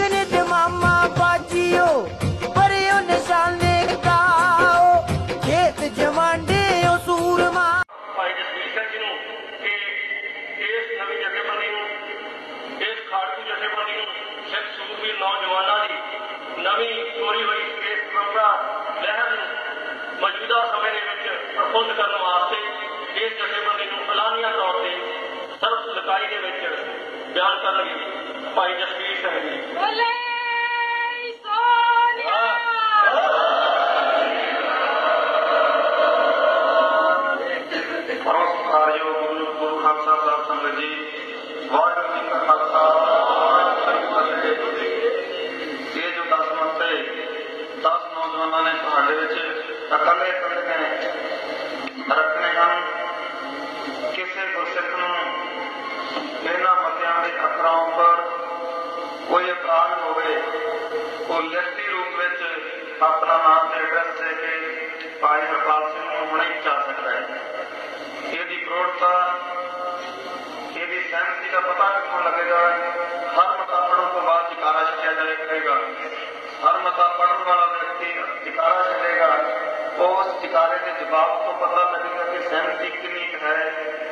ਇੱਕ ਨਿਤ ਮਾਮਾ ਬਾਜੀਓ ਹਰਪਾਲ ਸਿੰਘ ਨੂੰ ਹੁਣੇ ਹੀ ਜਾ ਸਕਦਾ ਹੈ ਇਹਦੀ ਪ੍ਰੋੜਤਾ ਇਹਦੀ ਸਹਿਮਤੀ ਦਾ ਪਤਾ ਕਿੱਥੋਂ ਲੱਗੇਗਾ ਹਰ ਮਤਾ ਪੜ੍ਹਨ ਤੋਂ ਬਾਅਦ ਜਕਾਰਾ ਛੱਡਿਆ ਜਾਏ ਕਰੇਗਾ ਹਰ ਮਤਾ ਪੜ੍ਹਨ ਵਾਲਾ ਵਿਅਕਤੀ ਜਕਾਰਾ ਛੱਡੇਗਾ ਉਸ ਜਕਾਰੇ ਦੇ ਜਵਾਬ ਤੋਂ ਪਤਾ ਲੱਗੇਗਾ ਕਿ ਸਹਿਮਤੀ ਕਿੰਨੀ ਕੁ ਹੈ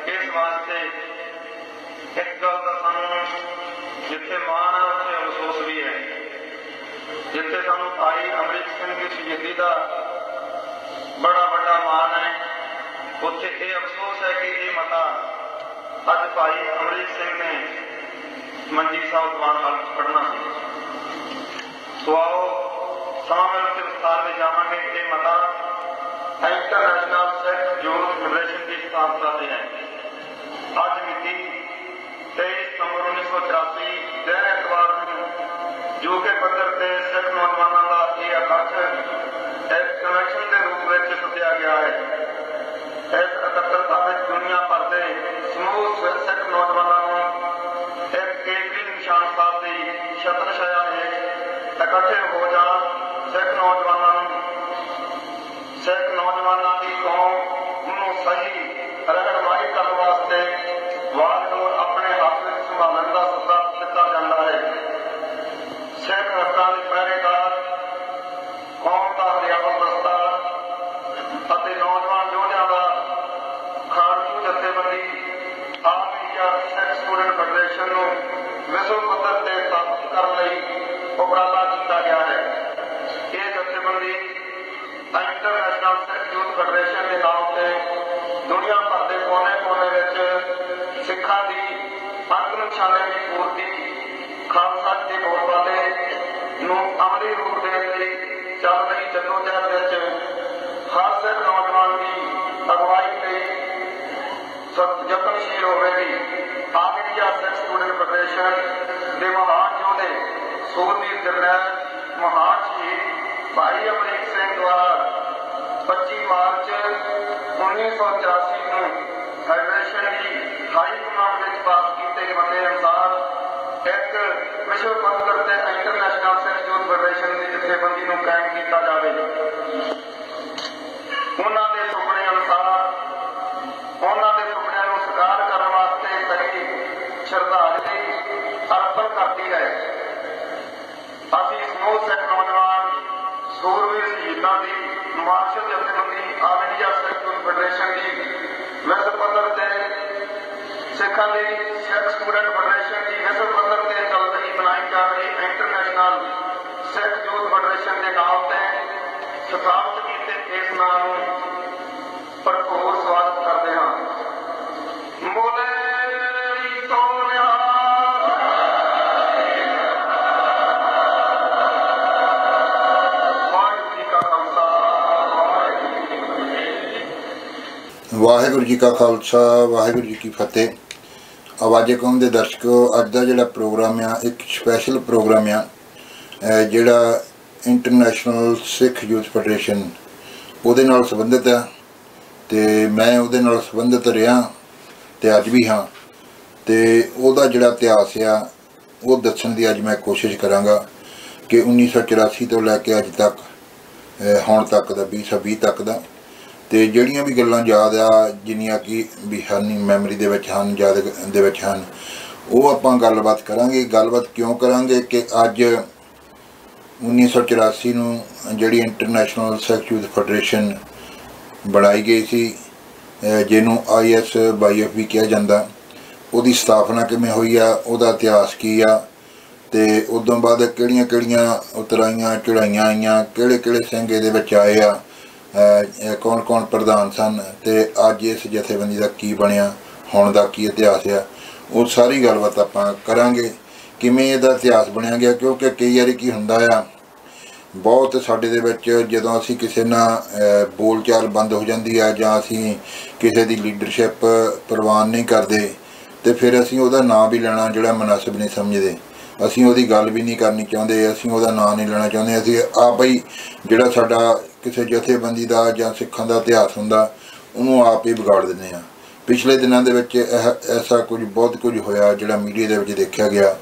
ਇਸ ਵਾਸਤੇ ਇੱਕ ਗੱਲ ਦਾ ਸਾਨੂੰ ਜਿੱਥੇ ਮਾਣ ਹੈ ਉੱਥੇ ਅਫਸੋਸ ਵੀ ਹੈ ਜਿੱਥੇ ਸਾਨੂੰ ਭਾਈ ਅਮਰਿਤ ਸਿੰਘ ਦੀ ਸ਼ਹੀਦੀ ਦਾ ਬੜਾ ਵੱਡਾ ਮਾਣ ਹੈ। ਉੱਥੇ ਇਹ ਅਫਸੋਸ ਹੈ ਕਿ ਇਹ ਮਤਾ ਅੱਜ ਭਾਈ ਅਮਰਿਤ ਸਿੰਘ ਨੇ ਮੰਜੀ ਸਾਹਿਬ ਦੀਵਾਨ ਹਾਲ ਚ ਪੜਨਾ ਸੀ। ਸੋ ਆਓ ਸਮਾਂ ਮਿਲਣ ਤੇ ਵਿਸਤਾਰ ਵਿੱਚ ਜਾਵਾਂਗੇ। ਇਹ ਮਤਾ ਇੰਟਰਨੈਸ਼ਨਲ ਸਿੱਖ ਯੂਥ ਫੈਡਰੇਸ਼ਨ ਦੀ ਸਥਾਪਨਾ ਤੇ ਹੈ। ਅੱਜ ਮਿਤੀ 23 ਸਤੰਬਰ 1984 ਦਿਨ ਐਤਵਾਰ ਨੂੰ ਜੋ ਕਿ ਪੱਧਰ ਤੇ ਸਿੱਖ ਨੌਜਵਾਨਾਂ ਦਾ ਇਹ ਇਕੱਠ ਇੱਕ ਕਨਵੈਨਸ਼ਨ ਦੇ ਰੂਪ ਵਿੱਚ ਸੱਦਿਆ ਗਿਆ ਹੈ ਇਸ ਇਕੱਤਰਤਾ ਵਿੱਚ ਦੁਨੀਆ ਭਰ ਦੇ ਸਮੂਹ ਸਿ- ਸਿੱਖ ਨੌਜਵਾਨਾਂ ਨੂੰ ਇੱਕ ਕੇਂਦਰੀ ਨਿਸ਼ਾਨ ਸਾਹਿਬ ਦੀ ਛਤਰ ਛਾਇਆ ਹੇਠ ਇਕੱਠੇ ਹੋ ਜਾਣ ਸਿੱਖ ਨੌਜਵਾਨਾਂ ਸਟੂਡੈਂਟ ਨੂੰ ਵਿਸ਼ਵ ਪੱਧਰ ਤੇ ਸਥਾਪਿਤ ਕਰਨ ਲਈ ਉਪਰਾਲਾ ਕੀਤਾ ਗਿਆ ਹੈ। ਇਹ ਜਥੇਬੰਦੀ ਇੰਟਰਨੈਸ਼ਨਲ ਸਿੱਖ ਫੈਡਰੇਸ਼ਨ ਦੇ ਨਾਮ ਤੇ ਦੁਨੀਆ ਭਰ ਦੇ ਕੋਨੇ-ਕੋਨੇ ਵਿੱਚ ਸਿੱਖਾਂ ਦੀ ਅੰਤ ਨਿਸ਼ਾਨੇ ਦੀ ਪੂਰਤੀ, ਖਾਲਸਾ ਦੇ ਬੋਲਬਾਲੇ ਨੂੰ ਅਮਲੀ ਰੂਪ ਦੇਣ ਲਈ ਚੱਲ ਰਹੀ ਜਦੋਜਹਿਦ ਵਿੱਚ ਹਰ ਸਿੱਖ ਨੌਜਵਾਨ ਦੀ ਅਗਵਾਈ ਲਈ ਯਤਨਸ਼ੀਲ ਹੋਵੇਗੀ। ਆਲ ਇੰਡੀਆ ਸਿੱਖ ਸਟੂਡੈਂਟ ਦੇ ਮਹਾਨ ਯੋਧੇ ਸੂਰਬੀਰ ਜਰਨੈਲ, ਮਹਾਨ ਸ਼ਹੀਦ ਭਾਈ ਅਮਰੀਕ ਸਿੰਘ ਦੁਆਰਾ 25 ਮਾਰਚ 1984 ਨੂੰ ਫੈਡਰੇਸ਼ਨ ਦੀ ਹਾਈ ਕਮਾਂਡ ਵਿੱਚ ਪਾਸ ਕੀਤੇ ਮਤੇ ਅਨੁਸਾਰ ਇੱਕ ਵਿਸ਼ਵ ਪੱਧਰ ਤੇ ਇੰਟਰਨੈਸ਼ਨਲ ਸਿੱਖ ਫੈਡਰੇਸ਼ਨ ਦੀ ਜਥੇਬੰਦੀ ਨੂੰ ਕਾਇਮ ਕੀਤਾ ਜਾਵੇ। ਵਾਹਿਗੁਰੂ ਜੀ ਕਾ ਖਾਲਸਾ, ਵਾਹਿਗੁਰੂ ਜੀ ਕੀ ਫਤਿਹ। ਆਵਾਜ਼ੇ ਕੌਮ ਦੇ ਦਰਸ਼ਕੋ, ਅੱਜ ਦਾ ਜਿਹੜਾ ਪ੍ਰੋਗਰਾਮ ਆ, ਇੱਕ ਸਪੈਸ਼ਲ ਪ੍ਰੋਗਰਾਮ ਆ ਜਿਹੜਾ ਇੰਟਰਨੈਸ਼ਨਲ ਸਿੱਖ ਯੂਥ ਫੈਡਰੇਸ਼ਨ ਉਹਦੇ ਨਾਲ ਸੰਬੰਧਿਤ ਆ। ਤੇ ਮੈਂ ਉਹਦੇ ਨਾਲ ਸੰਬੰਧਿਤ ਰਿਹਾ ਤੇ ਅੱਜ ਵੀ ਹਾਂ। ਤੇ ਉਹਦਾ ਜਿਹੜਾ ਇਤਿਹਾਸ ਆ, ਉਹ ਦੱਸਣ ਦੀ ਅੱਜ ਮੈਂ ਕੋਸ਼ਿਸ਼ ਕਰਾਂਗਾ ਕਿ 1984 ਤੋਂ ਲੈ ਕੇ ਅੱਜ ਤੱਕ ਹੁਣ ਤੱਕ ਦਾ 2020 ਤੱਕ ਦਾ ਤੇ ਜਿਹੜੀਆਂ ਵੀ ਗੱਲਾਂ ਯਾਦ ਆ, ਜਿੰਨੀਆਂ ਕਿ ਵੀ ਹਨ ਮੈਮਰੀ ਦੇ ਵਿੱਚ ਹਨ, ਯਾਦ ਦੇ ਵਿੱਚ ਹਨ, ਉਹ ਆਪਾਂ ਗੱਲਬਾਤ ਕਰਾਂਗੇ। ਗੱਲਬਾਤ ਕਿਉਂ ਕਰਾਂਗੇ ਕਿ ਅੱਜ 1984 ਨੂੰ ਜਿਹੜੀ ਇੰਟਰਨੈਸ਼ਨਲ ਸੈਕਸ ਯੂਥ ਫੈਡਰੇਸ਼ਨ ਬਣਾਈ ਗਈ ਸੀ, ਅਹ ਜਿਹਨੂੰ ਆਈਐਸ ਬਾਈਐਫ ਵੀ ਕਿਹਾ ਜਾਂਦਾ। ਉਹਦੀ ਸਥਾਪਨਾ ਕਿਵੇਂ ਹੋਈ ਆ, ਉਹਦਾ ਇਤਿਹਾਸ ਕੀ ਆ, ਤੇ ਉਦੋਂ ਬਾਅਦ ਕਿਹੜੀਆਂ ਕਿਹੜੀਆਂ ਉਤਰਾਈਆਂ ਚੜਾਈਆਂ ਆਈਆਂ ਕਿਹੜੇ ਕਿਹੜੇ ਸਿੰਘ ਇਹਦੇ ਵਿੱਚ ਆਏ ਆ ਕੌਣ-ਕੌਣ ਪ੍ਰਧਾਨ ਸਨ ਤੇ ਅੱਜ ਇਸ ਜਥੇਬੰਦੀ ਦਾ ਕੀ ਬਣਿਆ, ਹੁਣ ਦਾ ਕੀ ਇਤਿਹਾਸ ਆ, ਉਹ ਸਾਰੀ ਗੱਲਬਾਤ ਆਪਾਂ ਕਰਾਂਗੇ, ਕਿਵੇਂ ਇਹਦਾ ਇਤਿਹਾਸ ਬਣਿਆ ਗਿਆ, ਕਿਉਂਕਿ ਕਈ ਵਾਰੀ ਕੀ ਹੁੰਦਾ ਆ, ਬਹੁਤ ਸਾਡੇ ਦੇ ਵਿੱਚ ਜਦੋਂ ਅਸੀਂ ਕਿਸੇ ਨਾਲ ਬੋਲਚਾਲ ਬੰਦ ਹੋ ਜਾਂਦੀ ਆ ਜਾਂ ਅਸੀਂ ਕਿਸੇ ਦੀ ਲੀਡਰਸ਼ਿਪ ਪ੍ਰਵਾਨ ਨਹੀਂ ਕਰਦੇ, ਤੇ ਫਿਰ ਅਸੀਂ ਉਹਦਾ ਨਾਂ ਵੀ ਲੈਣਾ ਜਿਹੜਾ ਮناسب ਨਹੀਂ ਸਮਝਦੇ। ਅਸੀਂ ਉਹਦੀ ਗੱਲ ਵੀ ਨਹੀਂ ਕਰਨੀ ਚਾਹੁੰਦੇ, ਅਸੀਂ ਉਹਦਾ ਨਾਂ ਨਹੀਂ ਲੈਣਾ ਚਾਹੁੰਦੇ, ਅਸੀਂ ਆਪ ਹੀ ਜਿਹੜਾ ਸਾਡਾ ਕਿਸੇ ਜਥੇਬੰਦੀ ਦਾ ਜਾਂ ਸਿੱਖਾਂ ਦਾ ਇਤਿਹਾਸ ਹੁੰਦਾ, ਉਹਨੂੰ ਆਪ ਹੀ ਵਿਗਾੜ ਦਿੰਦੇ ਆ ਪਿਛਲੇ ਦਿਨਾਂ ਦੇ ਵਿੱਚ ਇਹ, ਐਸਾ ਕੁਝ ਬਹੁਤ ਕੁਝ ਹੋਇਆ, ਜਿਹੜਾ ਮੀਡੀਆ ਦੇ ਵਿੱਚ ਦੇਖਿਆ ਗਿਆ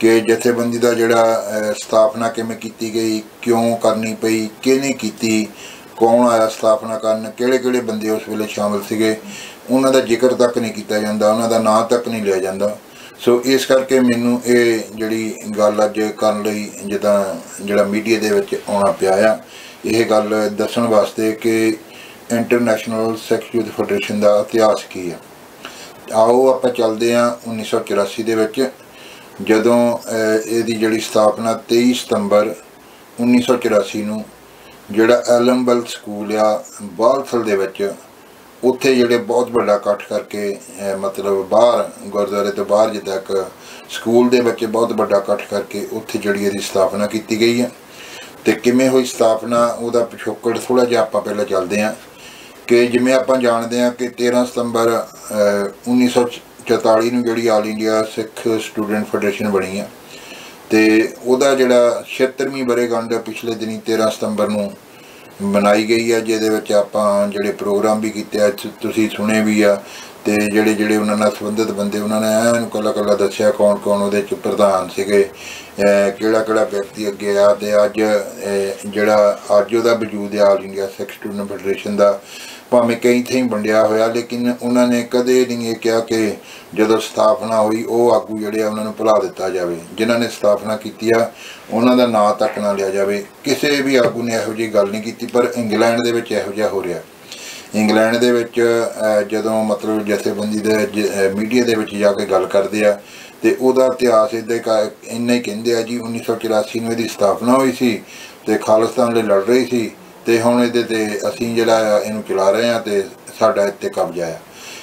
ਕਿ ਜਥੇਬੰਦੀ ਦਾ ਜਿਹੜਾ ਸਥਾਪਨਾ ਕਿਵੇਂ ਕੀਤੀ ਗਈ, ਕਿਉਂ ਕਰਨੀ ਪਈ, ਕਿਹਨੇ ਕੀਤੀ, ਕੌਣ ਆਇਆ ਸਥਾਪਨਾ ਕਰਨ, ਕਿਹੜੇ ਕਿਹੜੇ ਬੰਦੇ ਉਸ ਵੇਲੇ ਸ਼ਾਮਲ ਸੀਗੇ, ਉਹਨਾਂ ਦਾ ਜ਼ਿਕਰ ਤੱਕ ਨਹੀਂ ਕੀਤਾ ਜਾਂਦਾ, ਉਹਨਾਂ ਦਾ ਨਾਂ ਤੱਕ ਨਹੀਂ ਲਿਆ ਜਾਂਦਾ। ਸੋ ਇਸ ਕਰਕੇ ਮੈਨੂੰ ਇਹ ਜਿਹੜੀ ਗੱਲ ਅੱਜ ਕਰਨ ਲਈ ਜਿੱਦਾਂ ਜਿਹੜਾ ਮੀਡੀਆ ਦੇ ਵਿੱਚ ਆਉਣਾ ਪਿਆ ਆ, ਇਹ ਗੱਲ ਦੱਸਣ ਵਾਸਤੇ ਕਿ ਇੰਟਰਨੈਸ਼ਨਲ ਸੈਕਸ ਯੂਥ ਫੈਡਰੇਸ਼ਨ ਦਾ ਇਤਿਹਾਸ ਕੀ ਆ। ਆਓ ਆਪਾਂ ਚੱਲਦੇ ਆ 1984 ਦੇ ਵਿੱਚ, ਜਦੋਂ ਇਹਦੀ ਜਿਹੜੀ ਸਥਾਪਨਾ 23 ਸਤੰਬਰ 1984 ਨੂੰ ਜਿਹੜਾ ਐਲਮਬਲ ਸਕੂਲ ਆ ਬਾਲਸਲ ਦੇ ਵਿੱਚ ਉੱਥੇ ਜਿਹੜੇ ਬਹੁਤ ਵੱਡਾ ਇਕੱਠ ਕਰਕੇ ਮਤਲਬ ਬਾਹਰ ਗੁਰਦੁਆਰੇ ਤੋਂ ਬਾਹਰ ਜਿੱਦਾਂ ਇੱਕ ਸਕੂਲ ਦੇ ਬੱਚੇ ਬਹੁਤ ਵੱਡਾ ਇਕੱਠ ਕਰਕੇ ਉੱਥੇ ਜਿਹੜੀ ਇਹਦੀ ਸਥਾਪਨਾ ਕੀਤੀ ਗਈ ਹੈ। ਤੇ ਕਿਵੇਂ ਹੋਈ ਸਥਾਪਨਾ ਉਹਦਾ ਪਿਛੋਕੜ ਥੋੜਾ ਜਿਹਾ ਆਪਾਂ ਪਹਿਲਾਂ ਚੱਲਦੇ ਹਾਂ ਕਿ ਜਿਵੇਂ ਆਪਾਂ ਜਾਣਦੇ ਹਾਂ ਕਿ 13 ਸਤੰਬਰ ਅਹ, 1944 ਨੂੰ ਜਿਹੜੀ all India Sikh student federation ਬਣੀ ਆ ਤੇ ਉਹਦਾ ਜਿਹੜਾ 76ਵੀਂ ਬਰੇਗੰਢ ਪਿਛਲੇ ਦਿਨੀ 13 ਸਤੰਬਰ ਨੂੰ ਮਨਾਈ ਗਈ ਆ, ਜਿਹਦੇ ਵਿੱਚ ਆਪਾਂ ਜਿਹੜੇ ਪ੍ਰੋਗਰਾਮ ਵੀ ਕੀਤੇ ਆ ਤੁਸੀਂ ਸੁਣੇ ਵੀ ਆ, ਤੇ ਜਿਹੜੇ ਜਿਹੜੇ ਉਹਨਾਂ ਨਾਲ ਸੰਬੰਧਿਤ ਬੰਦੇ, ਉਹਨਾਂ ਨੇ ਐਨ ਕੱਲਾ ਕੱਲਾ ਦੱਸਿਆ ਕੌਣ ਕੌਣ ਉਹਦੇ ਚ ਪ੍ਰਧਾਨ ਸੀਗੇ ਕਿਹੜਾ ਕਿਹੜਾ ਵਿਅਕਤੀ ਅੱਗੇ ਆ, ਤੇ ਅੱਜ ਜਿਹੜਾ ਅੱਜ ਉਹਦਾ ਵਜੂਦ ਆ, all India Sikh student federation ਦਾ ਭਾਵੇਂ ਕਈ ਥਾਈਂ ਵੰਡਿਆ ਹੋਇਆ, ਲੇਕਿਨ ਉਹਨਾਂ ਨੇ ਕਦੇ ਨਹੀਂ ਇਹ ਕਿਹਾ ਕਿ ਜਦੋਂ ਸਥਾਪਨਾ ਹੋਈ, ਉਹ ਆਗੂ ਜਿਹੜੇ ਆ ਉਹਨਾਂ ਨੂੰ ਭੁਲਾ ਦਿੱਤਾ ਜਾਵੇ। ਜਿਨ੍ਹਾਂ ਨੇ ਸਥਾਪਨਾ ਕੀਤੀ ਆ, ਉਹਨਾਂ ਦਾ ਨਾਂ ਤੱਕ ਨਾ ਲਿਆ ਜਾਵੇ। ਕਿਸੇ ਵੀ ਆਗੂ ਨੇ ਇਹੋ ਜਿਹੀ ਗੱਲ ਨਹੀਂ ਕੀਤੀ, ਪਰ ਇੰਗਲੈਂਡ ਦੇ ਵਿੱਚ ਇਹੋ ਜਿਹਾ ਹੋ ਰਿਹਾ। ਇੰਗਲੈਂਡ ਦੇ ਵਿੱਚ ਜਦੋਂ ਮਤਲਬ ਜਥੇਬੰਦੀ ਦੇ ਮੀਡੀਆ ਦੇ ਵਿੱਚ ਜਾ ਕੇ ਗੱਲ ਕਰਦੇ ਆ, ਤੇ ਉਹਦਾ ਇਤਿਹਾਸ ਇਦਾਂ ਇੰਨਾ ਹੀ ਕਹਿੰਦੇ ਆ ਜੀ 1984 ਨੂੰ ਇਹਦੀ ਸਥਾਪਨਾ ਹੋਈ ਸੀ, ਤੇ ਖਾਲਿਸਤਾਨ ਲਈ ਲੜ ਰਹੀ ਸੀ। ਤੇ ਹੁਣ ਇਹਦੇ ਤੇ ਅਸੀਂ ਜਿਹੜਾ ਆ ਇਹਨੂੰ ਚਲਾ ਰਹੇ ਆ ਤੇ ਸਾਡਾ ਇੱਥੇ ਕਬਜ਼ਾ ਆ।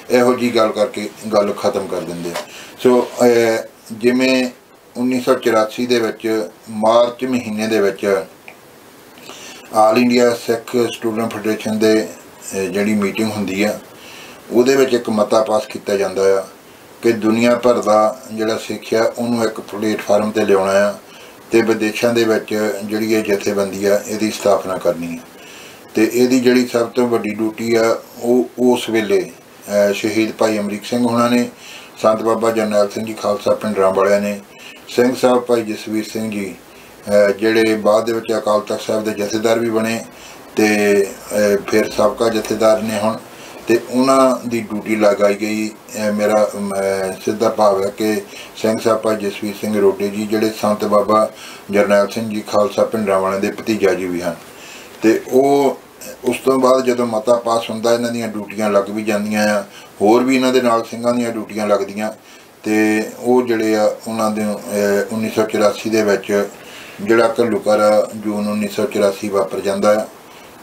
ਇਹੋ ਜੀ ਗੱਲ ਕਰਕੇ ਗੱਲ ਖਤਮ ਕਰ ਦਿੰਦੇ ਆ। ਸੋ ਅਹ, ਜਿਵੇਂ 1984 ਦੇ ਵਿੱਚ ਮਾਰਚ ਮਹੀਨੇ ਦੇ ਵਿੱਚ all India Sikh student federation ਦੇ ਜਿਹੜੀ ਮੀਟਿੰਗ ਹੁੰਦੀ ਆ ਉਹਦੇ ਵਿੱਚ ਇੱਕ ਮਤਾ ਪਾਸ ਕੀਤਾ ਜਾਂਦਾ ਆ ਕਿ ਦੁਨੀਆ ਭਰ ਦਾ ਜਿਹੜਾ ਸਿੱਖ ਆ ਉਹਨੂੰ ਇੱਕ ਪਲੇਟਫਾਰਮ ਤੇ ਲਿਆਉਣਾ ਆ ਤੇ ਵਿਦੇਸ਼ਾਂ ਦੇ ਵਿੱਚ ਜਿਹੜੀ ਇਹ ਜਥੇਬੰਦੀ ਆ ਇਹਦੀ ਸਥਾਪਨਾ ਕਰਨੀ ਆ। ਤੇ ਇਹਦੀ ਜਿਹੜੀ ਸਭ ਤੋਂ ਵੱਡੀ ਡਿਊਟੀ ਆ, ਉਹ ਉਸ ਵੇਲੇ ਸ਼ਹੀਦ ਭਾਈ ਅਮਰੀਕ ਸਿੰਘ ਹੋਣਾ ਨੇ, ਸੰਤ ਬਾਬਾ ਜਰਨੈਲ ਸਿੰਘ ਜੀ, ਖਾਲਸਾ ਪਿੰਡਰਾਂ ਵਾਲਿਆਂ ਨੇ, ਸਿੰਘ ਸਾਹਿਬ ਭਾਈ ਜਸਵੀਰ ਸਿੰਘ ਜੀ ਜਿਹੜੇ ਬਾਅਦ ਦੇ ਵਿੱਚ ਅਕਾਲ ਤਖਤ ਸਾਹਿਬ ਦੇ ਜਥੇਦਾਰ ਵੀ ਬਣੇ ਤੇ ਫਿਰ ਸਾਬਕਾ ਜਥੇਦਾਰ ਨੇ ਹੁਣ, ਤੇ ਉਹਨਾਂ ਦੀ ਡਿਊਟੀ ਲਗਾਈ ਗਈ। ਮੇਰਾ ਸਿੱਧਾ ਭਾਵ ਹੈ ਕਿ ਸਿੰਘ ਸਾਹਿਬ ਭਾਈ ਜਸਵੀਰ ਸਿੰਘ ਰੋਡੇ ਜੀ ਜਿਹੜੇ ਸੰਤ ਬਾਬਾ ਜਰਨੈਲ ਸਿੰਘ ਜੀ, ਖਾਲਸਾ ਪਿੰਡਰਾਂ ਵਾਲਿਆਂ ਦੇ ਭਤੀਜਾ ਜੀ ਵੀ ਹਨ। ਤੇ ਉਹ ਉਸ ਤੋਂ ਬਾਅਦ ਜਦੋਂ ਮਤਾ ਪਾਸ ਹੁੰਦਾ ਇਹਨਾਂ ਦੀਆਂ ਡਿਊਟੀਆਂ ਲੱਗ ਵੀ ਜਾਂਦੀਆਂ ਆ। ਹੋਰ ਵੀ ਇਹਨਾਂ ਦੇ ਨਾਲ ਸਿੰਘਾਂ ਦੀਆਂ ਡਿਊਟੀਆਂ ਲੱਗਦੀਆਂ। ਤੇ ਉਹ ਜਿਹੜੇ ਆ ਉਹਨਾਂ ਦੇ ਅਹ, 1984 ਦੇ ਵਿੱਚ ਜਿਹੜਾ ਘੱਲੂਕਰ ਜੂਨ 1984 ਵਾਪਰ ਜਾਂਦਾ ਆ।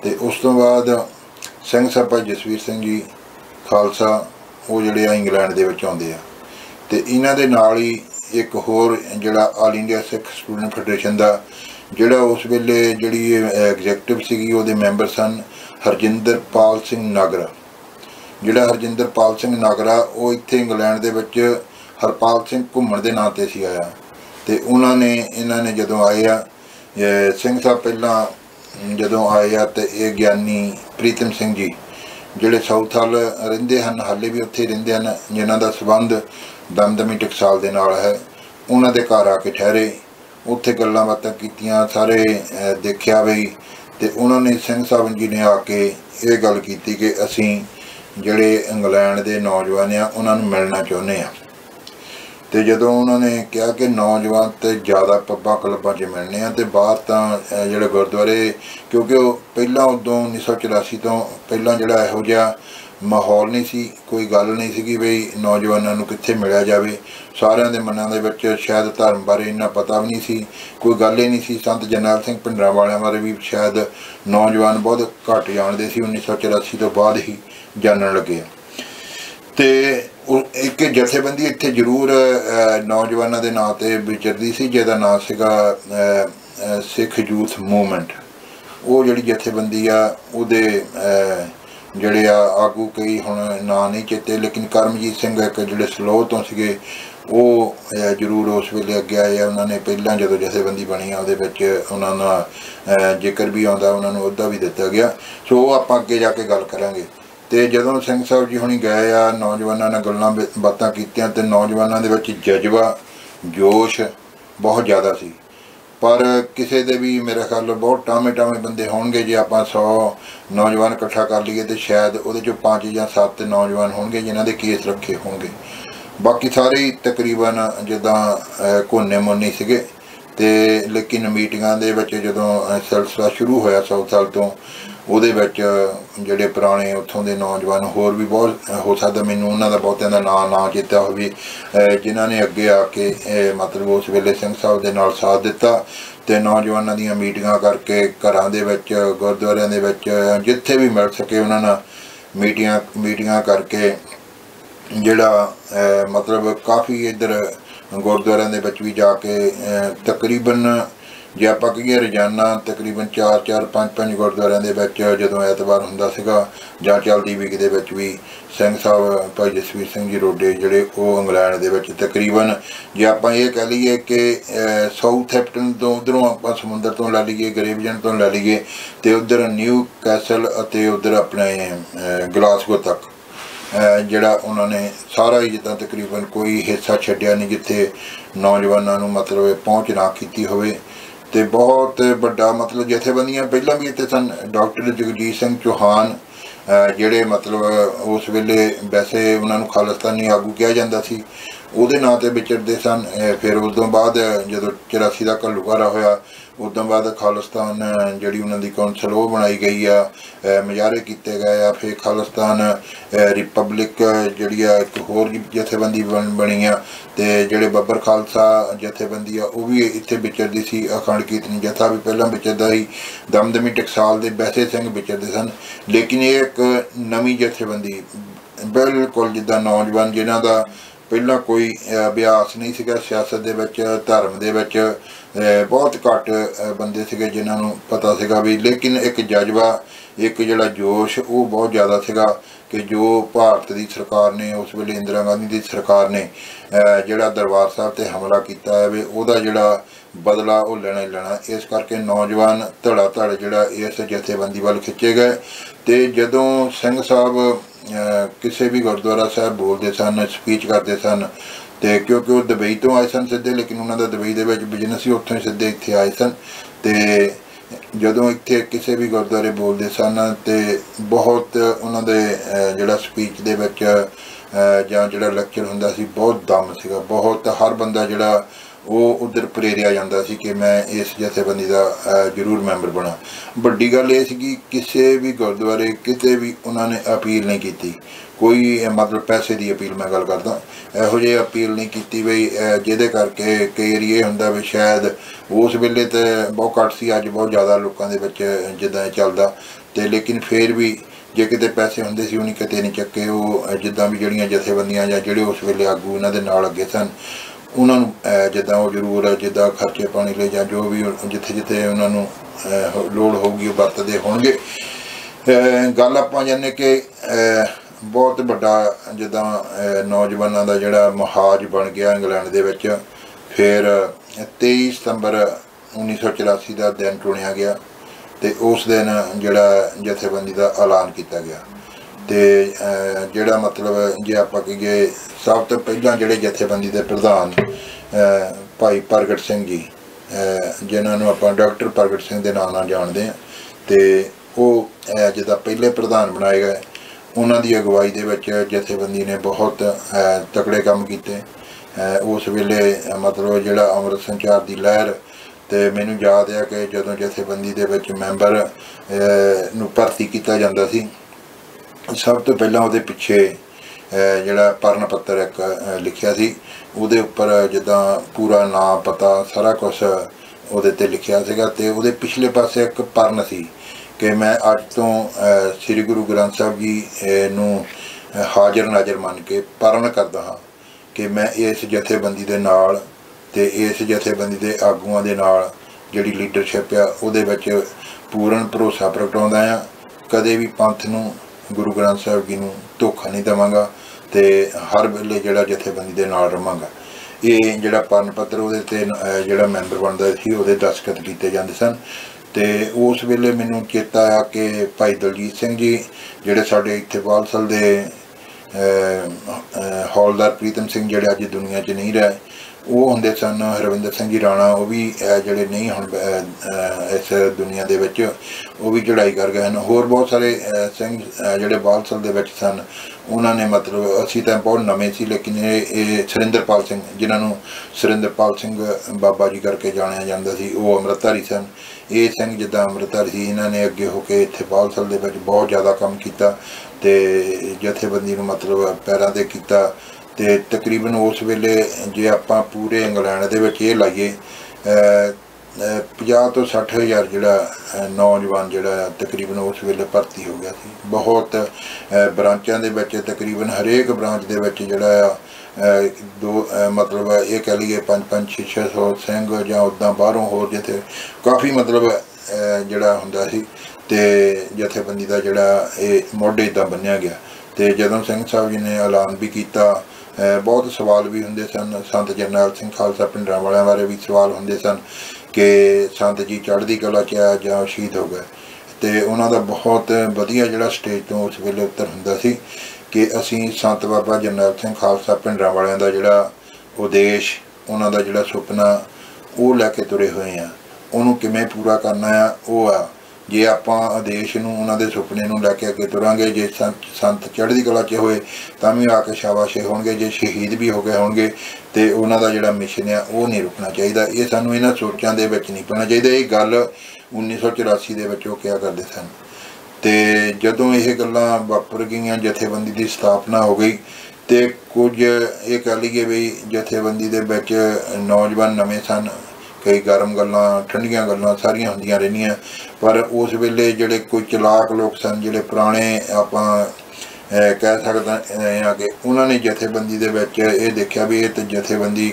ਤੇ ਉਸ ਤੋਂ ਬਾਅਦ ਸਿੰਘ ਸਾਹਿਬ ਜਸਵੀਰ ਸਿੰਘ ਜੀ ਖਾਲਸਾ ਉਹ ਜਿਹੜੇ ਆ ਇੰਗਲੈਂਡ ਦੇ ਵਿੱਚ ਆਉਂਦੇ ਆ। ਤੇ ਇਹਨਾਂ ਦੇ ਨਾਲ ਹੀ ਇੱਕ ਹੋਰ ਜਿਹੜਾ all India Sikh student federation ਦਾ ਜਿਹੜਾ ਉਸ ਵੇਲੇ ਜਿਹੜੀ ਐਗਜ਼ੈਕਟਿਵ ਸੀਗੀ, ਉਹਦੇ ਮੈਂਬਰ ਸਨ ਹਰਜਿੰਦਰਪਾਲ ਸਿੰਘ ਨਾਗਰਾ। ਜਿਹੜਾ ਹਰਜਿੰਦਰਪਾਲ ਸਿੰਘ ਨਾਗਰਾ, ਉਹ ਇੱਥੇ ਇੰਗਲੈਂਡ ਦੇ ਵਿੱਚ ਹਰਪਾਲ ਸਿੰਘ ਘੁੰਮਣ ਦੇ ਨਾਂ ਤੇ ਸੀ ਆਇਆ। ਤੇ ਉਹਨਾਂ ਨੇ, ਇਹਨਾਂ ਨੇ ਜਦੋਂ ਆਏ ਆ ਸਿੰਘ ਸਾਹਿਬ ਪਹਿਲਾਂ ਜਦੋਂ ਆਏ ਆ, ਤੇ ਇਹ ਗਿਆਨੀ ਪ੍ਰੀਤਮ ਸਿੰਘ ਜੀ, ਜਿਹੜੇ ਸਾਊਥ ਹਾਲ ਰਹਿੰਦੇ ਹਨ, ਹਾਲੇ ਵੀ ਉੱਥੇ ਰਹਿੰਦੇ ਹਨ, ਜਿਨ੍ਹਾਂ ਦਾ ਸਬੰਧ ਦਮਦਮੀ ਟਕਸਾਲ ਦੇ ਨਾਲ ਹੈ, ਉਹਨਾਂ ਦੇ ਘਰ ਆ ਕੇ ਠਹਿਰੇ। ਉੱਥੇ ਗੱਲਾਂ ਬਾਤਾਂ ਕੀਤੀਆਂ, ਸਾਰੇ ਦੇਖਿਆ ਵੀ ਤੇ ਉਹਨਾਂ ਨੇ ਸਿੰਘ ਸਾਹਿਬ ਜੀ ਨੇ ਆ ਕੇ ਇਹ ਗੱਲ ਕੀਤੀ ਕਿ ਅਸੀਂ ਜਿਹੜੇ ਇੰਗਲੈਂਡ ਦੇ ਨੌਜਵਾਨ ਆ, ਉਹਨਾਂ ਨੂੰ ਮਿਲਣਾ ਚਾਹੁੰਦੇ ਆ। ਤੇ ਜਦੋਂ ਉਹਨਾਂ ਨੇ ਕਿਹਾ ਕਿ ਨੌਜਵਾਨ ਤੇ ਜ਼ਿਆਦਾ ਪੱਬਾਂ ਕਲੱਬਾਂ 'ਚ ਮਿਲਣੇ ਆ, ਤੇ ਬਾਹਰ ਤਾਂ ਜਿਹੜੇ ਗੁਰਦੁਆਰੇ, ਕਿਉਂਕਿ ਉਹ ਪਹਿਲਾਂ ਉਦੋਂ 1984 ਤੋਂ ਪਹਿਲਾਂ ਜਿਹੜਾ ਇਹੋ ਜਿਹਾ ਮਾਹੌਲ ਨਹੀਂ ਸੀ, ਕੋਈ ਗੱਲ ਨਹੀਂ ਸੀਗੀ ਬਈ ਨੌਜਵਾਨਾਂ ਨੂੰ ਕਿੱਥੇ ਮਿਲਿਆ ਜਾਵੇ। ਸਾਰਿਆਂ ਦੇ ਮਨਾਂ ਦੇ ਵਿੱਚ ਸ਼ਾਇਦ ਧਰਮ ਬਾਰੇ ਇੰਨਾ ਪਤਾ ਵੀ ਨਹੀਂ ਸੀ, ਕੋਈ ਗੱਲ ਹੀ ਨਹੀਂ ਸੀ। ਸੰਤ ਜਰਨੈਲ ਸਿੰਘ ਭਿੰਡਰਾਂ ਵਾਲਿਆਂ ਬਾਰੇ ਵੀ ਸ਼ਾਇਦ ਨੌਜਵਾਨ ਬਹੁਤ ਘੱਟ ਜਾਣਦੇ ਸੀ 1984 ਤੋਂ ਬਾਅਦ ਹੀ ਜਾਣਨ ਲੱਗੇ ਤੇ ਉਹ ਇੱਕ ਜਥੇਬੰਦੀ ਇੱਥੇ ਜ਼ਰੂਰ ਨੌਜਵਾਨਾਂ ਦੇ ਨਾਂ ਤੇ ਵਿਚਰਦੀ ਸੀ, ਜਿਹਦਾ ਨਾਂ ਸੀਗਾ ਸਿੱਖ ਯੂਥ ਮੂਵਮੈਂਟ। ਉਹ ਜਿਹੜੀ ਜਥੇਬੰਦੀ ਆ, ਉਹਦੇ ਜਿਹੜੇ ਆ ਆਗੂ ਕਈ ਹੁਣ ਨਾਂ ਨਹੀਂ ਚੇਤੇ, ਲੇਕਿਨ ਕਰਮਜੀਤ ਸਿੰਘ ਇੱਕ ਜਿਹੜੇ ਸਲੋਹ ਤੋਂ ਸੀਗੇ, ਉਹ ਜ਼ਰੂਰ ਉਸ ਵੇਲੇ ਅੱਗੇ ਆਏ ਆ। ਉਹਨਾਂ ਨੇ ਪਹਿਲਾਂ ਜਦੋਂ ਜਥੇਬੰਦੀ ਬਣੀ ਆ, ਉਹਦੇ ਵਿੱਚ ਉਹਨਾਂ ਦਾ ਜ਼ਿਕਰ ਵੀ ਆਉਂਦਾ, ਉਹਨਾਂ ਨੂੰ ਅਹੁਦਾ ਵੀ ਦਿੱਤਾ ਗਿਆ। ਸੋ ਉਹ ਆਪਾਂ ਅੱਗੇ ਜਾ ਕੇ ਗੱਲ ਕਰਾਂਗੇ। ਤੇ ਜਦੋਂ ਸਿੰਘ ਸਾਹਿਬ ਜੀ ਹੁਣੀ ਗਏ ਆ, ਨੌਜਵਾਨਾਂ ਨਾਲ ਗੱਲਾਂ ਬ- ਬਾਤਾਂ ਕੀਤੀਆਂ, ਤੇ ਨੌਜਵਾਨਾਂ ਦੇ ਵਿੱਚ ਜਜ਼ਬਾ, ਜੋਸ਼ ਬਹੁਤ ਜ਼ਿਆਦਾ ਸੀ। ਪਰ ਕਿਸੇ ਦੇ ਵੀ ਮੇਰੇ ਖਿਆਲ ਬਹੁਤ ਟਾਮੇ ਟਾਮੇ ਬੰਦੇ ਹੋਣਗੇ ਜੇ ਆਪਾਂ 100 ਨੌਜਵਾਨ ਇਕੱਠਾ ਕਰ ਲਈਏ ਤੇ ਸ਼ਾਇਦ ਉਹਦੇ ਚੋਂ 5 ਜਾਂ 7 ਨੌਜਵਾਨ ਹੋਣਗੇ ਜਿਨ੍ਹਾਂ ਦੇ ਕੇਸ ਰੱਖੇ ਹੋਣਗੇ। ਬਾਕੀ ਸਾਰੇ ਹੀ ਤਕਰੀਬਨ ਜਿੱਦਾਂ ਅਹ, ਕੋਨੇ ਮੋਨੀ ਸੀਗੇ ਤੇ ਲੇਕਿਨ ਮੀਟਿੰਗਾਂ ਦੇ ਵਿੱਚ ਜਦੋਂ ਸਿਲਸਿਲਾ ਸ਼ੁਰੂ ਹੋਇਆ 100 ਸਾਲ ਤੋਂ ਉਹਦੇ ਵਿੱਚ ਜਿਹੜੇ ਪੁਰਾਣੇ ਉੱਥੋਂ ਦੇ ਨੌਜਵਾਨ ਹੋਰ ਵੀ ਬਹੁਤ, ਹੋ ਸਕਦਾ ਮੈਨੂੰ ਉਹਨਾਂ ਦਾ ਬਹੁਤਿਆਂ ਦਾ ਨਾਂ, ਨਾ ਚੇਤਾ ਹੋਵੇ ਜਿਨ੍ਹਾਂ ਨੇ ਅੱਗੇ ਆ ਕੇ ਮਤਲਬ ਉਸ ਵੇਲੇ ਸਿੰਘ ਸਾਹਿਬ ਦੇ ਨਾਲ ਸਾਥ ਦਿੱਤਾ ਤੇ ਨੌਜਵਾਨਾਂ ਦੀਆਂ ਮੀਟਿੰਗਾਂ ਕਰਕੇ ਘਰਾਂ ਦੇ ਵਿੱਚ, ਗੁਰਦੁਆਰਿਆਂ ਦੇ ਵਿੱਚ, ਜਿੱਥੇ ਵੀ ਮਿਲ ਸਕੇ ਉਹਨਾਂ ਨਾਲ ਮੀਟਿੰਗਾਂ ਮੀਟਿੰਗਾਂ ਕਰਕੇ ਜਿਹੜਾ ਮਤਲਬ ਕਾਫੀ ਇੱਧਰ ਗੁਰਦੁਆਰਿਆਂ ਦੇ ਵਿੱਚ ਵੀ ਜਾ ਕੇ ਤਕਰੀਬਨ ਜੇ ਆਪਾਂ ਕਹੀਏ ਰੋਜ਼ਾਨਾ ਤਕਰੀਬਨ 4 4 5 5 ਗੁਰਦੁਆਰਿਆਂ ਦੇ ਵਿੱਚ ਜਦੋਂ ਐਤਵਾਰ ਹੁੰਦਾ ਸੀਗਾ ਜਾਂ ਚੱਲਦੀ ਵੀਕ ਦੇ ਵਿੱਚ ਵੀ ਸਿੰਘ ਸਾਹਿਬ, ਭਾਈ ਜਸਵੀਰ ਸਿੰਘ ਜੀ ਰੋਡੇ ਜਿਹੜੇ ਉਹ ਇੰਗਲੈਂਡ ਦੇ ਵਿੱਚ ਤਕਰੀਬਨ ਜੇ ਆਪਾਂ ਇਹ ਕਹਿ ਲਈਏ ਕਿ ਸਾਊਥ ਹੈਪਟਨ ਤੋਂ ਉਧਰੋਂ ਆਪਾਂ ਸਮੁੰਦਰ ਤੋਂ ਲੈ ਲਈਏ ਗਰੇਵਜਨ ਤੋਂ ਲੈ ਲਈਏ ਤੇ ਉਧਰ ਨਿਊ ਕੈਸਲ ਅਤੇ ਉਧਰ ਆਪਣੇ ਗਲਾਸਗੋ ਤੱਕ ਜਿਹੜਾ ਉਹਨਾਂ ਨੇ ਸਾਰਾ ਹੀ ਜਿੱਦਾਂ ਤਕਰੀਬਨ ਕੋਈ ਹਿੱਸਾ ਛੱਡਿਆ ਨਹੀਂ ਜਿੱਥੇ ਨੌਜਵਾਨਾਂ ਨੂੰ ਮਤਲਬ ਪਹੁੰਚ ਨਾ ਕੀਤੀ ਹੋਵੇ। ਤੇ ਬਹੁਤ ਵੱਡਾ ਮਤਲਬ ਜਥੇਬੰਦੀਆਂ ਪਹਿਲਾਂ ਵੀ ਇੱਥੇ ਸਨ, ਡਾਕਟਰ ਜਗਜੀਤ ਸਿੰਘ ਚੌਹਾਨ ਜਿਹੜੇ ਮਤਲਬ ਉਸ ਵੇਲੇ ਵੈਸੇ ਉਹਨਾਂ ਨੂੰ ਖਾਲਿਸਤਾਨੀ ਆਗੂ ਕਿਹਾ ਜਾਂਦਾ ਸੀ ਉਹਦੇ ਨਾਂ ਤੇ ਵਿਚਰਦੇ ਸਨ ਫਿਰ ਉਸ ਤੋਂ ਬਾਅਦ ਜਦੋਂ 84 ਦਾ ਘੱਲੂਘਾਰਾ ਹੋਇਆ ਉਸ ਤੋਂ ਬਾਅਦ ਖਾਲਿਸਤਾਨ ਜਿਹੜੀ ਉਹਨਾਂ ਦੀ ਕੌਂਸਲ ਉਹ ਬਣਾਈ ਗਈ ਆ ਅਹ, ਮੁਜ਼ਾਹਰੇ ਕੀਤੇ ਗਏ ਆ ਫਿਰ ਖਾਲਿਸਤਾਨ ਰਿਪਬਲਿਕ ਜਿਹੜੀ ਆ ਇੱਕ ਹੋਰ ਜੀ ਜਥੇਬੰਦੀ ਬਣ- ਬਣੀ ਆ ਤੇ ਜਿਹੜੇ ਬੱਬਰ ਖਾਲਸਾ ਜਥੇਬੰਦੀ ਆ ਉਹ ਵੀ ਇੱਥੇ ਵਿਚਰਦੀ ਸੀ ਅਖੰਡ ਕੀਰਤਨ ਜਥਾ ਵੀ ਪਹਿਲਾਂ ਵਿਚਰਦਾ ਸੀ ਦਮਦਮੀ ਟਕਸਾਲ ਦੇ ਬੈਸੇ ਸਿੰਘ ਵਿਚਰਦੇ ਸਨ ਲੇਕਿਨ ਇਹ ਇੱਕ ਨਵੀਂ ਜਥੇਬੰਦੀ ਬਿਲਕੁਲ ਜਿੱਦਾਂ ਨੌਜਵਾਨ ਜਿਨ੍ਹਾਂ ਦਾ ਪਹਿਲਾਂ ਕੋਈ ਅਭਿਆਸ ਨਹੀਂ ਸੀਗਾ। ਸਿਆਸਤ ਦੇ ਵਿੱਚ, ਧਰਮ ਦੇ ਵਿੱਚ ਬਹੁਤ ਘੱਟ ਬੰਦੇ ਸੀਗੇ ਜਿਨ੍ਹਾਂ ਨੂੰ ਪਤਾ ਸੀਗਾ ਵੀ। ਲੇਕਿਨ ਇੱਕ ਜਜ਼ਬਾ, ਇੱਕ ਜਿਹੜਾ ਜੋਸ਼, ਉਹ ਬਹੁਤ ਜ਼ਿਆਦਾ ਸੀਗਾ ਕਿ ਜੋ ਭਾਰਤ ਦੀ ਸਰਕਾਰ ਨੇ, ਉਸ ਵੇਲੇ ਇੰਦਰਾ ਗਾਂਧੀ ਦੀ ਸਰਕਾਰ ਨੇ ਜਿਹੜਾ ਦਰਬਾਰ ਸਾਹਿਬ ਤੇ ਹਮਲਾ ਕੀਤਾ ਹੈ ਵੀ ਉਹਦਾ ਜਿਹੜਾ ਬਦਲਾ ਉਹ ਲੈਣਾ ਹੀ ਲੈਣਾ। ਇਸ ਕਰਕੇ ਨੌਜਵਾਨ ਧੜਾ ਧੜ ਜਿਹੜਾ ਇਸ ਜਥੇਬੰਦੀ ਵੱਲ ਖਿੱਚੇ ਗਏ। ਤੇ ਜਦੋਂ ਸਿੰਘ ਸਾਹਿਬ ਕਿਸੇ ਵੀ ਗੁਰਦੁਆਰਾ ਸਾਹਿਬ ਬੋਲਦੇ ਸਨ ਸਪੀਚ ਕਰਦੇ ਸਨ ਤੇ ਕਿਉਂਕਿ ਉਹ ਦੁਬਈ ਤੋਂ ਆਏ ਸਨ ਸਿੱਧੇ, ਲੇਕਿਨ ਉਹਨਾਂ ਦਾ ਦੁਬਈ ਦੇ ਵਿੱਚ ਬਿਜ਼ਨਸ ਹੀ ਉੱਥੋਂ ਹੀ ਸਿੱਧੇ ਇੱਥੇ ਆਏ ਸਨ ਤੇ ਜਦੋਂ ਇੱਥੇ ਕਿਸੇ ਵੀ ਗੁਰਦੁਆਰੇ ਬੋਲਦੇ ਸਨ ਤੇ ਬਹੁਤ ਉਹਨਾਂ ਦੇ ਜਿਹੜਾ ਸਪੀਚ ਦੇ ਵਿੱਚ ਜਾਂ ਜਿਹੜਾ ਲੈਕਚਰ ਹੁੰਦਾ ਸੀ, ਬਹੁਤ ਦਮ ਸੀਗਾ, ਬਹੁਤ ਹਰ ਬੰਦਾ ਜਿਹੜਾ ਉਹ ਉਧਰ ਪ੍ਰੇਰਿਆ ਜਾਂਦਾ ਸੀ ਕਿ ਮੈਂ ਇਸ ਜਥੇਬੰਦੀ ਦਾ ਜ਼ਰੂਰ ਮੈਂਬਰ ਬਣਾ। ਵੱਡੀ ਗੱਲ ਇਹ ਸੀ ਕਿ ਕਿਸੇ ਵੀ ਗੁਰਦੁਆਰੇ ਕਿਤੇ ਵੀ ਉਹਨਾਂ ਨੇ ਅਪੀਲ ਨਹੀਂ ਕੀਤੀ। ਕੋਈ ਮਤਲਬ ਪੈਸੇ ਦੀ ਅਪੀਲ ਮੈਂ ਗੱਲ ਕਰਦਾ। ਇਹੋ ਜਿਹੀ ਅਪੀਲ ਨਹੀਂ ਕੀਤੀ ਬਈ ਜਿਹਦੇ ਕਰਕੇ ਕਈ ਵਾਰੀ ਇਹ ਹੁੰਦਾ ਵੀ ਸ਼ਾਇਦ ਉਸ ਵੇਲੇ ਤੇ ਬਹੁਤ ਘੱਟ ਸੀ, ਅੱਜ ਬਹੁਤ ਜ਼ਿਆਦਾ ਲੋਕਾਂ ਦੇ ਵਿੱਚ ਜਿੱਦਾਂ ਇਹ ਚੱਲਦਾ। ਤੇ ਲੇਕਿਨ ਫੇਰ ਵੀ ਜੇ ਕਿਤੇ ਪੈਸੇ ਹੁੰਦੇ ਸੀ, ਉਹਨੀ ਕਿਤੇ ਨਹੀਂ ਚੱਕੇ। ਉਹ ਜਿੱਦਾਂ ਵੀ ਜਿਹੜੀਆਂ ਜਥੇਬੰਦੀਆਂ ਜਾਂ ਜਿਹੜੇ ਉਸ ਵੇਲੇ ਆਗੂ ਇਹਨਾਂ ਦੇ ਨਾਲ ਅੱਗੇ ਸਨ ਉਹਨਾਂ ਨੂੰ ਜਿੱਦਾਂ ਉਹ ਜ਼ਰੂਰ ਜਿੱਦਾਂ ਖਰਚੇ ਪਾਣੀ ਲਈ ਜਾਂ ਜੋ ਵੀ ਜਿੱਥੇ ਜਿੱਥੇ ਉਹਨਾਂ ਨੂੰ ਹੋ- ਲੋੜ ਹੋਊਗੀ ਉਹ ਵਰਤਦੇ ਹੋਣਗੇ। ਗੱਲ ਆਪਾਂ ਜਾਣੇ ਕਿ ਬਹੁਤ ਵੱਡਾ ਜਿੱਦਾਂ ਨੌਜਵਾਨਾਂ ਦਾ ਜਿਹੜਾ ਮਹਾਜ ਬਣ ਗਿਆ ਇੰਗਲੈਂਡ ਦੇ ਵਿੱਚ। ਫਿਰ 23 ਸਤੰਬਰ 1984 ਦਾ ਦਿਨ ਚੁਣਿਆ ਗਿਆ ਤੇ ਉਸ ਦਿਨ ਜਿਹੜਾ ਜਥੇਬੰਦੀ ਦਾ ਐਲਾਨ ਕੀਤਾ ਗਿਆ। ਤੇ ਜਿਹੜਾ ਮਤਲਬ ਜੇ ਆਪਾਂ ਕਹੀਏ ਸਭ ਤੋਂ ਪਹਿਲਾਂ ਜਿਹੜੇ ਜਥੇਬੰਦੀ ਦੇ ਪ੍ਰਧਾਨ ਭਾਈ ਪ੍ਰਗਟ ਸਿੰਘ ਜੀ ਜਿਨ੍ਹਾਂ ਨੂੰ ਆਪਾਂ ਡਾਕਟਰ ਪ੍ਰਗਟ ਸਿੰਘ ਦੇ ਨਾਮ ਨਾਲ ਜਾਣਦੇ ਹਾਂ ਤੇ ਉਹ ਅਹ, ਜਿੱਦਾਂ ਪਹਿਲੇ ਪ੍ਰਧਾਨ ਬਣਾਏ ਗਏ। ਉਹਨਾਂ ਦੀ ਅਗਵਾਈ ਦੇ ਵਿੱਚ ਜਥੇਬੰਦੀ ਨੇ ਬਹੁਤ ਤਕੜੇ ਕੰਮ ਕੀਤੇ। ਉਸ ਵੇਲੇ ਮਤਲਬ ਜਿਹੜਾ ਅੰਮ੍ਰਿਤ ਸੰਚਾਰ ਦੀ ਲਹਿਰ ਤੇ ਮੈਨੂੰ ਯਾਦ ਆ ਕਿ ਜਦੋਂ ਜਥੇਬੰਦੀ ਦੇ ਵਿੱਚ ਮੈਂਬਰ ਨੂੰ ਭਰਤੀ ਕੀਤਾ ਜਾਂਦਾ ਸੀ ਸਭ ਤੋਂ ਪਹਿਲਾਂ ਉਹਦੇ ਪਿੱਛੇ ਜਿਹੜਾ ਪਰਨ ਪੱਤਰ ਇੱਕ ਲਿਖਿਆ ਸੀ, ਉਹਦੇ ਉੱਪਰ ਜਿੱਦਾਂ ਪੂਰਾ ਨਾਮ ਪਤਾ ਸਾਰਾ ਕੁਝ ਉਹਦੇ ਤੇ ਲਿਖਿਆ ਸੀਗਾ ਤੇ ਉਹਦੇ ਪਿਛਲੇ ਪਾਸੇ ਇੱਕ ਪਰਨ ਸੀ ਕਿ ਮੈਂ ਅੱਜ ਤੋਂ ਸ੍ਰੀ ਗੁਰੂ ਗ੍ਰੰਥ ਸਾਹਿਬ ਜੀ ਨੂੰ ਹਾਜ਼ਰ ਨਾਜ਼ਰ ਮੰਨ ਕੇ ਪਰਨ ਕਰਦਾ ਹਾਂ ਕਿ ਮੈਂ ਇਸ ਜਥੇਬੰਦੀ ਦੇ ਨਾਲ ਤੇ ਇਸ ਜਥੇਬੰਦੀ ਦੇ ਆਗੂਆਂ ਦੇ ਨਾਲ ਜਿਹੜੀ ਲੀਡਰਸ਼ਿਪ ਆ, ਉਹਦੇ ਵਿੱਚ ਪੂਰਨ ਭਰੋਸਾ ਪ੍ਰਗਟਾਉਂਦਾ ਆ ਕਦੇ ਵੀ ਪੰਥ ਨੂੰ ਗੁਰੂ ਗ੍ਰੰਥ ਸਾਹਿਬ ਜੀ ਨੂੰ ਧੋਖਾ ਨਹੀਂ ਦੇਵਾਂਗਾ ਤੇ ਹਰ ਵੇਲੇ ਜਿਹੜਾ ਜਥੇਬੰਦੀ ਦੇ ਨਾਲ ਰਵਾਂਗਾ। ਇਹ ਜਿਹੜਾ ਪਰਨ ਪੱਤਰ ਉਹਦੇ ਤੇ ਜਿਹੜਾ ਮੈਂਬਰ ਬਣਦਾ ਸੀ, ਉਹਦੇ ਦਸਤਖਤ ਕੀਤੇ ਜਾਂਦੇ ਸਨ। ਤੇ ਉਸ ਵੇਲੇ ਮੈਨੂੰ ਚੇਤਾ ਆ ਕਿ ਭਾਈ ਦਲਜੀਤ ਸਿੰਘ ਜੀ, ਜਿਹੜੇ ਸਾਡੇ ਇੱਥੇ ਵਾਲਸਲ ਦੇ ਹੌਲਦਾਰ ਪ੍ਰੀਤਮ ਸਿੰਘ ਜਿਹੜੇ ਅੱਜ ਦੁਨੀਆ 'ਚ ਨਹੀਂ ਰਹੇ ਉਹ ਹੁੰਦੇ ਸਨ ਹਰਵਿੰਦਰ ਸਿੰਘ ਜੀ ਰਾਣਾ, ਉਹ ਵੀ ਜਿਹੜੇ ਨਹੀਂ ਹੁਣ ਇਸ ਦੁਨੀਆ ਦੇ ਵਿੱਚ, ਉਹ ਵੀ ਚੜਾਈ ਕਰ ਗਏ ਹਨ। ਹੋਰ ਬਹੁਤ ਸਾਰੇ ਸਿੰਘ ਜਿਹੜੇ ਬਾਲਸਲ ਦੇ ਵਿੱਚ ਸਨ, ਉਹਨਾਂ ਨੇ ਮਤਲਬ ਅਸੀਂ ਤਾਂ ਬਹੁਤ ਨਵੇਂ ਸੀ, ਲੇਕਿਨ ਇਹ ਇਹ ਸੁਰਿੰਦਰਪਾਲ ਸਿੰਘ, ਜਿਨ੍ਹਾਂ ਨੂੰ ਸੁਰਿੰਦਰਪਾਲ ਸਿੰਘ ਬਾਬਾ ਜੀ ਕਰਕੇ ਜਾਣਿਆ ਜਾਂਦਾ ਸੀ, ਉਹ ਅੰਮ੍ਰਿਤਧਾਰੀ ਸਨ। ਇਹ ਸਿੰਘ ਜਿੱਦਾਂ ਅੰਮ੍ਰਿਤਧਾਰੀ ਸੀ, ਇਹਨਾਂ ਨੇ ਅੱਗੇ ਹੋ ਕੇ ਇੱਥੇ ਬਾਲਸਲ ਦੇ ਵਿੱਚ ਬਹੁਤ ਜ਼ਿਆਦਾ ਕੰਮ ਕੀਤਾ ਤੇ ਜਥੇਬੰਦੀ ਨੂੰ ਮਤਲਬ ਪੈਰਾਂ ਤੇ ਕੀਤਾ। ਤੇ ਤਕਰੀਬਨ ਉਸ ਵੇਲੇ ਜੇ ਆਪਾਂ ਪੂਰੇ ਇੰਗਲੈਂਡ ਦੇ ਵਿੱਚ ਇਹ ਲਾਈਏ ਅਹ, 50 ਤੋਂ 60 ਹਜ਼ਾਰ ਜਿਹੜਾ ਨੌਜਵਾਨ ਜਿਹੜਾ ਤਕਰੀਬਨ ਉਸ ਵੇਲੇ ਭਰਤੀ ਹੋ ਗਿਆ ਸੀ। ਬਹੁਤ ਬ੍ਰਾਂਚਾਂ ਦੇ ਵਿੱਚ ਤਕਰੀਬਨ ਹਰੇਕ ਬ੍ਰਾਂਚ ਦੇ ਵਿੱਚ ਜਿਹੜਾ ਆ ਦੋ ਮਤਲਬ ਇਹ ਕਹਿ ਲਈਏ 5-5 600 ਸਿੰਘ ਜਾਂ ਉਦਾਂ ਬਾਹਰੋਂ ਹੋਰ ਜਿੱਥੇ ਕਾਫੀ ਮਤਲਬ ਜਿਹੜਾ ਹੁੰਦਾ ਸੀ ਤੇ ਜਥੇਬੰਦੀ ਦਾ ਜਿਹੜਾ ਇਹ ਮੋਢੇ ਇਦਾਂ ਬੰਨਿਆ ਗਿਆ। ਤੇ ਜਦੋਂ ਸਿੰਘ ਸਾਹਿਬ ਜੀ ਨੇ ਐਲਾਨ ਵੀ ਕੀਤਾ ਬਹੁਤ ਸਵਾਲ ਵੀ ਹੁੰਦੇ ਸਨ। ਸੰਤ ਜਰਨੈਲ ਸਿੰਘ ਖਾਲਸਾ ਪਿੰਡਰਾਂ ਵਾਲਿਆਂ ਬਾਰੇ ਵੀ ਸਵਾਲ ਹੁੰਦੇ ਸਨ ਕਿ ਸੰਤ ਜੀ ਚੜ੍ਹਦੀ ਕਲਾ ਚ ਆ ਜਾਂ ਸ਼ਹੀਦ ਹੋ ਗਏ। ਤੇ ਉਹਨਾਂ ਦਾ ਬਹੁਤ ਵਧੀਆ ਜਿਹੜਾ ਸਟੇਜ ਤੋਂ ਉਸ ਵੇਲੇ ਉੱਤਰ ਹੁੰਦਾ ਸੀ ਕਿ ਅਸੀਂ ਸੰਤ ਬਾਬਾ ਜਰਨੈਲ ਸਿੰਘ ਖਾਲਸਾ ਪਿੰਡਰਾਂ ਵਾਲਿਆਂ ਦਾ ਜਿਹੜਾ ਉਦੇਸ਼, ਉਹਨਾਂ ਦਾ ਜਿਹੜਾ ਸੁਪਨਾ, ਉਹ ਲੈ ਕੇ ਤੁਰੇ ਹੋਏ ਆ ਉਹਨੂੰ ਕਿਵੇਂ ਪੂਰਾ ਕਰਨਾ ਆ, ਉਹ ਆ। ਜੇ ਆਪਾਂ ਆਦੇਸ਼ ਨੂੰ, ਉਹਨਾਂ ਦੇ ਸੁਪਨੇ ਨੂੰ ਲੈ ਕੇ ਅੱਗੇ ਤੁਰਾਂਗੇ, ਜੇ ਸੰਤ ਸੰਤ ਚੜ੍ਹਦੀ ਕਲਾ 'ਚ ਹੋਏ, ਤਾਂ ਵੀ ਆ ਕੇ ਸ਼ਾਬਾਸ਼ੇ ਹੋਣਗੇ। ਜੇ ਸ਼ਹੀਦ ਵੀ ਹੋ ਗਏ ਹੋਣਗੇ, ਤੇ ਉਹਨਾਂ ਦਾ ਜਿਹੜਾ ਮਿਸ਼ਨ ਆ, ਉਹ ਨਹੀਂ ਰੁਕਣਾ ਚਾਹੀਦਾ। ਇਹ ਸਾਨੂੰ ਇਹਨਾਂ ਸੋਚਾਂ ਦੇ ਵਿੱਚ ਨਹੀਂ ਪੈਣਾ ਚਾਹੀਦਾ। ਇਹ ਗੱਲ 1984 ਦੇ ਵਿੱਚ ਉਹ ਕਿਹਾ ਕਰਦੇ ਸਨ। ਤੇ ਜਦੋਂ ਇਹ ਗੱਲਾਂ ਵਾਪਰ ਗਈਆਂ, ਜਥੇਬੰਦੀ ਦੀ ਸਥਾਪਨਾ ਹੋ ਗਈ, ਤੇ ਕੁਝ ਇਹ ਕਹਿ ਲਈਏ ਵੀ ਜਥੇਬੰਦੀ ਦੇ ਵਿੱਚ ਨੌਜਵਾਨ ਨਵੇਂ ਸਨ। ਕਈ ਗਰਮ ਗੱਲਾਂ, ਠੰਡੀਆਂ ਗੱਲਾਂ ਸਾਰੀਆਂ ਹੁੰਦੀਆਂ ਰਹਿੰਦੀਆਂ। ਪਰ ਉਸ ਵੇਲੇ ਜਿਹੜੇ ਕੋਈ ਚਲਾਕ ਲੋਕ ਸਨ, ਜਿਹੜੇ ਪੁਰਾਣੇ ਆਪਾਂ ਕਹਿ ਸਕਦੇ ਆ ਕਿ ਉਹਨਾਂ ਨੇ ਜਥੇਬੰਦੀ ਦੇ ਵਿੱਚ ਇਹ ਦੇਖਿਆ ਵੀ ਇਹ ਤੇ ਜਥੇਬੰਦੀ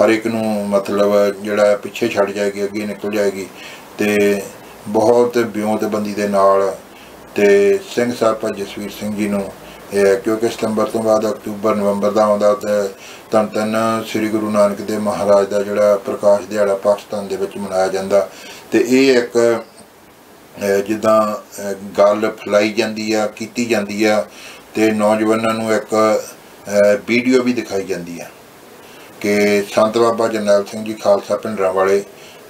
ਹਰ ਇੱਕ ਨੂੰ ਮਤਲਬ ਜਿਹੜਾ ਪਿੱਛੇ ਛੱਡ ਜਾਏਗੀ, ਅੱਗੇ ਨਿਕਲ ਜਾਏਗੀ। ਤੇ ਬਹੁਤ ਬਿਉਂਤਬੰਦੀ ਦੇ ਨਾਲ ਤੇ ਸਿੰਘ ਸਾਹਿਬ ਭਾਈ ਜਸਵੀਰ ਸਿੰਘ ਜੀ ਨੂੰ ਕਿਉਂਕਿ ਸਤੰਬਰ ਤੋਂ ਬਾਅਦ ਅਕਤੂਬਰ, ਨਵੰਬਰ ਦਾ ਆਉਂਦਾ ਤੇ ਧੰਨ ਧੰਨ ਸ੍ਰੀ ਗੁਰੂ ਨਾਨਕ ਦੇਵ ਮਹਾਰਾਜ ਦਾ ਜਿਹੜਾ ਪ੍ਰਕਾਸ਼ ਦਿਹਾੜਾ ਪਾਕਿਸਤਾਨ ਦੇ ਵਿੱਚ ਮਨਾਇਆ ਜਾਂਦਾ। ਤੇ ਇਹ ਇੱਕ ਜਿੱਦਾਂ ਗੱਲ ਫੈਲਾਈ ਜਾਂਦੀ ਆ, ਕੀਤੀ ਜਾਂਦੀ ਆ ਤੇ ਨੌਜਵਾਨਾਂ ਨੂੰ ਇੱਕ ਵੀਡੀਓ ਵੀ ਦਿਖਾਈ ਜਾਂਦੀ ਆ ਕਿ ਸੰਤ ਬਾਬਾ ਜਰਨੈਲ ਸਿੰਘ ਜੀ ਖਾਲਸਾ ਪਿੰਡਰਾਂ ਵਾਲੇ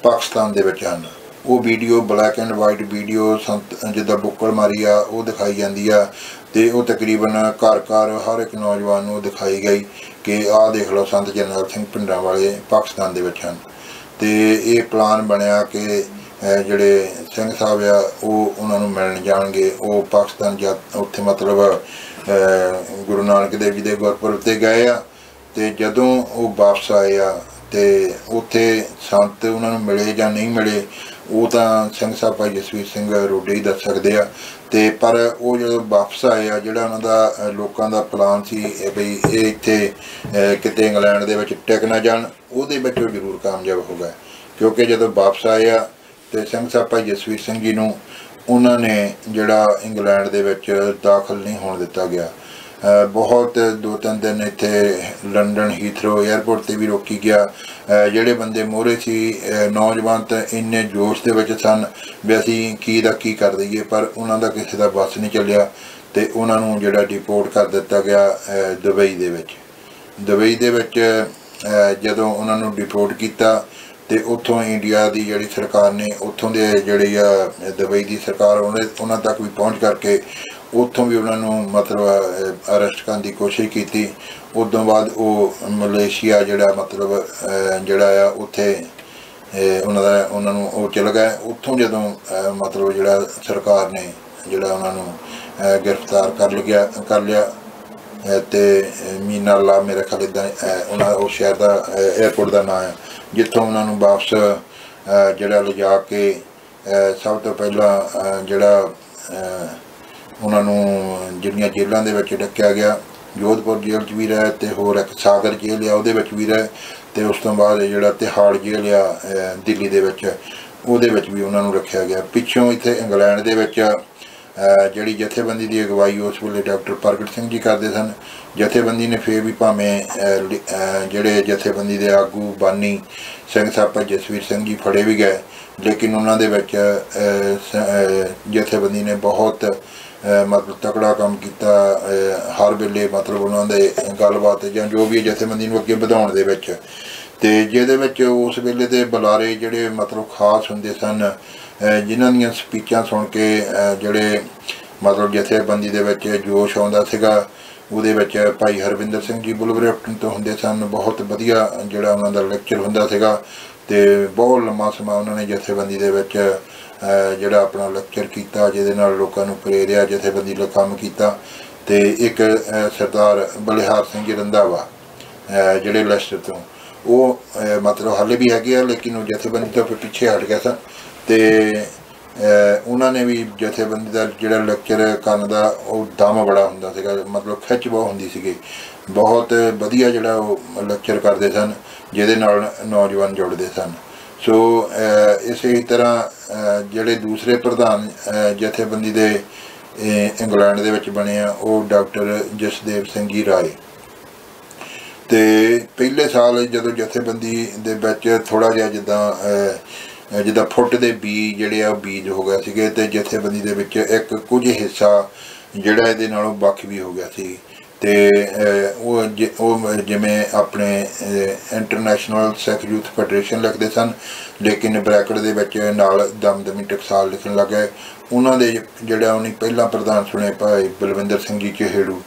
ਪਾਕਿਸਤਾਨ ਦੇ ਵਿੱਚ ਹਨ। ਉਹ video, black and white video ਸੰਤ, ਜਿੱਦਾਂ ਬੁੱਕਲ ਮਾਰੀ ਆ, ਉਹ ਦਿਖਾਈ ਜਾਂਦੀ ਆ। ਤੇ ਉਹ ਤਕਰੀਬਨ ਘਰ ਘਰ ਹਰ ਇੱਕ ਨੌਜਵਾਨ ਨੂੰ ਦਿਖਾਈ ਗਈ ਕਿ ਆਹ ਦੇਖ ਲਓ ਸੰਤ ਜਰਨੈਲ ਸਿੰਘ ਪਿੰਡਰਾਂ ਵਾਲੇ ਪਾਕਿਸਤਾਨ ਦੇ ਵਿੱਚ ਹਨ। ਤੇ ਇਹ ਪਲਾਨ ਬਣਿਆ ਕਿ ਜਿਹੜੇ ਸਿੰਘ ਸਾਹਿਬ ਆ, ਉਹ ਉਹਨਾਂ ਨੂੰ ਮਿਲਣ ਜਾਣਗੇ। ਉਹ ਪਾਕਿਸਤਾਨ ਜਾ, ਉੱਥੇ ਮਤਲਬ ਗੁਰੂ ਨਾਨਕ ਦੇਵ ਜੀ ਦੇ ਗੁਰਪੁਰਬ ਤੇ ਗਏ ਆ ਤੇ ਜਦੋਂ ਉਹ ਵਾਪਸ ਆਏ ਆ ਤੇ ਉੱਥੇ ਸੰਤ ਉਹਨਾਂ ਨੂੰ ਮਿਲੇ ਜਾਂ ਨਹੀਂ ਮਿਲੇ, ਉਹ ਤਾਂ ਸਿੰਘ ਸਾਹਿਬ ਭਾਈ ਜਸਵੀਰ ਸਿੰਘ ਰੋਡੇ ਹੀ ਦੱਸ ਸਕਦੇ ਆ। ਤੇ ਪਰ ਉਹ ਜਦੋਂ ਵਾਪਸ ਆਏ ਆ, ਜਿਹੜਾ ਉਹਨਾਂ ਦਾ ਲੋਕਾਂ ਦਾ ਪਲਾਨ ਸੀ ਬਈ ਇਹ ਇੱਥੇ ਕਿਤੇ ਇੰਗਲੈਂਡ ਦੇ ਵਿੱਚ ਟਿਕ ਨਾ ਜਾਣ, ਉਹਦੇ ਵਿੱਚ ਉਹ ਜ਼ਰੂਰ ਕਾਮਯਾਬ ਹੋ ਗਏ। ਕਿਉਂਕਿ ਜਦੋਂ ਵਾਪਸ ਆਏ ਆ ਤੇ ਸਿੰਘ ਸਾਹਿਬ ਭਾਈ ਜਸਵੀਰ ਸਿੰਘ ਜੀ ਨੂੰ, ਉਹਨਾਂ ਨੇ ਜਿਹੜਾ ਇੰਗਲੈਂਡ ਦੇ ਵਿੱਚ ਦਾਖਲ ਨਹੀਂ ਹੋਣ ਦਿੱਤਾ ਗਿਆ। ਬਹੁਤ ਦੋ ਤਿੰਨ ਦਿਨ ਇੱਥੇ ਲੰਡਨ ਹੀਥਰੋ 에ਅਰਪੋਰਟ ਤੇ ਵੀ ਰੋਕੀ ਗਿਆ। ਜਿਹੜੇ ਬੰਦੇ ਮੋਹਰੇ ਸੀ ਨੌਜਵਾਨ ਤਾਂ ਇੰਨੇ ਜੋਸ਼ ਦੇ ਵਿੱਚ ਸਨ ਵੀ ਅਸੀਂ ਕੀ ਦਾ ਕੀ ਕਰ ਦਈਏ, ਪਰ ਉਹਨਾਂ ਦਾ ਕਿਸੇ ਦਾ ਬਸ ਨਹੀਂ ਚੱਲਿਆ ਤੇ ਉਹਨਾਂ ਨੂੰ ਜਿਹੜਾ ਡਿਪੋਰਟ ਕਰ ਦਿੱਤਾ ਗਿਆ ਦੁਬਈ ਦੇ ਵਿੱਚ। ਦੁਬਈ ਦੇ ਵਿੱਚ ਜਦੋਂ ਉਹਨਾਂ ਨੂੰ ਡਿਪੋਰਟ ਕੀਤਾ ਤੇ ਉੱਥੋਂ ਇੰਡੀਆ ਦੀ ਜਿਹੜੀ ਸਰਕਾਰ ਨੇ, ਉੱਥੋਂ ਦੇ ਜਿਹੜੀ ਆ ਦੁਬਈ ਦੀ ਸਰਕਾਰ, ਉਹਨੇ ਉਹਨਾਂ ਤੱਕ ਵੀ ਪਹੁੰਚ ਕਰਕੇ ਉੱਥੋਂ ਵੀ ਉਹਨਾਂ ਨੂੰ ਮਤਲਬ ਅਰੈਸਟ ਕਰਨ ਦੀ ਕੋਸ਼ਿਸ਼ ਕੀਤੀ। ਉਦੋਂ ਬਾਅਦ ਉਹ ਮਲੇਸ਼ੀਆ ਜਿਹੜਾ ਮਤਲਬ ਜਿਹੜਾ ਆ ਉੱਥੇ ਉਹਨਾਂ ਦਾ ਉਹਨਾਂ ਨੂੰ ਉਹ ਚਲ ਗਏ ਉੱਥੋਂ ਜਦੋਂ ਮਤਲਬ ਜਿਹੜਾ ਸਰਕਾਰ ਨੇ ਜਿਹੜਾ ਉਹਨਾਂ ਨੂੰ ਗ੍ਰਿਫਤਾਰ ਕਰ ਲਿਆ ਕਰ ਲਿਆ ਅਹ, ਤੇ ਮੀਨਾ ਲਾ ਮੇਰੇ ਖਿਆਲ ਇਦਾਂ ਉਹਨਾਂ ਉਹ ਸ਼ਹਿਰ ਦਾ 에어ਪੋਰਟ ਦਾ ਨਾਮ ਹੈ ਜਿੱਥੋਂ ਉਹਨਾਂ ਨੂੰ ਵਾਪਸ ਜਿਹੜਾ ਲਿਜਾ ਕੇ ਸਭ ਤੋਂ ਪਹਿਲਾਂ ਜਿਹੜਾ ਉਹਨਾਂ ਨੂੰ ਜਿਹੜੀਆਂ ਜੇਲ੍ਹਾਂ ਦੇ ਵਿੱਚ ਡੱਕਿਆ ਗਿਆ, ਜੋਧਪੁਰ ਜੇਲ੍ਹ 'ਚ ਵੀ ਰਹੇ, ਤੇ ਹੋਰ ਇੱਕ ਸਾਗਰ ਜੇਲ੍ਹ ਆ, ਉਹਦੇ ਵਿੱਚ ਵੀ ਰਹੇ, ਤੇ ਉਸ ਤੋਂ ਬਾਅਦ ਜਿਹੜਾ ਤਿਹਾੜ ਜੇਲ੍ਹ ਆ ਦਿੱਲੀ ਦੇ ਵਿੱਚ, ਉਹਦੇ ਵਿੱਚ ਵੀ ਉਹਨਾਂ ਨੂੰ ਰੱਖਿਆ ਗਿਆ। ਪਿੱਛੋਂ ਇੱਥੇ ਇੰਗਲੈਂਡ ਦੇ ਵਿੱਚ ਜਿਹੜੀ ਜਥੇਬੰਦੀ ਦੀ ਅਗਵਾਈ ਉਸ ਵੇਲੇ ਡਾਕਟਰ ਪ੍ਰਗਟ ਸਿੰਘ ਜੀ ਕਰਦੇ ਸਨ। ਜਥੇਬੰਦੀ ਨੇ ਫੇਰ ਵੀ ਭਾਵੇਂ ਜਿਹੜੇ ਜਥੇਬੰਦੀ ਦੇ ਆਗੂ ਬਾਨੀ ਸਿੰਘ ਸਾਹਿਬ ਜਸਵੀਰ ਸਿੰਘ ਜੀ ਫੜੇ ਵੀ ਗਏ, ਲੇਕਿਨ ਉਹਨਾਂ ਦੇ ਵਿੱਚ ਜਥੇਬੰਦੀ ਨੇ ਬਹੁਤ ਮਤਲਬ ਤਕੜਾ ਕੰਮ ਕੀਤਾ ਹਰ ਵੇਲੇ ਮਤਲਬ ਉਹਨਾਂ ਦੇ ਗੱਲਬਾਤ ਜਾਂ ਜੋ ਵੀ ਜਥੇਬੰਦੀ ਨੂੰ ਅੱਗੇ ਵਧਾਉਣ ਦੇ ਵਿੱਚ। ਤੇ ਜਿਹਦੇ ਵਿੱਚ ਉਸ ਵੇਲੇ ਦੇ ਬੁਲਾਰੇ ਜਿਹੜੇ ਮਤਲਬ ਖਾਸ ਹੁੰਦੇ ਸਨ ਜਿਨ੍ਹਾਂ ਦੀਆਂ ਸਪੀਚਾਂ ਸੁਣ ਕੇ ਜਿਹੜੇ ਮਤਲਬ ਜਥੇਬੰਦੀ ਦੇ ਵਿੱਚ ਜੋਸ਼ ਆਉਂਦਾ ਸੀਗਾ, ਉਹਦੇ ਵਿੱਚ ਭਾਈ ਹਰਵਿੰਦਰ ਸਿੰਘ ਜੀ ਬੁਲਵਰੇਪਟਨ ਤੋਂ ਹੁੰਦੇ ਸਨ। ਬਹੁਤ ਵਧੀਆ ਜਿਹੜਾ ਉਹਨਾਂ ਦਾ ਲੈਕਚਰ ਹੁੰਦਾ ਸੀਗਾ ਤੇ ਬਹੁਤ ਲੰਮਾ ਸਮਾਂ ਉਹਨਾਂ ਨੇ ਜਥੇਬੰਦੀ ਦੇ ਵਿੱਚ ਜਿਹੜਾ ਆਪਣਾ ਲੈਕਚਰ ਕੀਤਾ, ਜਿਹਦੇ ਨਾਲ ਲੋਕਾਂ ਨੂੰ ਪ੍ਰੇਰਿਆ, ਜਥੇਬੰਦੀ ਲਈ ਕੰਮ ਕੀਤਾ, ਤੇ ਇੱਕ ਸਰਦਾਰ ਬਲਿਹਾਰ ਸਿੰਘ ਜੀ ਰੰਧਾਵਾ ਜਿਹੜੇ ਲੈਸਟਰ ਤੋਂ। ਉਹ ਮਤਲਬ ਹਾਲੇ ਵੀ ਹੈਗੇ ਆ, ਲੇਕਿਨ ਉਹ ਜਥੇਬੰਦੀ ਤੋਂ ਫਿਰ ਪਿੱਛੇ ਹਟ ਗਿਆ ਸਨ। ਤੇ ਉਹਨਾਂ ਨੇ ਵੀ ਜਥੇਬੰਦੀ ਦਾ ਜਿਹੜਾ ਲੈਕਚਰ ਕਰਨ ਦਾ, ਉਹ ਦਮ ਬੜਾ ਹੁੰਦਾ ਸੀਗਾ, ਮਤਲਬ ਖਿੱਚ ਬਹੁਤ ਹੁੰਦੀ ਸੀਗੀ। ਬਹੁਤ ਵਧੀਆ ਜਿਹੜਾ ਉਹ ਲੈਕਚਰ ਕਰਦੇ ਸਨ, ਜਿਹਦੇ ਨਾਲ ਨੌਜਵਾਨ ਜੁੜਦੇ ਸਨ। ਸੋ ਅਹ, ਇਸੇ ਤਰ੍ਹਾਂ ਜਿਹੜੇ ਦੂਸਰੇ ਪ੍ਰਧਾਨ ਜਥੇਬੰਦੀ ਦੇ ਇੰਗਲੈਂਡ ਦੇ ਵਿੱਚ ਬਣੇ ਆ ਉਹ ਡਾਕਟਰ ਜਸਦੇਵ ਸਿੰਘ ਜੀ ਰਾਏ। ਤੇ ਪਹਿਲੇ ਸਾਲ ਜਦੋਂ ਜਥੇਬੰਦੀ ਦੇ ਵਿੱਚ ਥੋੜਾ ਜਿਹਾ ਜਿੱਦਾਂ ਜਿੱਦਾਂ ਫੁੱਟ ਦੇ ਬੀਜ ਜਿਹੜੇ ਆ ਉਹ ਬੀਜ ਹੋ ਗਏ ਸੀਗੇ ਤੇ ਜਥੇਬੰਦੀ ਦੇ ਵਿੱਚ ਇੱਕ ਕੁਝ ਹਿੱਸਾ ਜਿਹੜਾ ਇਹਦੇ ਨਾਲੋਂ ਵੱਖ ਵੀ ਹੋ ਗਿਆ ਸੀ। ਤੇ ਉਹ ਜ- ਉਹ ਜਿਵੇਂ ਆਪਣੇ ਇੰਟਰਨੈਸ਼ਨਲ ਸਿੱਖ ਯੂਥ ਫੈਡਰੇਸ਼ਨ ਲਿਖਦੇ ਸਨ, ਲੇਕਿਨ ਬ੍ਰੈਕਟ ਦੇ ਵਿੱਚ ਨਾਲ ਦਮਦਮੀ ਟਕਸਾਲ ਲਿਖਣ ਲੱਗੇ ਉਹਨਾਂ ਦੇ ਜਿਹੜਾ ਉਹਨੇ ਪਹਿਲਾਂ ਪ੍ਰਧਾਨ ਸੁਣੇ ਭਾਈ ਬਲਵਿੰਦਰ ਸਿੰਘ ਜੀ ਚਹੇੜੂ,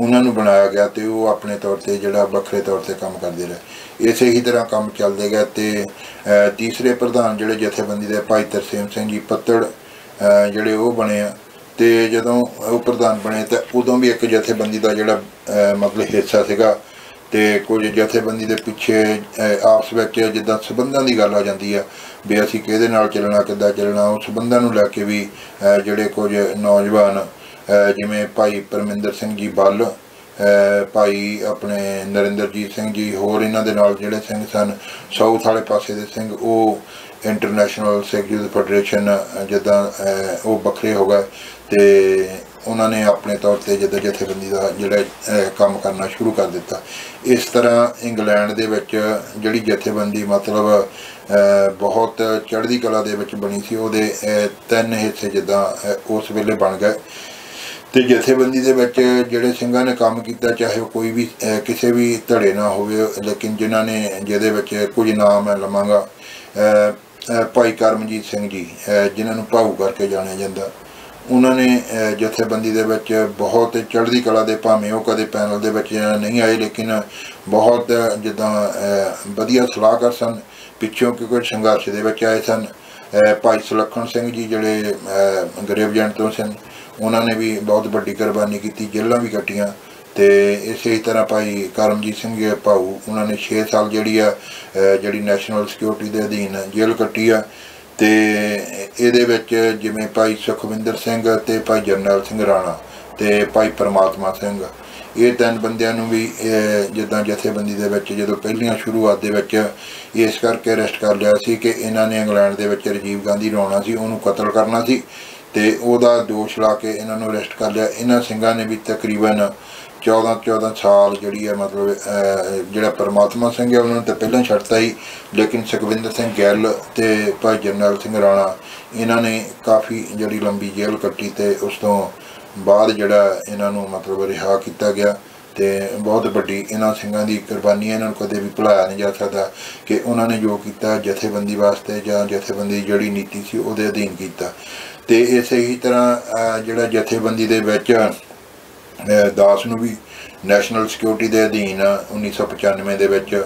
ਉਹਨਾਂ ਨੂੰ ਬਣਾਇਆ ਗਿਆ ਤੇ ਉਹ ਆਪਣੇ ਤੌਰ ਤੇ ਜਿਹੜਾ ਵੱਖਰੇ ਤੌਰ ਤੇ ਕੰਮ ਕਰਦੇ ਰਹੇ। ਇਸੇ ਹੀ ਤਰ੍ਹਾਂ ਕੰਮ ਚੱਲਦੇ ਗਿਆ ਤੇ ਤੀਸਰੇ ਪ੍ਰਧਾਨ ਜਿਹੜੇ ਜਥੇਬੰਦੀ ਦੇ ਭਾਈ ਤਰਸੇਮ ਸਿੰਘ ਜੀ ਪੱਤੜ ਜਿਹੜੇ ਉਹ ਬਣੇ ਆ ਤੇ ਜਦੋਂ ਉਹ ਪ੍ਰਧਾਨ ਬਣੇ ਤਾਂ ਉਦੋਂ ਵੀ ਇੱਕ ਜਥੇਬੰਦੀ ਦਾ ਜਿਹੜਾ ਮਤਲਬ ਹਿੱਸਾ ਸੀਗਾ ਤੇ ਕੁਝ ਜਥੇਬੰਦੀ ਦੇ ਪਿੱਛੇ ਆਪਸ ਵਿੱਚ ਜਿੱਦਾਂ ਸਬੰਧਾਂ ਦੀ ਗੱਲ ਆ ਜਾਂਦੀ ਆ ਵੀ ਅਸੀਂ ਕਿਹਦੇ ਨਾਲ ਚੱਲਣਾ, ਕਿੱਦਾਂ ਚੱਲਣਾ, ਉਹ ਸਬੰਧਾਂ ਨੂੰ ਲੈ ਕੇ ਵੀ ਜਿਹੜੇ ਕੁਝ ਨੌਜਵਾਨ ਜਿਵੇਂ ਭਾਈ ਪਰਮਿੰਦਰ ਸਿੰਘ ਜੀ ਬੱਲ ਭਾਈ ਆਪਣੇ ਨਰਿੰਦਰਜੀਤ ਸਿੰਘ ਜੀ, ਹੋਰ ਇਹਨਾਂ ਦੇ ਨਾਲ ਜਿਹੜੇ ਸਿੰਘ ਸਨ, ਸਾਊਥ ਵਾਲੇ ਪਾਸੇ ਦੇ ਸਿੰਘ, ਉਹ ਇੰਟਰਨੈਸ਼ਨਲ ਸਿੱਖ ਯੂਥ ਫੈਡਰੇਸ਼ਨ ਜਿੱਦਾਂ ਉਹ ਵੱਖਰੇ ਹੋ ਗਏ। ਤੇ ਉਹਨਾਂ ਨੇ ਆਪਣੇ ਤੌਰ ਤੇ ਜਿੱਦਾਂ ਜਥੇਬੰਦੀ ਦਾ ਜਿਹੜਾ ਕੰਮ ਕਰਨਾ ਸ਼ੁਰੂ ਕਰ ਦਿੱਤਾ। ਇਸ ਤਰ੍ਹਾਂ ਇੰਗਲੈਂਡ ਦੇ ਵਿੱਚ ਜਿਹੜੀ ਜਥੇਬੰਦੀ ਮਤਲਬ ਬਹੁਤ ਚੜ੍ਹਦੀ ਕਲਾ ਦੇ ਵਿੱਚ ਬਣੀ ਸੀ, ਉਹਦੇ ਤਿੰਨ ਹਿੱਸੇ ਜਿੱਦਾਂ ਉਸ ਵੇਲੇ ਬਣ ਗਏ। ਤੇ ਜਥੇਬੰਦੀ ਦੇ ਵਿੱਚ ਜਿਹੜੇ ਸਿੰਘਾਂ ਨੇ ਕੰਮ ਕੀਤਾ, ਚਾਹੇ ਉਹ ਕੋਈ ਵੀ ਕਿਸੇ ਵੀ ਧੜੇ ਨਾ ਹੋਵੇ, ਲੇਕਿਨ ਜਿਨ੍ਹਾਂ ਨੇ ਜਿਹਦੇ ਵਿੱਚ ਕੁਝ ਨਾਮ ਮੈਂ ਲਵਾਂਗਾ ਭਾਈ ਕਰਮਜੀਤ ਸਿੰਘ ਜੀ ਜਿਨ੍ਹਾਂ ਨੂੰ ਭਾਊ ਕਰਕੇ ਜਾਣਿਆ ਜਾਂਦਾ। ਉਹਨਾਂ ਨੇ ਜਥੇਬੰਦੀ ਦੇ ਵਿੱਚ ਬਹੁਤ ਚੜ੍ਹਦੀ ਕਲਾ ਦੇ ਭਾਵੇਂ ਉਹ ਕਦੇ ਪੈਨਲ ਦੇ ਵਿੱਚ ਨਹੀਂ ਆਏ, ਲੇਕਿਨ ਬਹੁਤ ਜਿੱਦਾਂ ਵਧੀਆ ਸਲਾਹਕਾਰ ਸਨ। ਪਿੱਛੋਂ ਕਿਉਂਕਿ ਸੰਘਰਸ਼ ਦੇ ਵਿੱਚ ਆਏ ਸਨ। ਭਾਈ ਸੁਲੱਖਣ ਸਿੰਘ ਜੀ ਜਿਹੜੇ ਗਰੀਬ ਜਨ ਤੋਂ ਸਨ, ਉਹਨਾਂ ਨੇ ਵੀ ਬਹੁਤ ਵੱਡੀ ਕੁਰਬਾਨੀ ਕੀਤੀ, ਜੇਲ੍ਹਾਂ ਵੀ ਕੱਟੀਆਂ। ਤੇ ਇਸੇ ਹੀ ਤਰ੍ਹਾਂ ਭਾਈ ਕਰਮਜੀਤ ਸਿੰਘ ਭਾਊ, ਉਹਨਾਂ ਨੇ 6 ਸਾਲ ਜਿਹੜੀ ਆ ਜਿਹੜੀ ਨੈਸ਼ਨਲ ਸਿਕਿਉਰਿਟੀ ਦੇ ਅਧੀਨ ਜੇਲ੍ਹ ਕੱਟੀ ਆ। ਤੇ ਇਹਦੇ ਵਿੱਚ ਜਿਵੇਂ ਭਾਈ ਸੁਖਵਿੰਦਰ ਸਿੰਘ ਤੇ ਭਾਈ ਜਰਨੈਲ ਸਿੰਘ ਰਾਣਾ ਤੇ ਭਾਈ ਪਰਮਾਤਮਾ ਸਿੰਘ, ਇਹ ਤਿੰਨ ਬੰਦਿਆਂ ਨੂੰ ਵੀ ਜਿੱਦਾਂ ਜਥੇਬੰਦੀ ਦੇ ਵਿੱਚ ਜਦੋਂ ਪਹਿਲੀਆਂ ਸ਼ੁਰੂਆਤ ਦੇ ਵਿੱਚ ਇਸ ਕਰਕੇ ਅਰੈਸਟ ਕਰ ਲਿਆ ਸੀ ਕਿ ਇਹਨਾਂ ਨੇ ਇੰਗਲੈਂਡ ਦੇ ਵਿੱਚ ਰਾਜੀਵ ਗਾਂਧੀ ਨੂੰ ਸੀ, ਉਹਨੂੰ ਕਤਲ ਕਰਨਾ ਸੀ ਤੇ ਉਹਦਾ ਦੋਸ਼ ਲਾ ਕੇ ਇਹਨਾਂ ਨੂੰ ਅਰੈਸਟ ਕਰ ਲਿਆ। ਇਹਨਾਂ ਸਿੰਘਾਂ ਨੇ ਵੀ ਤਕਰੀਬਨ 14 14 ਸਾਲ ਜਿਹੜੀ ਹੈ ਮਤਲਬ ਜਿਹੜਾ ਪਰਮਾਤਮਾ ਸਿੰਘ ਹੈ, ਉਹਨਾਂ ਨੂੰ ਤਾਂ ਪਹਿਲਾਂ ਛੱਡਤਾ ਹੀ, ਲੇਕਿਨ ਸੁਖਵਿੰਦਰ ਸਿੰਘ ਗੈਲ ਤੇ ਭਾਈ ਜਰਨੈਲ ਸਿੰਘ ਰਾਣਾ, ਇਹਨਾਂ ਨੇ ਕਾਫੀ ਜਿਹੜੀ ਲੰਬੀ ਜੇਲ੍ਹ ਕੱਟੀ ਤੇ ਉਸ ਤੋਂ ਬਾਅਦ ਜਿਹੜਾ ਇਹਨਾਂ ਨੂੰ ਮਤਲਬ ਰਿਹਾ ਕੀਤਾ ਗਿਆ ਤੇ ਬਹੁਤ ਵੱਡੀ ਇਹਨਾਂ ਸਿੰਘਾਂ ਦੀ ਕੁਰਬਾਨੀ ਇਹਨਾਂ ਨੂੰ ਕਦੇ ਵੀ ਭੁਲਾਇਆ ਨਹੀਂ ਜਾ ਸਕਦਾ ਕਿ ਉਹਨਾਂ ਨੇ ਜੋ ਕੀਤਾ ਜਥੇਬੰਦੀ ਵਾਸਤੇ ਜਾਂ ਜਥੇਬੰਦੀ ਦੀ ਜਿਹੜੀ ਨੀਤੀ ਸੀ ਉਹਦੇ ਅਧੀਨ ਕੀਤਾ। ਤੇ ਇਸੇ ਹੀ ਤਰ੍ਹਾਂ ਜਿਹੜਾ ਜਥੇਬੰਦੀ ਦੇ ਵਿੱਚ ਦਾਸ ਨੂੰ ਵੀ ਨੈਸ਼ਨਲ ਸਿਕਿਉਰਿਟੀ ਦੇ ਅਧੀਨ 1995 ਦੇ ਵਿੱਚ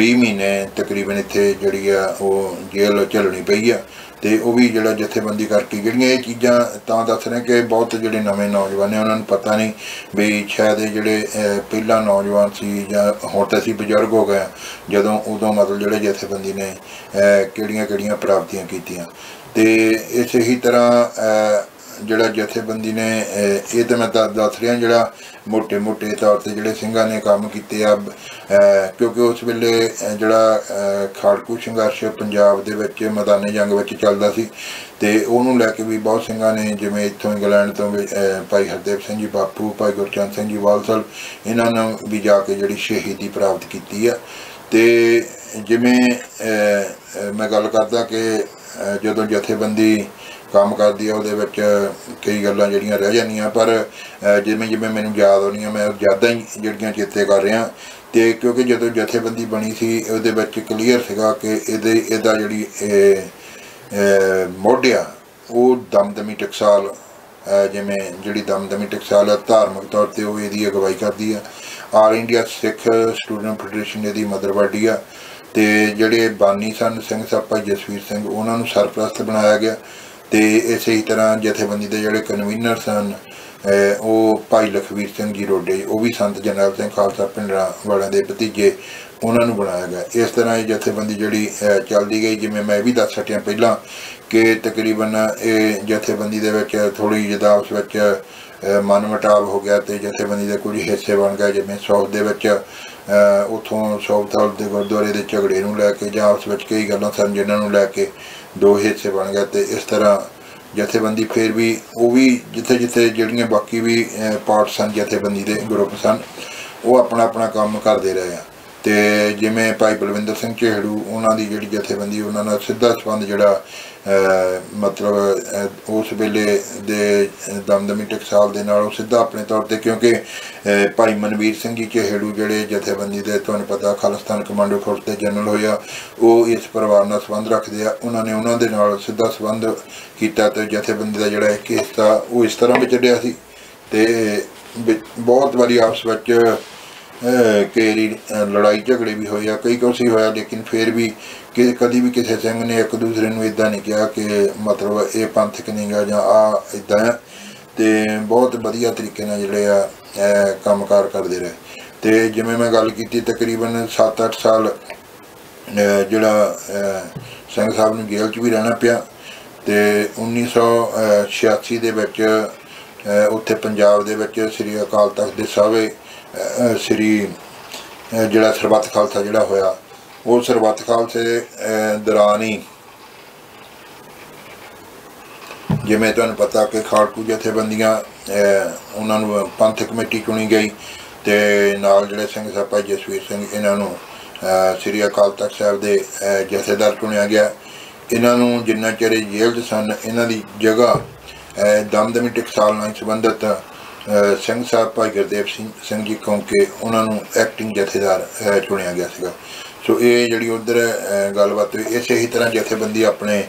20 ਮਹੀਨੇ ਤਕਰੀਬਨ ਇੱਥੇ ਜਿਹੜੀ ਆ ਉਹ ਜੇਲ੍ਹ ਝੱਲਣੀ ਪਈ ਆ। ਤੇ ਉਹ ਵੀ ਜਿਹੜਾ ਜਥੇਬੰਦੀ ਕਰਕੇ ਜਿਹੜੀਆਂ ਇਹ ਚੀਜ਼ਾਂ ਤਾਂ ਦੱਸ ਰਹੇ ਕਿ ਬਹੁਤ ਜਿਹੜੇ ਨਵੇਂ ਨੌਜਵਾਨ ਨੇ ਉਹਨਾਂ ਨੂੰ ਪਤਾ ਨਹੀਂ ਵੀ ਸ਼ਾਇਦ ਇਹ ਜਿਹੜੇ ਅਹ, ਪਹਿਲਾਂ ਨੌਜਵਾਨ ਸੀ ਜਾਂ ਹੁਣ ਤਾਂ ਅਸੀਂ ਬਜ਼ੁਰਗ ਹੋ ਗਏ ਹਾਂ, ਜਦੋਂ ਉਦੋਂ ਮਤਲਬ ਜਿਹੜੇ ਜਥੇਬੰਦੀ ਨੇ ਕਿਹੜੀਆਂ ਕਿਹੜੀਆਂ ਪ੍ਰਾਪਤੀਆਂ ਕੀਤੀਆਂ। ਤੇ ਇਸੇ ਹੀ ਤਰ੍ਹਾਂ ਜਿਹੜਾ ਜਥੇਬੰਦੀ ਨੇ ਇਹ ਤੇ ਮੈਂ ਦੱਸ ਰਿਹਾ ਜਿਹੜਾ ਮੋٹے-ਮੋٹے ਤੌਰ ਤੇ ਜਿਹੜੇ ਸਿੰਘਾਂ ਨੇ ਕੰਮ ਕੀਤੇ ਆ ਕਿਉਂਕਿ ਉਸ ਵੇਲੇ ਜਿਹੜਾ ਖਾੜਕੂ ਸੰਘਰਸ਼ ਪੰਜਾਬ ਦੇ ਵਿੱਚ ਮੈਦਾਨੇ ਜੰਗ ਵਿੱਚ ਚੱਲਦਾ ਸੀ ਤੇ ਉਹਨੂੰ ਲੈ ਕੇ ਵੀ ਬਹੁਤ ਸਿੰਘਾਂ ਨੇ, ਜਿਵੇਂ ਇੱਥੋਂ ਇੰਗਲੈਂਡ ਤੋਂ ਵੀ ਭਾਈ ਹਰਦੇਵ ਸਿੰਘ ਜੀ ਬਾਪੂ, ਭਾਈ ਗੁਰਚੰਦ ਸਿੰਘ ਜੀ ਵਾਲਸਲ, ਇਹਨਾਂ ਨੂੰ ਵੀ ਜਾ ਕੇ ਜਿਹੜੀ ਸ਼ਹੀਦੀ ਪ੍ਰਾਪਤ ਕੀਤੀ ਆ। ਤੇ ਜਿਵੇਂ ਮੈਂ ਗੱਲ ਕਰਦਾ ਕਿ ਜਦੋਂ ਜਥੇਬੰਦੀ ਕੰਮ ਕਰਦੀ ਆ ਉਹਦੇ ਵਿੱਚ ਕਈ ਗੱਲਾਂ ਜਿਹੜੀਆਂ ਰਹਿ ਜਾਂਦੀਆਂ ਪਰ ਜਿਵੇਂ ਜਿਵੇਂ ਮੈਨੂੰ ਯਾਦ ਆਉਣੀਆਂ ਮੈਂ ਜ਼ਿਆਦਾ ਹੀ ਜਿਹੜੀਆਂ ਚੇਤੇ ਕਰ ਰਿਹਾ। ਤੇ ਕਿਉਂਕਿ ਜਦੋਂ ਜਥੇਬੰਦੀ ਬਣੀ ਸੀ ਉਹਦੇ ਵਿੱਚ ਕਲੀਅਰ ਸੀਗਾ ਕਿ ਇਹਦੇ ਇਹਦਾ ਜਿਹੜੀ ਇਹ, ਅਹ, ਮੋਢਿਆ ਉਹ ਦਮਦਮੀ ਟਕਸਾਲ ਜਿਵੇਂ ਜਿਹੜੀ ਦਮਦਮੀ ਟਕਸਾਲ ਹੈ ਧਾਰਮਿਕ ਤੌਰ ਤੇ ਉਹ ਇਹਦੀ ਅਗਵਾਈ ਕਰਦੀ ਆ। All India Sikh student federation ਇਹਦੀ ਮਦਰ ਬਾਡੀ ਆ। ਤੇ ਜਿਹੜੇ ਬਾਨੀ ਸਨ ਸਿੰਘ ਸਾਹਿਬ ਜਸਵੀਰ ਸਿੰਘ ਉਹਨਾਂ ਨੂੰ ਸਰਪ੍ਰਸਤ ਬਣਾਇਆ ਗਿਆ। ਤੇ ਇਸੇ ਹੀ ਤਰ੍ਹਾਂ ਜਥੇਬੰਦੀ ਦੇ ਜਿਹੜੇ ਕਨਵੀਨਰ ਸਨ ਉਹ ਭਾਈ ਲਖਵੀਰ ਸਿੰਘ ਜੀ ਰੋਡੇ, ਉਹ ਵੀ ਸੰਤ ਜਨਰਲ ਸਿੰਘ ਖਾਲਸਾ ਪਿੰਡਰਾ ਵਾਲਿਆਂ ਦੇ ਭਤੀਜੇ ਉਹਨਾਂ ਨੂੰ ਬਣਾਇਆ ਗਿਆ। ਇਸ ਤਰ੍ਹਾਂ ਇਹ ਜਥੇਬੰਦੀ ਜਿਹੜੀ ਚੱਲਦੀ ਗਈ, ਜਿਵੇਂ ਮੈਂ ਇਹ ਵੀ ਦੱਸ ਸਕਿਆ ਪਹਿਲਾਂ ਕਿ ਤਕਰੀਬਨ ਇਹ ਜਥੇਬੰਦੀ ਦੇ ਵਿੱਚ ਥੋੜੀ ਜਿਹੀ ਉਸ ਵਿੱਚ, ਅਹ ਮਨਮਟਾਵ ਹੋ ਗਿਆ ਤੇ ਜਥੇਬੰਦੀ ਦੇ ਕੁਝ ਹਿੱਸੇ ਬਣ ਗਏ, ਜਿਵੇਂ ਸੌਤ ਦੇ ਵਿੱਚ, ਅਹ ਉਥੋਂ ਸੌਤਲ ਦੇ ਗੁਰਦੁਆਰੇ ਦੇ ਝਗੜੇ ਨੂੰ ਲੈ ਕੇ ਜਾਂ ਉਸ ਵਿੱਚ ਕਈ ਗੱਲਾਂ ਸਨ ਜਿਨ੍ਹਾਂ ਨੂੰ ਲੈ ਕੇ ਦੋ ਹਿੱਸੇ ਬਣ ਗਏ ਤੇ ਇਸ ਤਰ੍ਹਾਂ ਜਥੇਬੰਦੀ ਫਿਰ ਵੀ ਉਹ ਵੀ ਜਿੱਥੇ ਜਿੱਥੇ ਜਿਹੜੀਆਂ ਬਾਕੀ ਵੀ ਪਾਰਟ ਸਨ ਜਥੇਬੰਦੀ ਦੇ ਗਰੁੱਪ ਸਨ, ਉਹ ਆਪਣਾ ਆਪਣਾ ਕੰਮ ਕਰਦੇ ਰਹੇ ਆ। ਤੇ ਜਿਵੇਂ ਭਾਈ ਬਲਵਿੰਦਰ ਸਿੰਘ ਝੇੜੂ, ਉਹਨਾਂ ਦੀ ਜਿਹੜੀ ਜਥੇਬੰਦੀ, ਉਹਨਾਂ ਨਾਲ ਸਿੱਧਾ ਸੰਬੰਧ ਜਿਹੜਾ ਮਤਲਬ ਉਸ ਵੇਲੇ ਦੇ ਦਮਦਮੀ ਟਕਸਾਲ ਦੇ ਨਾਲ ਉਹ ਸਿੱਧਾ ਆਪਣੇ ਤੌਰ ਤੇ ਕਿਉਂਕਿ ਭਾਈ ਮਨਵੀਰ ਸਿੰਘ ਜੀ ਚਹੇੜੂ ਜਿਹੜੇ ਜਥੇਬੰਦੀ ਦੇ, ਤੁਹਾਨੂੰ ਪਤਾ, ਖਾਲਿਸਤਾਨ ਕਮਾਂਡੋ ਫੋਰਸ ਦੇ ਜਨਰਲ ਹੋਇਆ ਉਹ ਇਸ ਪਰਿਵਾਰ ਨਾਲ ਸੰਬੰਧ ਰੱਖਦੇ ਆ। ਉਹਨਾਂ ਨੇ ਉਹਨਾਂ ਦੇ ਨਾਲ ਸਿੱਧਾ ਸੰਬੰਧ ਕੀਤਾ ਤੇ ਜਥੇਬੰਦੀ ਦਾ ਜਿਹੜਾ ਇੱਕ ਹਿੱਸਾ, ਉਹ ਇਸ ਤਰ੍ਹਾਂ ਵਿਚੜਿਆ ਸੀ। ਤੇ, ਵਿੱਚ ਬਹੁਤ ਵਾਰੀ ਆਪਸ ਵਿੱਚ ਕਈ ਲੜਾਈ ਝਗੜੇ ਵੀ ਹੋਏ ਆ, ਕਈ ਕੁਛ ਹੀ ਹੋਇਆ, ਲੇਕਿਨ ਫਿਰ ਵੀ ਕਿ ਕਦੀ ਵੀ ਕਿਸੇ ਸਿੰਘ ਨੇ ਇੱਕ ਦੂਸਰੇ ਨੂੰ ਇਦਾਂ ਨਹੀਂ ਕਿਹਾ ਕਿ ਮਤਲਬ ਇਹ ਪੰਥਕ ਨਹੀਂਗਾ ਜਾਂ ਆ ਇਦਾਂ ਆ। ਤੇ ਬਹੁਤ ਵਧੀਆ ਤਰੀਕੇ ਨਾਲ ਜਿਹੜੇ ਆ, ਅਹ ਕੰਮਕਾਰ ਕਰਦੇ ਰਹੇ। ਤੇ ਜਿਵੇਂ ਮੈਂ ਗੱਲ ਕੀਤੀ, ਤਕਰੀਬਨ 7-8 ਸਾਲ ਜਿਹੜਾ ਸਿੰਘ ਸਾਹਿਬ ਨੂੰ ਜੇਲ੍ਹ 'ਚ ਵੀ ਰਹਿਣਾ ਪਿਆ। ਤੇ 1986 ਦੇ ਵਿੱਚ ਉੱਥੇ ਪੰਜਾਬ ਦੇ ਵਿੱਚ ਸ੍ਰੀ ਅਕਾਲ ਤਖਤ ਦੇ ਸਾਹਵੇ ਸ੍ਰੀ ਜਿਹੜਾ ਸਰਬੱਤ ਖਾਲਸਾ ਜਿਹੜਾ ਹੋਇਆ, ਉਹ ਸਰਬੱਤ ਖਾਲਸੇ ਅਹ, ਦੌਰਾਨ ਹੀ ਜਿਵੇਂ ਤੁਹਾਨੂੰ ਪਤਾ ਕਿ ਖਾੜਕੂ ਜਥੇਬੰਦੀਆਂ ਉਹਨਾਂ ਨੂੰ ਪੰਥ ਕਮੇਟੀ ਚੁਣੀ ਗਈ ਤੇ ਨਾਲ ਜਿਹੜੇ ਸਿੰਘ ਸਾਹਿਬ ਭਾਈ ਜਸਵੀਰ ਸਿੰਘ, ਇਹਨਾਂ ਨੂੰ ਸ੍ਰੀ ਅਕਾਲ ਤਖਤ ਸਾਹਿਬ ਦੇ ਜਥੇਦਾਰ ਚੁਣਿਆ ਗਿਆ। ਇਹਨਾਂ ਨੂੰ ਜਿੰਨਾ ਚਿਰ ਜੇਲ੍ਹ 'ਚ ਸਨ, ਇਹਨਾਂ ਦੀ ਜਗ੍ਹਾ ਦਮਦਮੀ ਟਕਸਾਲ ਨਾਲ ਸੰਬੰਧਿਤ ਸਿੰਘ ਸਾਹਿਬ ਭਾਈ ਗੁਰਦੇਵ ਸਿੰਘ ਸਿੰਘ ਜੀ ਕੌਂਕੇ ਉਹਨਾਂ ਨੂੰ ਐਕਟਿੰਗ ਜਥੇਦਾਰ ਚੁਣਿਆ ਗਿਆ ਸੀਗਾ। ਸੋ ਇਹ ਜਿਹੜੀ ਉਧਰ ਗੱਲਬਾਤ ਹੋਈ, ਇਸੇ ਹੀ ਤਰ੍ਹਾਂ ਜਥੇਬੰਦੀ ਆਪਣੇ,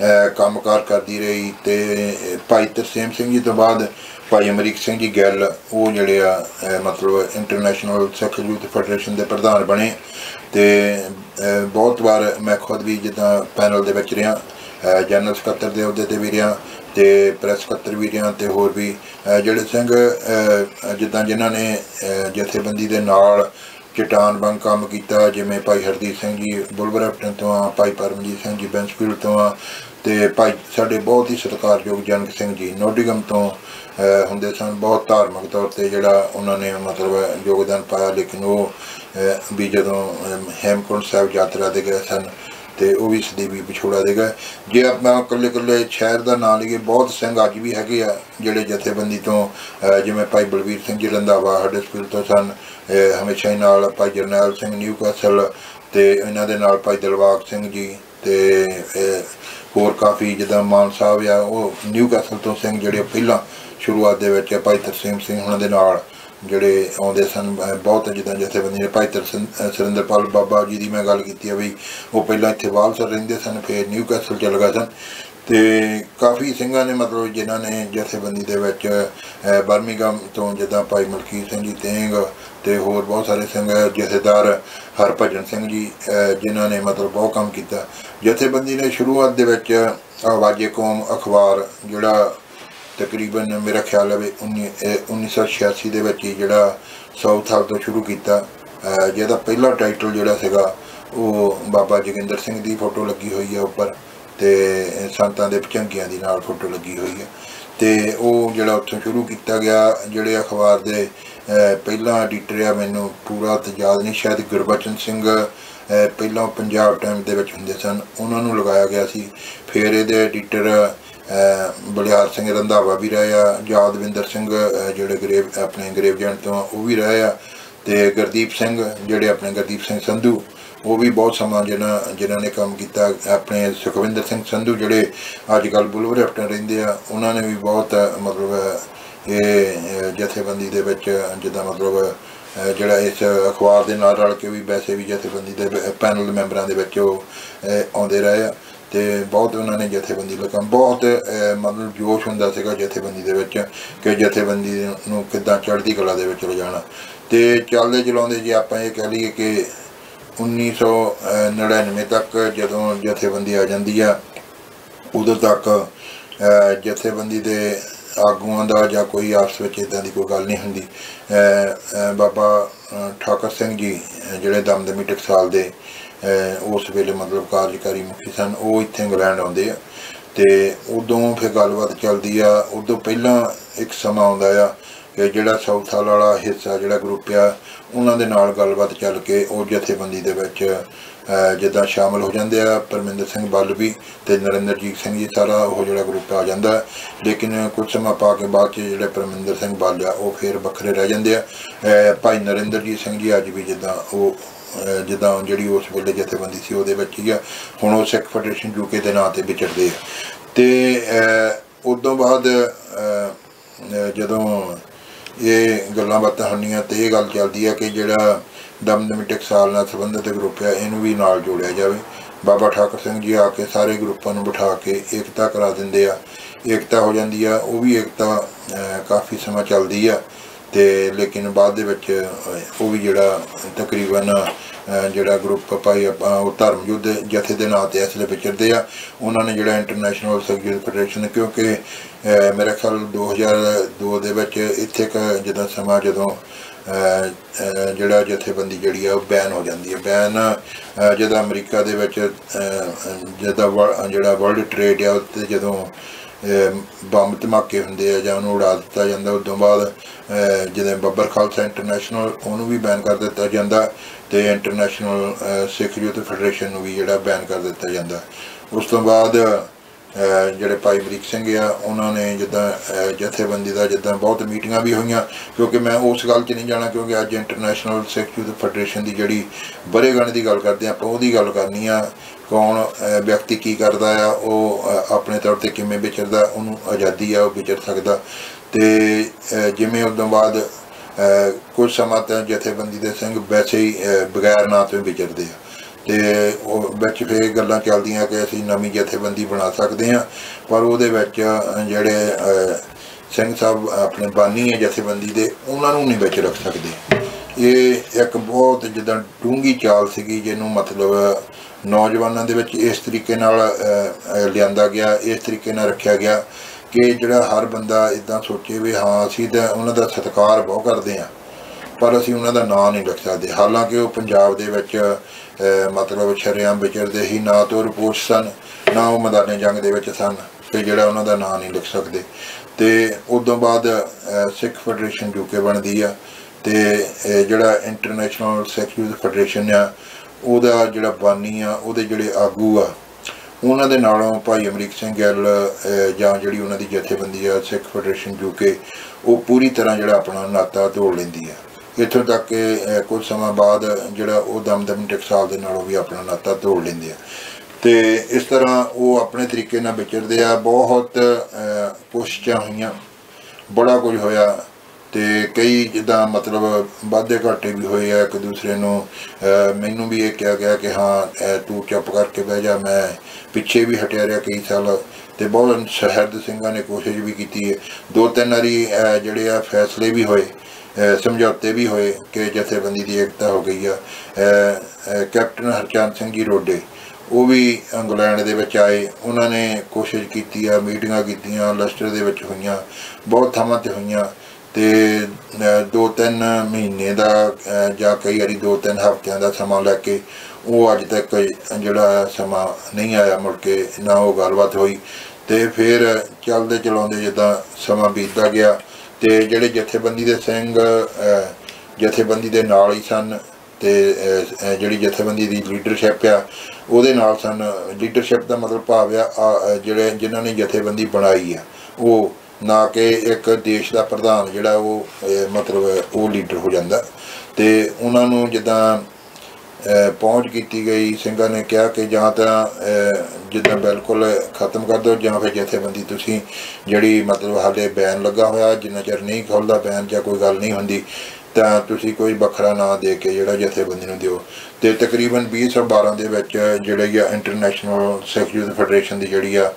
ਅਹ ਕੰਮਕਾਰ ਕਰਦੀ ਰਹੀ ਤੇ ਭਾਈ ਤਰਸੇਮ ਸਿੰਘ ਜੀ ਤੋਂ ਬਾਅਦ ਭਾਈ ਅਮਰੀਕ ਸਿੰਘ ਜੀ ਗਿੱਲ, ਉਹ ਜਿਹੜੇ ਆ ਮਤਲਬ ਇੰਟਰਨੈਸ਼ਨਲ ਸਿੱਖ ਯੂਥ ਫੈਡਰੇਸ਼ਨ ਦੇ ਪ੍ਰਧਾਨ ਬਣੇ ਤੇ ਬਹੁਤ ਵਾਰ ਮੈਂ ਖੁਦ ਵੀ ਜਿੱਦਾਂ ਪੈਨਲ ਦੇ ਵਿੱਚ ਰਿਹਾ ਜਨਰਲ ਸਕੱਤਰ ਦੇ ਅਹੁਦੇ ਤੇ ਵੀ ਰਿਹਾ ਤੇ ਪ੍ਰੈਸ ਸਕੱਤਰ ਵੀ ਰਿਹਾ ਤੇ ਹੋਰ ਵੀ ਜਿਹੜੇ ਸਿੰਘ ਜਿੱਦਾਂ ਜਿਨ੍ਹਾਂ ਨੇ ਜਥੇਬੰਦੀ ਦੇ ਨਾਲ ਚਟਾਨ ਬੰਗ ਕੰਮ ਕੀਤਾ, ਜਿਵੇਂ ਭਾਈ ਹਰਦੀਪ ਸਿੰਘ ਜੀ ਬੁਲਵਰਪਟਨ ਤੋਂ ਆ, ਭਾਈ ਪਰਮਜੀਤ ਸਿੰਘ ਜੀ, ਬੈਂਸਫੀਲਡ ਤੋਂ ਆ, ਤੇ ਭਾਈ ਸਾਡੇ ਬਹੁਤ ਹੀ ਸਤਿਕਾਰਯੋਗ ਜਨਕ ਸਿੰਘ ਜੀ, ਨੋਡੀਗਮ ਤੋਂ ਹੁੰਦੇ ਸਨ, ਬਹੁਤ ਧਾਰਮਿਕ ਤੌਰ ਤੇ ਜਿਹੜਾ ਉਹਨਾਂ ਨੇ ਮਤਲਬ ਯੋਗਦਾਨ ਪਾਇਆ, ਲੇਕਿਨ ਉਹ ਵੀ ਜਦੋਂ ਹੇਮਕੁੰਟ ਸਾਹਿਬ ਯਾਤਰਾ ਤੇ ਗਏ ਸਨ ਤੇ ਉਹ ਵੀ ਸਦੀਵੀ ਵਿਛੋੜਾ ਦੇਗਾ। ਜੇ ਆਪਾਂ ਇਕੱਲੇ ਇਕੱਲੇ ਸ਼ਹਿਰ ਦਾ ਨਾਂ ਲਈਏ, ਬਹੁਤ ਸਿੰਘ ਅੱਜ ਵੀ ਹੈਗੇ ਆ, ਜਿਹੜੇ ਜਥੇਬੰਦੀ ਤੋਂ ਜਿਵੇਂ ਭਾਈ ਬਲਵੀਰ ਸਿੰਘ ਜੀ ਰੰਧਾਵਾ ਹਡਸਪੀਲ ਤੋਂ ਸਨ ਹਮੇਸ਼ਾ ਹੀ ਨਾਲ ਭਾਈ ਜਰਨੈਲ ਸਿੰਘ ਨਿਊਕਾਸਲ ਤੇ ਇਹਨਾਂ ਦੇ ਨਾਲ ਭਾਈ ਦਿਲਵਾਗ ਸਿੰਘ ਜੀ ਤੇ ਹੋਰ ਕਾਫੀ ਜਿੱਦਾਂ ਮਾਨ ਸਾਹਿਬ ਆ, ਉਹ ਨਿਊਕਾਸਲ ਤੋਂ ਸਿੰਘ ਜਿਹੜੇ ਪਹਿਲਾਂ ਸ਼ੁਰੂਆਤ ਦੇ ਵਿੱਚ ਭਾਈ ਤਰਸੇਮ ਸਿੰਘ ਉਹਨਾਂ ਦੇ ਨਾਲ। ਜਿਹੜੇ ਆਉਂਦੇ ਸਨ ਬਹੁਤ ਜਿੱਦਾਂ ਜਥੇਬੰਦੀਆਂ ਭਾਈ ਤਰਸਨ ਸੁਰਿੰਦਰਪਾਲ ਬਾਬਾ ਜੀ ਦੀ ਮੈਂ ਗੱਲ ਕੀਤੀ ਆ ਵੀ ਉਹ ਪਹਿਲਾਂ ਇੱਥੇ ਵਾਲਸਰ ਰਹਿੰਦੇ ਸਨ ਫਿਰ ਨਿਊ ਕੈਸਲ ਚਲੇ ਗਏ ਸਨ। ਤੇ ਕਾਫੀ ਸਿੰਘਾਂ ਨੇ ਮਤਲਬ ਜਿਨ੍ਹਾਂ ਨੇ ਜਥੇਬੰਦੀ ਦੇ ਵਿੱਚ ਅਹ, ਤੋਂ ਜਿੱਦਾਂ ਭਾਈ ਮਲਕੀਤ ਸਿੰਘ ਜੀ ਤੇਂਗ ਤੇ ਹੋਰ ਬਹੁਤ ਸਾਰੇ ਸਿੰਘ ਜਥੇਦਾਰ ਹਰਭਜਨ ਸਿੰਘ ਜੀ ਜਿਨ੍ਹਾਂ ਨੇ ਮਤਲਬ ਬਹੁਤ ਕੰਮ ਕੀਤਾ। ਜਥੇਬੰਦੀ ਨੇ ਸ਼ੁਰੂਆਤ ਦੇ ਵਿੱਚ ਆਵਾਜ਼ੇ ਕੌਮ ਅਖਬਾਰ ਜਿਹੜਾ ਤਕਰੀਬਨ ਮੇਰਾ ਖਿਆਲ ਹੈ ਵੀ 19 ਅਹ 1986 ਦੇ ਵਿੱਚ ਹੀ ਜਿਹੜਾ ਸਾਊਥ ਹਾਲ ਤੋਂ ਸ਼ੁਰੂ ਕੀਤਾ। ਜਿਹਦਾ ਪਹਿਲਾ ਟਾਈਟਲ ਜਿਹੜਾ ਸੀਗਾ, ਉਹ ਬਾਬਾ ਜੋਗਿੰਦਰ ਸਿੰਘ ਦੀ ਫੋਟੋ ਲੱਗੀ ਹੋਈ ਹੈ ਉੱਪਰ ਤੇ ਸੰਤਾਂ ਦੇ ਪਚੰਗੀਆਂ ਦੀ ਨਾਲ ਫੋਟੋ ਲੱਗੀ ਹੋਈ ਹੈ। ਤੇ ਉਹ ਜਿਹੜਾ ਉੱਥੋਂ ਸ਼ੁਰੂ ਕੀਤਾ ਗਿਆ, ਜਿਹੜੇ ਅਖਬਾਰ ਦੇ, ਅਹ ਪਹਿਲਾਂ ਐਡੀਟਰ ਆ, ਮੈਨੂੰ ਪੂਰਾ ਤੇ ਯਾਦ ਨਹੀਂ, ਸ਼ਾਇਦ ਗੁਰਬਚਨ ਸਿੰਘ ਪਹਿਲਾਂ ਪੰਜਾਬ ਟਾਈਮ ਦੇ ਵਿੱਚ ਹੁੰਦੇ ਸਨ। ਉਹਨਾਂ ਨੂੰ ਲਗਾਇਆ ਗਿਆ ਸੀ। ਫਿਰ ਇਹਦੇ ਐਡੀਟਰ ਬਲਿਆਰ ਸਿੰਘ ਰੰਧਾਵਾ ਵੀ ਰਹੇ ਆ ਯਾਦਵਿੰਦਰ ਸਿੰਘ ਜਿਹੜੇ ਗਰੇਵ ਆਪਣੇ ਗਰੇਵਜੈਂਟ ਤੋਂ ਆ, ਉਹ ਵੀ ਰਹੇ ਆ ਤੇ ਗੁਰਦੀਪ ਸਿੰਘ ਜਿਹੜੇ ਆਪਣੇ ਗੁਰਦੀਪ ਸਿੰਘ ਸੰਧੂ ਉਹ ਵੀ ਬਹੁਤ ਸਮਾਂ ਜਿਨ੍ਹਾਂ ਜਿਨ੍ਹਾਂ ਨੇ ਕੰਮ ਕੀਤਾ ਆਪਣੇ ਸੁਖਵਿੰਦਰ ਸਿੰਘ ਸੰਧੂ ਜਿਹੜੇ ਅੱਜ ਕੱਲ ਬੁਲਵਰਹੈਪਟਨ ਰਹਿੰਦੇ ਆ ਉਹਨਾਂ ਨੇ ਵੀ ਬਹੁਤ ਮਤਲਬ ਇਹ ਜਥੇਬੰਦੀ ਦੇ ਵਿੱਚ ਜਿੱਦਾਂ ਮਤਲਬ ਜਿਹੜਾ ਇਸ ਅਖਬਾਰ ਦੇ ਨਾਲ ਰਲ ਕੇ ਵੀ ਵੈਸੇ ਵੀ ਜਥੇਬੰਦੀ ਦੇ ਪੈਨਲ ਮੈਂਬਰਾਂ ਦੇ ਵਿੱਚ ਉਹ ਆਉਂਦੇ ਰਹੇ ਆ। ਤੇ ਬਹੁਤ ਉਹਨਾਂ ਨੇ ਜਥੇਬੰਦੀ ਦਾ ਬਹੁਤ ਮਤਲਬ ਜੋਸ਼ ਹੁੰਦਾ ਸੀਗਾ ਜਥੇਬੰਦੀ ਦੇ ਵਿੱਚ ਕਿ ਜਥੇਬੰਦੀ ਨੂੰ ਕਿੱਦਾਂ ਚੜ੍ਹਦੀ ਕਲਾ ਦੇ ਵਿੱਚ ਲਿਜਾਣਾ। ਤੇ ਚੱਲਦੇ ਚਲਾਉਂਦੇ ਜੇ ਆਪਾਂ ਇਹ ਕਹਿ ਲਈਏ ਕਿ 1999 ਤੱਕ ਜਦੋਂ ਜਥੇਬੰਦੀ ਆ ਜਾਂਦੀ ਆ ਉਦੋਂ ਤੱਕ ਜਥੇਬੰਦੀ ਦੇ ਆਗੂਆਂ ਦਾ ਜਾਂ ਕੋਈ ਆਪਸ ਵਿੱਚ ਇਦਾਂ ਦੀ ਕੋਈ ਗੱਲ ਨਹੀਂ ਹੁੰਦੀ। ਬਾਬਾ ਅਹ, ਠਾਕਰ ਸਿੰਘ ਜੀ ਜਿਹੜੇ ਦਮਦਮੀ ਟਕਸਾਲ ਦੇ ਉਸ ਵੇਲੇ ਮਤਲਬ ਕਾਰਜਕਾਰੀ ਮੁਖੀ ਸਨ, ਉਹ ਇੱਥੇ ਇੰਗਲੈਂਡ ਆਉਂਦੇ ਆ। ਤੇ ਉਦੋਂ ਫਿਰ ਗੱਲਬਾਤ ਚੱਲਦੀ ਆ, ਉਦੋਂ ਪਹਿਲਾਂ ਇੱਕ ਸਮਾਂ ਆਉਂਦਾ ਆ ਕਿ ਜਿਹੜਾ ਸਾਊਥ ਹਾਲ ਵਾਲਾ ਹਿੱਸਾ ਜਿਹੜਾ ਗਰੁੱਪ ਆ, ਉਹਨਾਂ ਦੇ ਨਾਲ ਗੱਲਬਾਤ ਚੱਲ ਕੇ ਉਹ ਜਥੇਬੰਦੀ ਦੇ ਵਿੱਚ ਜਿੱਦਾਂ ਸ਼ਾਮਲ ਹੋ ਜਾਂਦੇ ਆ, ਪਰਮਿੰਦਰ ਸਿੰਘ ਬੱਲ ਵੀ ਤੇ ਨਰਿੰਦਰਜੀਤ ਸਿੰਘ ਜੀ ਸਾਰਾ ਉਹ ਜਿਹੜਾ ਗਰੁੱਪ ਆ ਜਾਂਦਾ। ਲੇਕਿਨ ਕੁਝ ਸਮਾਂ ਪਾ ਕੇ ਬਾਅਦ ਚ ਜਿਹੜੇ ਪਰਮਿੰਦਰ ਸਿੰਘ ਬੱਲ ਆ, ਉਹ ਫਿਰ ਵੱਖਰੇ ਰਹਿ ਜਾਂਦੇ ਆ। ਭਾਈ ਨਰਿੰਦਰਜੀਤ ਸਿੰਘ ਜੀ ਅੱਜ ਵੀ ਜਿੱਦਾਂ ਉਹ ਜਿੱਦਾਂ ਜਿਹੜੀ ਉਸ ਵੇਲੇ ਜਥੇਬੰਦੀ ਸੀ ਉਹਦੇ ਵਿੱਚ ਹੀ ਆ। ਹੁਣ ਉਹ ਸਿੱਖ ਫੈਡਰੇਸ਼ਨ ਯੂਕੇ ਦੇ ਨਾਂ ਤੇ ਵਿਚਰਦੇ ਆ। ਤੇ ਉਦੋਂ ਬਾਅਦ ਜਦੋਂ ਇਹ ਗੱਲਾਂ ਬਾਤਾਂ ਹੁੰਦੀਆਂ ਤੇ ਇਹ ਗੱਲ ਚੱਲਦੀ ਆ ਕਿ ਜਿਹੜਾ ਦਮਦਮੀ ਟਕਸਾਲ ਨਾਲ ਸੰਬੰਧਿਤ ਗਰੁੱਪ ਆ, ਇਹਨੂੰ ਵੀ ਨਾਲ ਜੋੜਿਆ ਜਾਵੇ। ਬਾਬਾ ਠਾਕਰ ਸਿੰਘ ਜੀ ਆ ਕੇ ਸਾਰੇ ਗਰੁੱਪਾਂ ਨੂੰ ਬਿਠਾ ਕੇ ਏਕਤਾ ਕਰਾ ਦਿੰਦੇ ਆ। ਏਕਤਾ ਹੋ ਜਾਂਦੀ ਆ, ਉਹ ਵੀ ਏਕਤਾ ਕਾਫੀ ਸਮਾਂ ਚੱਲਦੀ ਆ। ਤੇ ਲੇਕਿਨ ਬਾਅਦ ਦੇ ਵਿੱਚ ਉਹ ਵੀ ਜਿਹੜਾ ਤਕਰੀਬਨ ਜਿਹੜਾ ਗਰੁੱਪ ਭਾਈ ਆਪਾਂ ਉਹ ਧਰਮ ਯੁੱਧ ਜਥੇ ਦੇ ਨਾਂ ਤੇ ਇਸ ਲਈ ਵਿਚਰਦੇ ਆ। ਉਹਨਾਂ ਨੇ ਜਿਹੜਾ ਇੰਟਰਨੈਸ਼ਨਲ ਸਿੱਖ ਯੂਥ ਫੈਡਰੇਸ਼ਨ ਕਿਉਂਕਿ ਅਹ, ਮੇਰੇ ਖਿਆਲ 2002 ਦੇ ਵਿੱਚ ਇੱਥੇ ਕ ਜਦੋਂ ਸਮਾਂ ਜਦੋਂ ਜਿਹੜਾ ਜਥੇਬੰਦੀ ਜਿਹੜੀ ਆ ਉਹ ਬੈਨ ਹੋ ਜਾਂਦੀ ਹੈ ਬੈਨ ਜਦੋਂ ਅਮਰੀਕਾ ਦੇ ਵਿੱਚ ਅਹ, ਜਦੋਂ ਜਿਹੜਾ ਵਰਲਡ ਟ੍ਰੇਡ ਆ ਉੱਤੇ ਜਦੋਂ ਬੰਬ ਧਮਾਕੇ ਹੁੰਦੇ ਆ ਜਾਂ ਉਹਨੂੰ ਉਡਾ ਦਿੱਤਾ ਜਾਂਦਾ ਉਸ ਤੋਂ ਬਾਅਦ ਅਹ, ਜਿਵੇਂ ਬੱਬਰ ਖਾਲਸਾ ਇੰਟਰਨੈਸ਼ਨਲ ਉਹਨੂੰ ਵੀ ਬੈਨ ਕਰ ਦਿੱਤਾ ਜਾਂਦਾ ਤੇ ਇੰਟਰਨੈਸ਼ਨਲ ਸਿੱਖ ਯੂਥ ਫੈਡਰੇਸ਼ਨ ਨੂੰ ਵੀ ਜਿਹੜਾ ਬੈਨ ਕਰ ਦਿੱਤਾ ਜਾਂਦਾ। ਉਸ ਤੋਂ ਬਾਅਦ ਜਿਹੜੇ ਭਾਈ ਬਰੀਕ ਸਿੰਘ ਆ ਉਹਨਾਂ ਨੇ ਜਿੱਦਾਂ ਜਥੇਬੰਦੀ ਦਾ ਜਿੱਦਾਂ ਬਹੁਤ ਮੀਟਿੰਗਾਂ ਵੀ ਹੋਈਆਂ ਕਿਉਂਕਿ ਮੈਂ ਉਸ ਗੱਲ 'ਚ ਨਹੀਂ ਜਾਣਾ ਕਿਉਂਕਿ ਅੱਜ ਇੰਟਰਨੈਸ਼ਨਲ ਸਿੱਖ ਯੂਥ ਫੈਡਰੇਸ਼ਨ ਦੀ ਜਿਹੜੀ ਬਰੇਗਣ ਦੀ ਗੱਲ ਕਰਦੇ ਆ ਆਪਾਂ ਉਹਦੀ ਗੱਲ ਕਰਨੀ ਆ ਕੌਣ ਵਿਅਕਤੀ ਕੀ ਕਰਦਾ ਆ, ਉਹ ਆਪਣੇ ਤੌਰ ਤੇ ਕਿਵੇਂ ਵਿਚਰਦਾ, ਉਹਨੂੰ ਆਜ਼ਾਦੀ ਆ, ਉਹ ਵਿਚਰ ਸਕਦਾ। ਤੇ ਜਿਵੇਂ ਉਸ ਤੋਂ ਬਾਅਦ ਕੁਝ ਸਮਾਂ ਤਾਂ ਜਥੇਬੰਦੀ ਦੇ ਸਿੰਘ ਵੈਸੇ ਹੀ ਬਗੈਰ ਨਾਂ ਤੋਂ ਵਿਚਰਦੇ ਆ। ਤੇ ਉਹ ਵਿੱਚ ਫੇਰ ਗੱਲਾਂ ਚੱਲਦੀਆਂ ਕਿ ਅਸੀਂ ਨਵੀਂ ਜਥੇਬੰਦੀ ਬਣਾ ਸਕਦੇ ਹਾਂ, ਪਰ ਉਹਦੇ ਵਿੱਚ ਜਿਹੜੇ ਸਿੰਘ ਸਾਹਿਬ ਆਪਣੇ ਬਾਨੀ ਹੈ ਜਥੇਬੰਦੀ ਦੇ, ਉਹਨਾਂ ਨੂੰ ਨਹੀਂ ਵਿੱਚ ਰੱਖ ਸਕਦੇ। ਇਹ ਇੱਕ ਬਹੁਤ ਜਿੱਦਾਂ ਡੂੰਗੀ ਚਾਲ ਸੀਗੀ, ਜਿਹਨੂੰ ਮਤਲਬ ਨੌਜਵਾਨਾਂ ਦੇ ਵਿੱਚ ਇਸ ਤਰੀਕੇ ਨਾਲ ਲਿਆਂਦਾ ਗਿਆ, ਇਸ ਤਰੀਕੇ ਨਾਲ ਰੱਖਿਆ ਗਿਆ ਕਿ ਜਿਹੜਾ ਹਰ ਬੰਦਾ ਇਦਾਂ ਸੋਚੇ ਵੀ ਹਾਂ, ਅਸੀਂ ਤਾਂ ਉਹਨਾਂ ਦਾ ਸਤਿਕਾਰ ਬਹੁਤ ਕਰਦੇ ਹਾਂ, ਪਰ ਅਸੀਂ ਉਹਨਾਂ ਦਾ ਨਾਂ ਨਹੀਂ ਲਿਖ ਸਕਦੇ। ਹਾਲਾਂਕਿ ਉਹ ਪੰਜਾਬ ਦੇ ਵਿੱਚ ਮਤਲਬ ਸ਼ਰੇਆਮ ਵਿਚਰਦੇ ਹੀ ਨਾ ਤੋਂ ਰਿਪੋਰਟ ਸਨ, ਨਾ ਉਹ ਮੈਦਾਨੇ ਜੰਗ ਦੇ ਵਿੱਚ ਸਨ, ਤੇ ਜਿਹੜਾ ਉਹਨਾਂ ਦਾ ਨਾਂ ਨਹੀਂ ਲਿਖ ਸਕਦੇ। ਤੇ ਉਦੋਂ ਬਾਅਦ ਸਿੱਖ ਫੈਡਰੇਸ਼ਨ ਯੂਕੇ ਬਣਦੀ ਆ, ਤੇ ਜਿਹੜਾ ਇੰਟਰਨੈਸ਼ਨਲ ਸਿੱਖ ਯੂਥ ਫੈਡਰੇਸ਼ਨ ਆ ਉਹਦਾ ਜਿਹੜਾ ਬਾਨੀ ਆ, ਉਹਦੇ ਜਿਹੜੇ ਆਗੂ ਆ, ਉਹਨਾਂ ਦੇ ਨਾਲੋਂ ਭਾਈ ਅਮਰੀਕ ਸਿੰਘ ਗਿੱਲ ਜਾਂ ਜਿਹੜੀ ਉਹਨਾਂ ਦੀ ਜਥੇਬੰਦੀ ਆ, ਸਿੱਖ ਫੈਡਰੇਸ਼ਨ ਯੂਕੇ, ਉਹ ਪੂਰੀ ਤਰ੍ਹਾਂ ਜਿਹੜਾ ਆਪਣਾ ਨਾਤਾ ਤੋੜ ਲੈਂਦੀ ਆ। ਇੱਥੋਂ ਤੱਕ ਕਿ ਕੁਝ ਸਮਾਂ ਬਾਅਦ ਜਿਹੜਾ ਉਹ ਦਮਦਮ ਟਕਸਾਲ ਦੇ ਨਾਲੋਂ ਵੀ ਆਪਣਾ ਨਾਤਾ ਤੋੜ ਲੈਂਦੇ ਆ। ਤੇ ਇਸ ਤਰ੍ਹਾਂ ਉਹ ਆਪਣੇ ਤਰੀਕੇ ਨਾਲ ਵਿਚਰਦੇ ਆ, ਬਹੁਤ ਕੋਸ਼ਿਸ਼ਾਂ ਹੋਈਆਂ, ਬੜਾ ਕੁਝ ਹੋਇਆ। ਤੇ ਕਈ ਜਿੱਦਾਂ ਮਤਲਬ ਵਾਧੇ ਘਾਟੇ ਵੀ ਹੋਏ ਆ ਇੱਕ ਦੂਸਰੇ ਨੂੰ ਮੈਨੂੰ ਵੀ ਇਹ ਕਿਹਾ ਗਿਆ ਕਿ ਹਾਂ ਤੂੰ ਚੁੱਪ ਕਰਕੇ ਬਹਿ ਜਾ, ਮੈਂ ਪਿੱਛੇ ਵੀ ਹਟਿਆ ਰਿਹਾ ਕਈ ਸਾਲ ਤੇ ਬਹੁਤ ਸ਼ਹਿਰਦ ਸਿੰਘਾਂ ਨੇ ਕੋਸ਼ਿਸ਼ ਵੀ ਕੀਤੀ ਹੈ। ਦੋ ਤਿੰਨ ਵਾਰੀ ਜਿਹੜੇ ਆ ਫੈਸਲੇ ਵੀ ਹੋਏ ਸਮਝੌਤੇ ਵੀ ਹੋਏ ਕਿ ਜਥੇਬੰਦੀ ਦੀ ਏਕਤਾ ਹੋ ਗਈ ਆ। ਕੈਪਟਨ ਹਰਚੰਦ ਸਿੰਘ ਜੀ ਰੋਡੇ, ਉਹ ਵੀ ਇੰਗਲੈਂਡ ਦੇ ਵਿੱਚ ਆਏ, ਉਹਨਾਂ ਨੇ ਕੋਸ਼ਿਸ਼ ਕੀਤੀ ਆ, ਮੀਟਿੰਗਾਂ ਕੀਤੀਆਂ, ਲਸਟਰ ਦੇ ਵਿੱਚ ਹੋਈਆਂ, ਬਹੁਤ ਥਾਵਾਂ ਤੇ ਹੋਈਆਂ। ਤੇ ਦੋ ਤਿੰਨ ਮਹੀਨੇ ਦਾ ਜਾਂ ਕਈ ਵਾਰੀ ਦੋ ਤਿੰਨ ਹਫ਼ਤਿਆਂ ਦਾ ਸਮਾਂ ਲੈ ਕੇ ਉਹ ਅੱਜ ਤੱਕ ਜਿਹੜਾ ਸਮਾਂ ਨਹੀਂ ਆਇਆ ਮੁੜ ਕੇ, ਨਾ ਉਹ ਗੱਲਬਾਤ ਹੋਈ। ਤੇ ਫਿਰ ਚੱਲਦੇ ਚਲਾਉਂਦੇ ਜਿੱਦਾਂ ਸਮਾਂ ਬੀਤਦਾ ਗਿਆ ਤੇ ਜਿਹੜੇ ਜਥੇਬੰਦੀ ਦੇ ਸਿੰਘ ਜਥੇਬੰਦੀ ਦੇ ਨਾਲ ਹੀ ਸਨ ਤੇ ਜਿਹੜੀ ਜਥੇਬੰਦੀ ਦੀ ਲੀਡਰਸ਼ਿਪ ਆ, ਉਹਦੇ ਨਾਲ ਸਨ। ਲੀਡਰਸ਼ਿਪ ਦਾ ਮਤਲਬ ਭਾਵ ਆ, ਜਿਹੜੇ, ਜਿਨ੍ਹਾਂ ਨੇ ਜਥੇਬੰਦੀ ਬਣਾਈ ਆ, ਉਹ ਨਾ ਕਿ ਇੱਕ ਦੇਸ਼ ਦਾ ਪ੍ਰਧਾਨ ਜਿਹੜਾ ਉਹ ਮਤਲਬ ਉਹ ਲੀਡਰ ਹੋ ਜਾਂਦਾ। ਤੇ ਉਹਨਾਂ ਨੂੰ ਜਿੱਦਾਂ ਪਹੁੰਚ ਕੀਤੀ ਗਈ, ਸਿੰਘਾਂ ਨੇ ਕਿਹਾ ਕਿ ਜਾਂ ਤਾਂ ਜਿੱਦਾਂ ਬਿਲਕੁਲ ਖਤਮ ਕਰ ਦਿਓ, ਜਾਂ ਫਿਰ ਜਥੇਬੰਦੀ ਤੁਸੀਂ ਜਿਹੜੀ ਮਤਲਬ ਹਾਲੇ ਬੈਨ ਲੱਗਾ ਹੋਇਆ, ਜਿੰਨਾ ਚਿਰ ਨਹੀਂ ਖੁੱਲਦਾ ਬੈਨ ਜਾਂ ਕੋਈ ਗੱਲ ਨਹੀਂ ਹੁੰਦੀ, ਤਾਂ ਤੁਸੀਂ ਕੋਈ ਵੱਖਰਾ ਨਾਂ ਦੇ ਕੇ ਜਿਹੜਾ ਜਥੇਬੰਦੀ ਨੂੰ ਦਿਓ। ਤੇ ਤਕਰੀਬਨ 2012 ਦੇ ਵਿੱਚ ਜਿਹੜੀ ਆ ਇੰਟਰਨੈਸ਼ਨਲ ਸਿੱਖ ਯੂਥ ਫੈਡਰੇਸ਼ਨ ਦੀ ਜਿਹੜੀ ਆ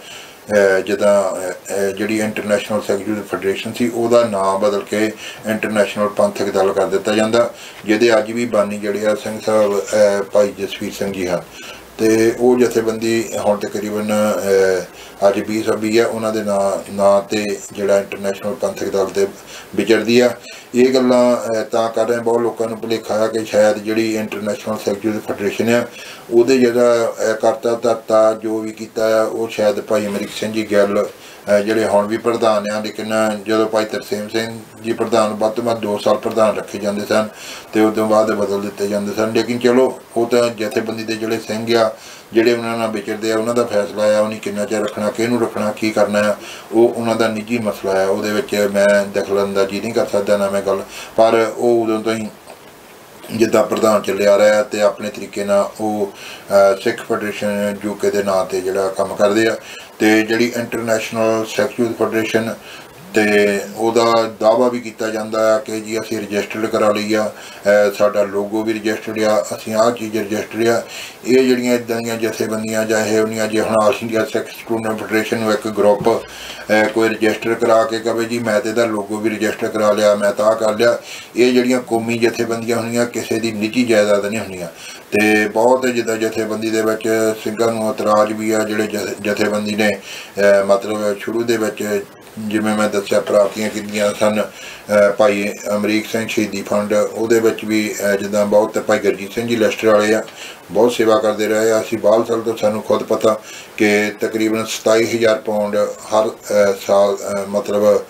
ਜਿੱਦਾਂ ਜਿਹੜੀ ਇੰਟਰਨੈਸ਼ਨਲ ਸਿੱਖ ਯੂਥ ਫੈਡਰੇਸ਼ਨ ਸੀ, ਉਹਦਾ ਨਾਮ ਬਦਲ ਕੇ ਇੰਟਰਨੈਸ਼ਨਲ ਪੰਥਕ ਦਲ ਕਰ ਦਿੱਤਾ ਜਾਂਦਾ, ਜਿਹਦੇ ਅੱਜ ਵੀ ਬਾਨੀ ਜਿਹੜੇ ਆ, ਸਿੰਘ ਸਾਹਿਬ ਭਾਈ ਜਸਵੀਰ ਸਿੰਘ ਜੀ ਹਨ। ਤੇ ਉਹ ਜਥੇਬੰਦੀ ਹੁਣ ਤਕਰੀਬਨ ਅੱਜ 2020 ਆ ਉਹਨਾਂ ਦੇ ਨਾਂ ਨਾਂ ਤੇ ਜਿਹੜਾ ਇੰਟਰਨੈਸ਼ਨਲ ਪੰਥਕ ਦਲ ਤੇ ਵਿਚਰਦੀ ਆ। ਇਹ ਗੱਲਾਂ ਤਾਂ ਕਰ ਰਹੇ ਬਹੁਤ ਲੋਕਾਂ ਨੂੰ ਭੁਲੇਖਾ ਆ ਕਿ ਸ਼ਾਇਦ ਜਿਹੜੀ ਇੰਟਰਨੈਸ਼ਨਲ ਸਿੱਖ ਫੈਡਰੇਸ਼ਨ ਆ, ਉਹਦੇ ਜਿਹੜਾ ਕਰਤਾ ਧਰਤਾ ਜੋ ਵੀ ਕੀਤਾ ਆ, ਉਹ ਸ਼ਾਇਦ ਭਾਈ ਅਮਰੀਕ ਸਿੰਘ ਜੀ ਗਿੱਲ ਜਿਹੜੇ ਹੁਣ ਵੀ ਪ੍ਰਧਾਨ ਆ, ਲੇਕਿਨ ਜਦੋਂ ਭਾਈ ਤਰਸੇਮ ਸਿੰਘ ਜੀ ਪ੍ਰਧਾਨ, ਵੱਧ ਤੋਂ ਵੱਧ 2 ਸਾਲ ਪ੍ਰਧਾਨ ਰੱਖੇ ਜਾਂਦੇ ਸਨ ਤੇ ਉਸ ਤੋਂ ਬਾਅਦ ਬਦਲ ਦਿੱਤੇ ਜਾਂਦੇ ਸਨ। ਲੇਕਿਨ ਚਲੋ, ਉਹ ਤਾਂ ਜਥੇਬੰਦੀ ਦੇ ਜਿਹੜੇ ਸਿੰਘ ਆ, ਜਿਹੜੇ ਉਹਨਾਂ ਨਾਲ ਵਿਚਰਦੇ ਆ, ਉਹਨਾਂ ਦਾ ਫੈਸਲਾ ਆ, ਉਹਨੇ ਕਿੰਨਾ ਚਿਰ ਰੱਖਣਾ, ਕਿਹਨੂੰ ਰੱਖਣਾ, ਕੀ ਕਰਨਾ ਆ, ਉਹ ਉਹਨਾਂ ਦਾ ਨਿੱਜੀ ਮਸਲਾ ਆ। ਉਹਦੇ ਵਿੱਚ ਮੈਂ ਦਖਲਅੰਦਾਜ਼ੀ ਨਹੀਂ ਕਰ ਸਕਦਾ, ਨਾ ਮੈਂ ਗੱਲ, ਪਰ ਉਹ ਉਦੋਂ ਤੋਂ ਹੀ ਜਿੱਦਾਂ ਪ੍ਰਧਾਨ ਚੱਲਿਆ ਰਿਹਾ ਤੇ ਆਪਣੇ ਤਰੀਕੇ ਨਾਲ ਉਹ ਸਿੱਖ ਫੈਡਰੇਸ਼ਨ ਯੂਕੇ ਦੇ ਨਾਂ ਤੇ ਜਿਹੜਾ ਕੰਮ ਕਰਦੇ ਆ ਤੇ ਜਿਹੜੀ ਇੰਟਰਨੈਸ਼ਨਲ ਸਿੱਖ ਯੂਥ ਫੈਡਰੇਸ਼ਨ ਤੇ ਉਹਦਾ ਦਾਵਾ ਵੀ ਕੀਤਾ ਜਾਂਦਾ ਹੈ ਕਿ ਜੀ ਅਸੀਂ ਰਜਿਸਟਰਡ ਕਰਾ ਲਈ ਆ ਸਾਡਾ ਲੋਗੋ ਵੀ ਰਜਿਸਟਰਡ ਆ, ਅਸੀਂ ਆਹ ਚੀਜ਼ ਰਜਿਸਟਰਡ ਆ। ਇਹ ਜਿਹੜੀਆਂ ਇਦਾਂ ਦੀਆਂ ਜਥੇਬੰਦੀਆਂ ਜਾਂ ਇਹ ਹੁੰਦੀਆਂ ਜੇ ਹੁਣ all India Sikh student federation ਨੂੰ ਇੱਕ ਗਰੁੱਪ ਕੋਈ ਰਜਿਸਟਰ ਕਰਾ ਕੇ ਕਵੇ ਜੀ ਮੈਂ ਤੇ ਇਹਦਾ ਲੋਗੋ ਵੀ ਰਜਿਸਟਰ ਕਰਾ ਲਿਆ, ਮੈਂ ਤਾਂ ਆਹ ਕਰ ਲਿਆ, ਇਹ ਜਿਹੜੀਆਂ ਕੌਮੀ ਜਥੇਬੰਦੀਆਂ ਹੁੰਦੀਆਂ, ਕਿਸੇ ਦੀ ਨਿੱਜੀ ਜਾਇਦਾਦ ਨਹੀਂ ਹੁੰਦੀਆਂ। ਤੇ ਬਹੁਤ ਜਿੱਦਾਂ ਜਥੇਬੰਦੀ ਦੇ ਵਿੱਚ ਸਿੰਘਾਂ ਨੂੰ ਇਤਰਾਜ਼ ਵੀ ਆ, ਜਿਹੜੇ ਜਥੇ- ਜਥੇਬੰਦੀ ਨੇ ਮਤਲਬ ਸ਼ੁਰੂ ਦੇ ਵਿੱਚ ਜਿਵੇਂ ਮੈਂ ਦੱਸਿਆ, ਪ੍ਰਾਪਤੀਆਂ ਕੀਤੀਆਂ ਸਨ ਭਾਈ ਅਮਰੀਕ ਸਿੰਘ ਸ਼ਹੀਦੀ ਫੰਡ, ਉਹਦੇ ਵਿੱਚ ਵੀ ਜਿੱਦਾਂ ਬਹੁਤ ਭਾਈ ਗੁਰਜੀਤ ਸਿੰਘ ਜੀ ਲੈਸਟਰ ਵਾਲੇ ਆ, ਬਹੁਤ ਸੇਵਾ ਕਰਦੇ ਰਹੇ ਆ। ਅਸੀਂ ਬਾਲ ਸਾਲ ਤੋਂ ਸਾਨੂੰ ਖੁਦ ਪਤਾ ਕਿ ਤਕਰੀਬਨ 27000 ਪਾਉਂਡ ਹਰ ਸਾਲ ਮਤਲਬ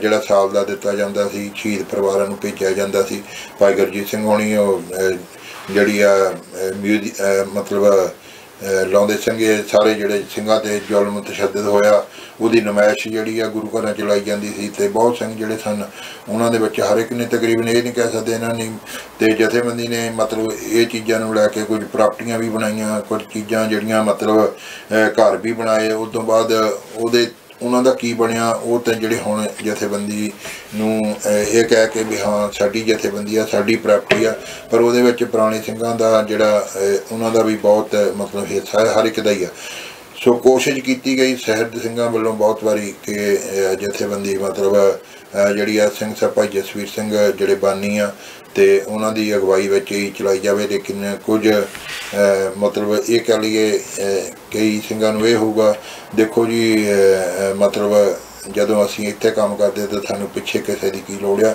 ਜਿਹੜਾ ਸਾਲ ਦਾ ਦਿੱਤਾ ਜਾਂਦਾ ਸੀ, ਸ਼ਹੀਦ ਪਰਿਵਾਰਾਂ ਨੂੰ ਭੇਜਿਆ ਜਾਂਦਾ ਸੀ। ਭਾਈ ਗੁਰਜੀਤ ਸਿੰਘ ਹੋਣੀ, ਉਹ ਜਿਹੜੀ ਆ ਮਿਊਜ਼ੀ ਮਤਲਬ ਲਾਉਂਦੇ ਸਿੰਘੇ ਸਾਰੇ ਜਿਹੜੇ ਸਿੰਘਾਂ ਤੇ ਜ਼ੁਲਮ ਤਸ਼ੱਦਦ ਹੋਇਆ, ਉਹਦੀ ਨਮਾਇਸ਼ ਜਿਹੜੀ ਆ ਗੁਰੂ ਘਰਾਂ ਚ ਲਾਈ ਜਾਂਦੀ ਸੀ ਤੇ ਬਹੁਤ ਸਿੰਘ ਜਿਹੜੇ ਸਨ, ਉਹਨਾਂ ਦੇ ਵਿੱਚ ਹਰ ਇੱਕ ਨੇ ਤਕਰੀਬਨ ਇਹ ਨਹੀਂ ਕਹਿ ਸਕਦੇ ਇਹਨਾਂ ਨੇ, ਤੇ ਜਥੇਬੰਦੀ ਨੇ ਮਤਲਬ ਇਹ ਚੀਜ਼ਾਂ ਨੂੰ ਲੈ ਕੇ ਕੁਝ ਪ੍ਰਾਪਰਟੀਆਂ ਵੀ ਬਣਾਈਆਂ, ਕੁਝ ਚੀਜ਼ਾਂ ਜਿਹੜੀਆਂ ਮਤਲਬ ਘਰ ਵੀ ਬਣਾਏ ਉਸ ਤੋਂ ਬਾਅਦ ਉਹਦੇ ਉਹਨਾਂ ਦਾ ਕੀ ਬਣਿਆ, ਉਹ ਤਾਂ ਜਿਹੜੇ ਹੁਣ ਜਥੇਬੰਦੀ ਨੂੰ ਇਹ ਕਹਿ ਕੇ ਵੀ ਹਾਂ, ਸਾਡੀ ਜਥੇਬੰਦੀ ਆ, ਸਾਡੀ ਪ੍ਰਾਪਰਟੀ ਆ, ਪਰ ਉਹਦੇ ਵਿੱਚ ਪੁਰਾਣੇ ਸਿੰਘਾਂ ਦਾ ਜਿਹੜਾ ਉਹਨਾਂ ਦਾ ਵੀ ਬਹੁਤ, ਮਤਲਬ ਹਿੱਸਾ ਹੈ, ਹਰ ਇੱਕ ਦਾ ਹੀ ਆ। ਸੋ ਕੋਸ਼ਿਸ਼ ਕੀਤੀ ਗਈ ਸਹਿਦ ਸਿੰਘਾਂ ਵੱਲੋਂ ਬਹੁਤ ਵਾਰੀ ਕਿ ਜਥੇਬੰਦੀ ਮਤਲਬ ਜਿਹੜੀ ਆ ਸਿੰਘ ਸਾਹਿਬ ਭਾਈ ਜਸਵੀਰ ਸਿੰਘ, ਜਿਹੜੇ ਬਾਨੀ ਆ ਤੇ ਉਹਨਾਂ ਦੀ ਅਗਵਾਈ ਵਿੱਚ ਹੀ ਚਲਾਈ ਜਾਵੇ, ਲੇਕਿਨ ਕੁਝ ਮਤਲਬ ਇਹ ਕਹਿ ਲਈਏ ਕਈ ਸਿੰਘਾਂ ਨੂੰ ਇਹ ਹੋਊਗਾ, ਦੇਖੋ ਜੀ ਮਤਲਬ ਜਦੋਂ ਅਸੀਂ ਇੱਥੇ ਕੰਮ ਕਰਦੇ ਤਾਂ ਸਾਨੂੰ ਪਿੱਛੇ ਕਿਸੇ ਦੀ ਕੀ ਲੋੜ ਆ?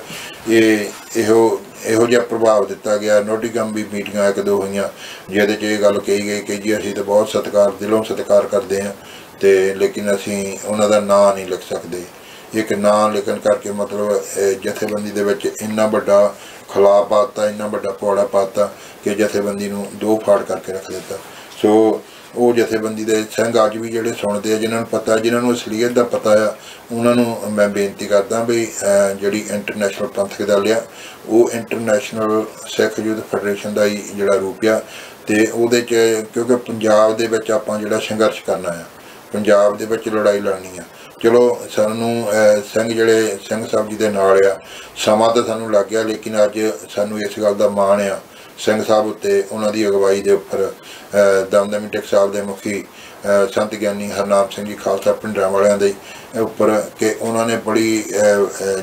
ਇਹ ਇਹੋ ਇਹੋ ਜਿਹਾ ਪ੍ਰਭਾਵ ਦਿੱਤਾ ਗਿਆ ਨੋਟਿਕਮ ਵੀ ਮੀਟਿੰਗਾਂ ਇੱਕ ਦੋ ਹੋਈਆਂ, ਜਿਹਦੇ 'ਚ ਇਹ ਗੱਲ ਕਹੀ ਗਈ ਕਿ ਜੀ ਅਸੀਂ ਤਾਂ ਬਹੁਤ ਸਤਿਕਾਰ, ਦਿਲੋਂ ਸਤਿਕਾਰ ਕਰਦੇ ਹਾਂ, ਤੇ ਲੇਕਿਨ ਅਸੀਂ ਉਹਨਾਂ ਦਾ ਨਾਂ ਨਹੀਂ ਲਿਖ ਸਕਦੇ। ਇੱਕ ਨਾਂ ਲਿਖਣ ਕਰਕੇ ਮਤਲਬ ਜਥੇਬੰਦੀ ਦੇ ਵਿੱਚ ਇੰਨਾ ਵੱਡਾ ਖਲਾ ਪਾਤਾ, ਇੰਨਾ ਵੱਡਾ ਪੌੜਾ ਪਾਤਾ ਕਿ ਜਥੇਬੰਦੀ ਨੂੰ ਦੋ ਫਾੜ ਕਰਕੇ ਰੱਖ ਦਿੱਤਾ। ਸੋ ਉਹ ਜਥੇਬੰਦੀ ਦੇ ਸਿੰਘ ਅੱਜ ਵੀ ਜਿਹੜੇ ਸੁਣਦੇ ਆ, ਜਿਨ੍ਹਾਂ ਨੂੰ ਪਤਾ, ਜਿਨ੍ਹਾਂ ਨੂੰ ਅਸਲੀਅਤ ਦਾ ਪਤਾ ਆ, ਉਹਨਾਂ ਨੂੰ ਮੈਂ ਬੇਨਤੀ ਕਰਦਾ ਵੀ ਜਿਹੜੀ ਇੰਟਰਨੈਸ਼ਨਲ ਪੰਥਕ ਦਲ ਆ, ਉਹ ਇੰਟਰਨੈਸ਼ਨਲ ਸਿੱਖ ਯੂਥ ਫੈਡਰੇਸ਼ਨ ਦਾ ਹੀ ਜਿਹੜਾ ਰੂਪ ਆ, ਤੇ ਉਹਦੇ ਚ ਕਿਉਂਕਿ ਪੰਜਾਬ ਦੇ ਵਿੱਚ ਆਪਾਂ ਜਿਹੜਾ ਸੰਘਰਸ਼ ਕਰਨਾ ਆ, ਪੰਜਾਬ ਦੇ ਵਿੱਚ ਲੜਾਈ ਲੜਨੀ ਆ ਚਲੋ ਸਾਨੂੰ ਸਿੰਘ ਜਿਹੜੇ ਸਿੰਘ ਸਾਹਿਬ ਜੀ ਦੇ ਨਾਲ ਆ ਸਮਾਂ ਤਾਂ ਸਾਨੂੰ ਲੱਗ ਗਿਆ ਲੇਕਿਨ ਅੱਜ ਸਾਨੂੰ ਇਸ ਗੱਲ ਦਾ ਮਾਣ ਆ ਸਿੰਘ ਸਾਹਿਬ ਉੱਤੇ ਉਹਨਾਂ ਦੀ ਅਗਵਾਈ ਦੇ ਉੱਪਰ ਅਹ, ਦਮਦਮੀ ਟਕਸਾਲ ਦੇ ਮੁਖੀ ਸੰਤ ਗਿਆਨੀ ਹਰਨਾਮ ਸਿੰਘ ਜੀ ਖਾਲਸਾ ਪਿੰਡਾਂ ਵਾਲਿਆਂ ਦੇ ਉੱਪਰ ਕਿ ਉਹਨਾਂ ਨੇ ਬੜੀ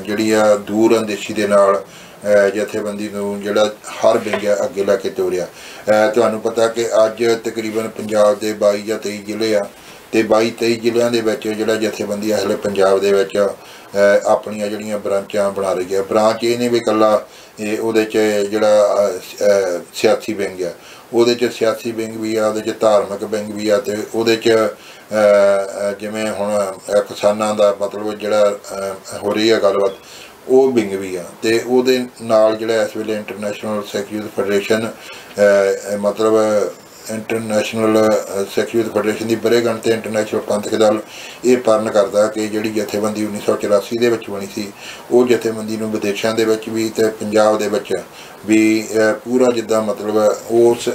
ਜਿਹੜੀ ਆ ਦੂਰ ਅੰਦੇਸ਼ੀ ਦੇ ਨਾਲ ਜਥੇਬੰਦੀ ਨੂੰ ਜਿਹੜਾ ਹਰ ਬਿੰਗਿਆ ਅੱਗੇ ਲੈ ਕੇ ਤੋਰਿਆ। ਤੁਹਾਨੂੰ ਪਤਾ ਕਿ ਅੱਜ ਤਕਰੀਬਨ ਪੰਜਾਬ ਦੇ 22 ਜਾਂ 23 ਜ਼ਿਲ੍ਹੇ ਆ ਤੇ 22 23 ਜ਼ਿਲ੍ਹਿਆਂ ਦੇ ਵਿੱਚ ਜਿਹੜਾ ਜਥੇਬੰਦੀ ਹਲੇ ਪੰਜਾਬ ਦੇ ਵਿੱਚ ਆਪਣੀਆਂ ਜਿਹੜੀਆਂ ਬ੍ਰਾਂਚਾਂ ਬਣਾ ਰਹੀ ਹੈ ਬ੍ਰਾਂਚ ਇਹ ਨਹੀਂ ਵੀ ਇਕੱਲਾ, ਇਹ ਉਹਦੇ 'ਚ ਜਿਹੜਾ ਸਿਆਸੀ ਵਿੰਗ ਆ। ਉਹਦੇ 'ਚ ਸਿਆਸੀ ਵਿੰਗ ਵੀ ਆ ਉਹਦੇ 'ਚ ਧਾਰਮਿਕ ਵਿੰਗ ਵੀ ਆ ਤੇ ਉਹਦੇ 'ਚ ਜਿਵੇਂ ਹੁਣ ਕਿਸਾਨਾਂ ਦਾ ਮਤਲਬ ਜਿਹੜਾ ਹੋ ਰਹੀ ਹੈ ਗੱਲਬਾਤ, ਉਹ ਵਿੰਗ ਵੀ ਆ। ਤੇ ਉਹਦੇ ਨਾਲ ਜਿਹੜਾ ਇਸ ਵੇਲੇ ਇੰਟਰਨੈਸ਼ਨਲ ਸਿੱਖ ਯੂਥ ਫੈਡਰੇਸ਼ਨ ਮਤਲਬ ਇੰਟਰਨੈਸ਼ਨਲ ਸਿੱਖ ਯੂਥ ਫੈਡਰੇਸ਼ਨ ਦੀ ਬਰੇਗਨ ਤੇ ਇੰਟਰਨੈਸ਼ਨਲ ਪੰਥਕ ਦਲ ਇਹ ਪਰਨ ਕਰਦਾ ਕਿ ਜਿਹੜੀ ਜਥੇਬੰਦੀ 1984 ਦੇ ਵਿੱਚ ਬਣੀ ਸੀ, ਉਹ ਜਥੇਬੰਦੀ ਨੂੰ ਵਿਦੇਸ਼ਾਂ ਦੇ ਵਿੱਚ ਵੀ ਤੇ ਪੰਜਾਬ ਦੇ ਵਿੱਚ ਵੀ ਪੂਰਾ ਜਿੱਦਾਂ ਮਤਲਬ ਉਸ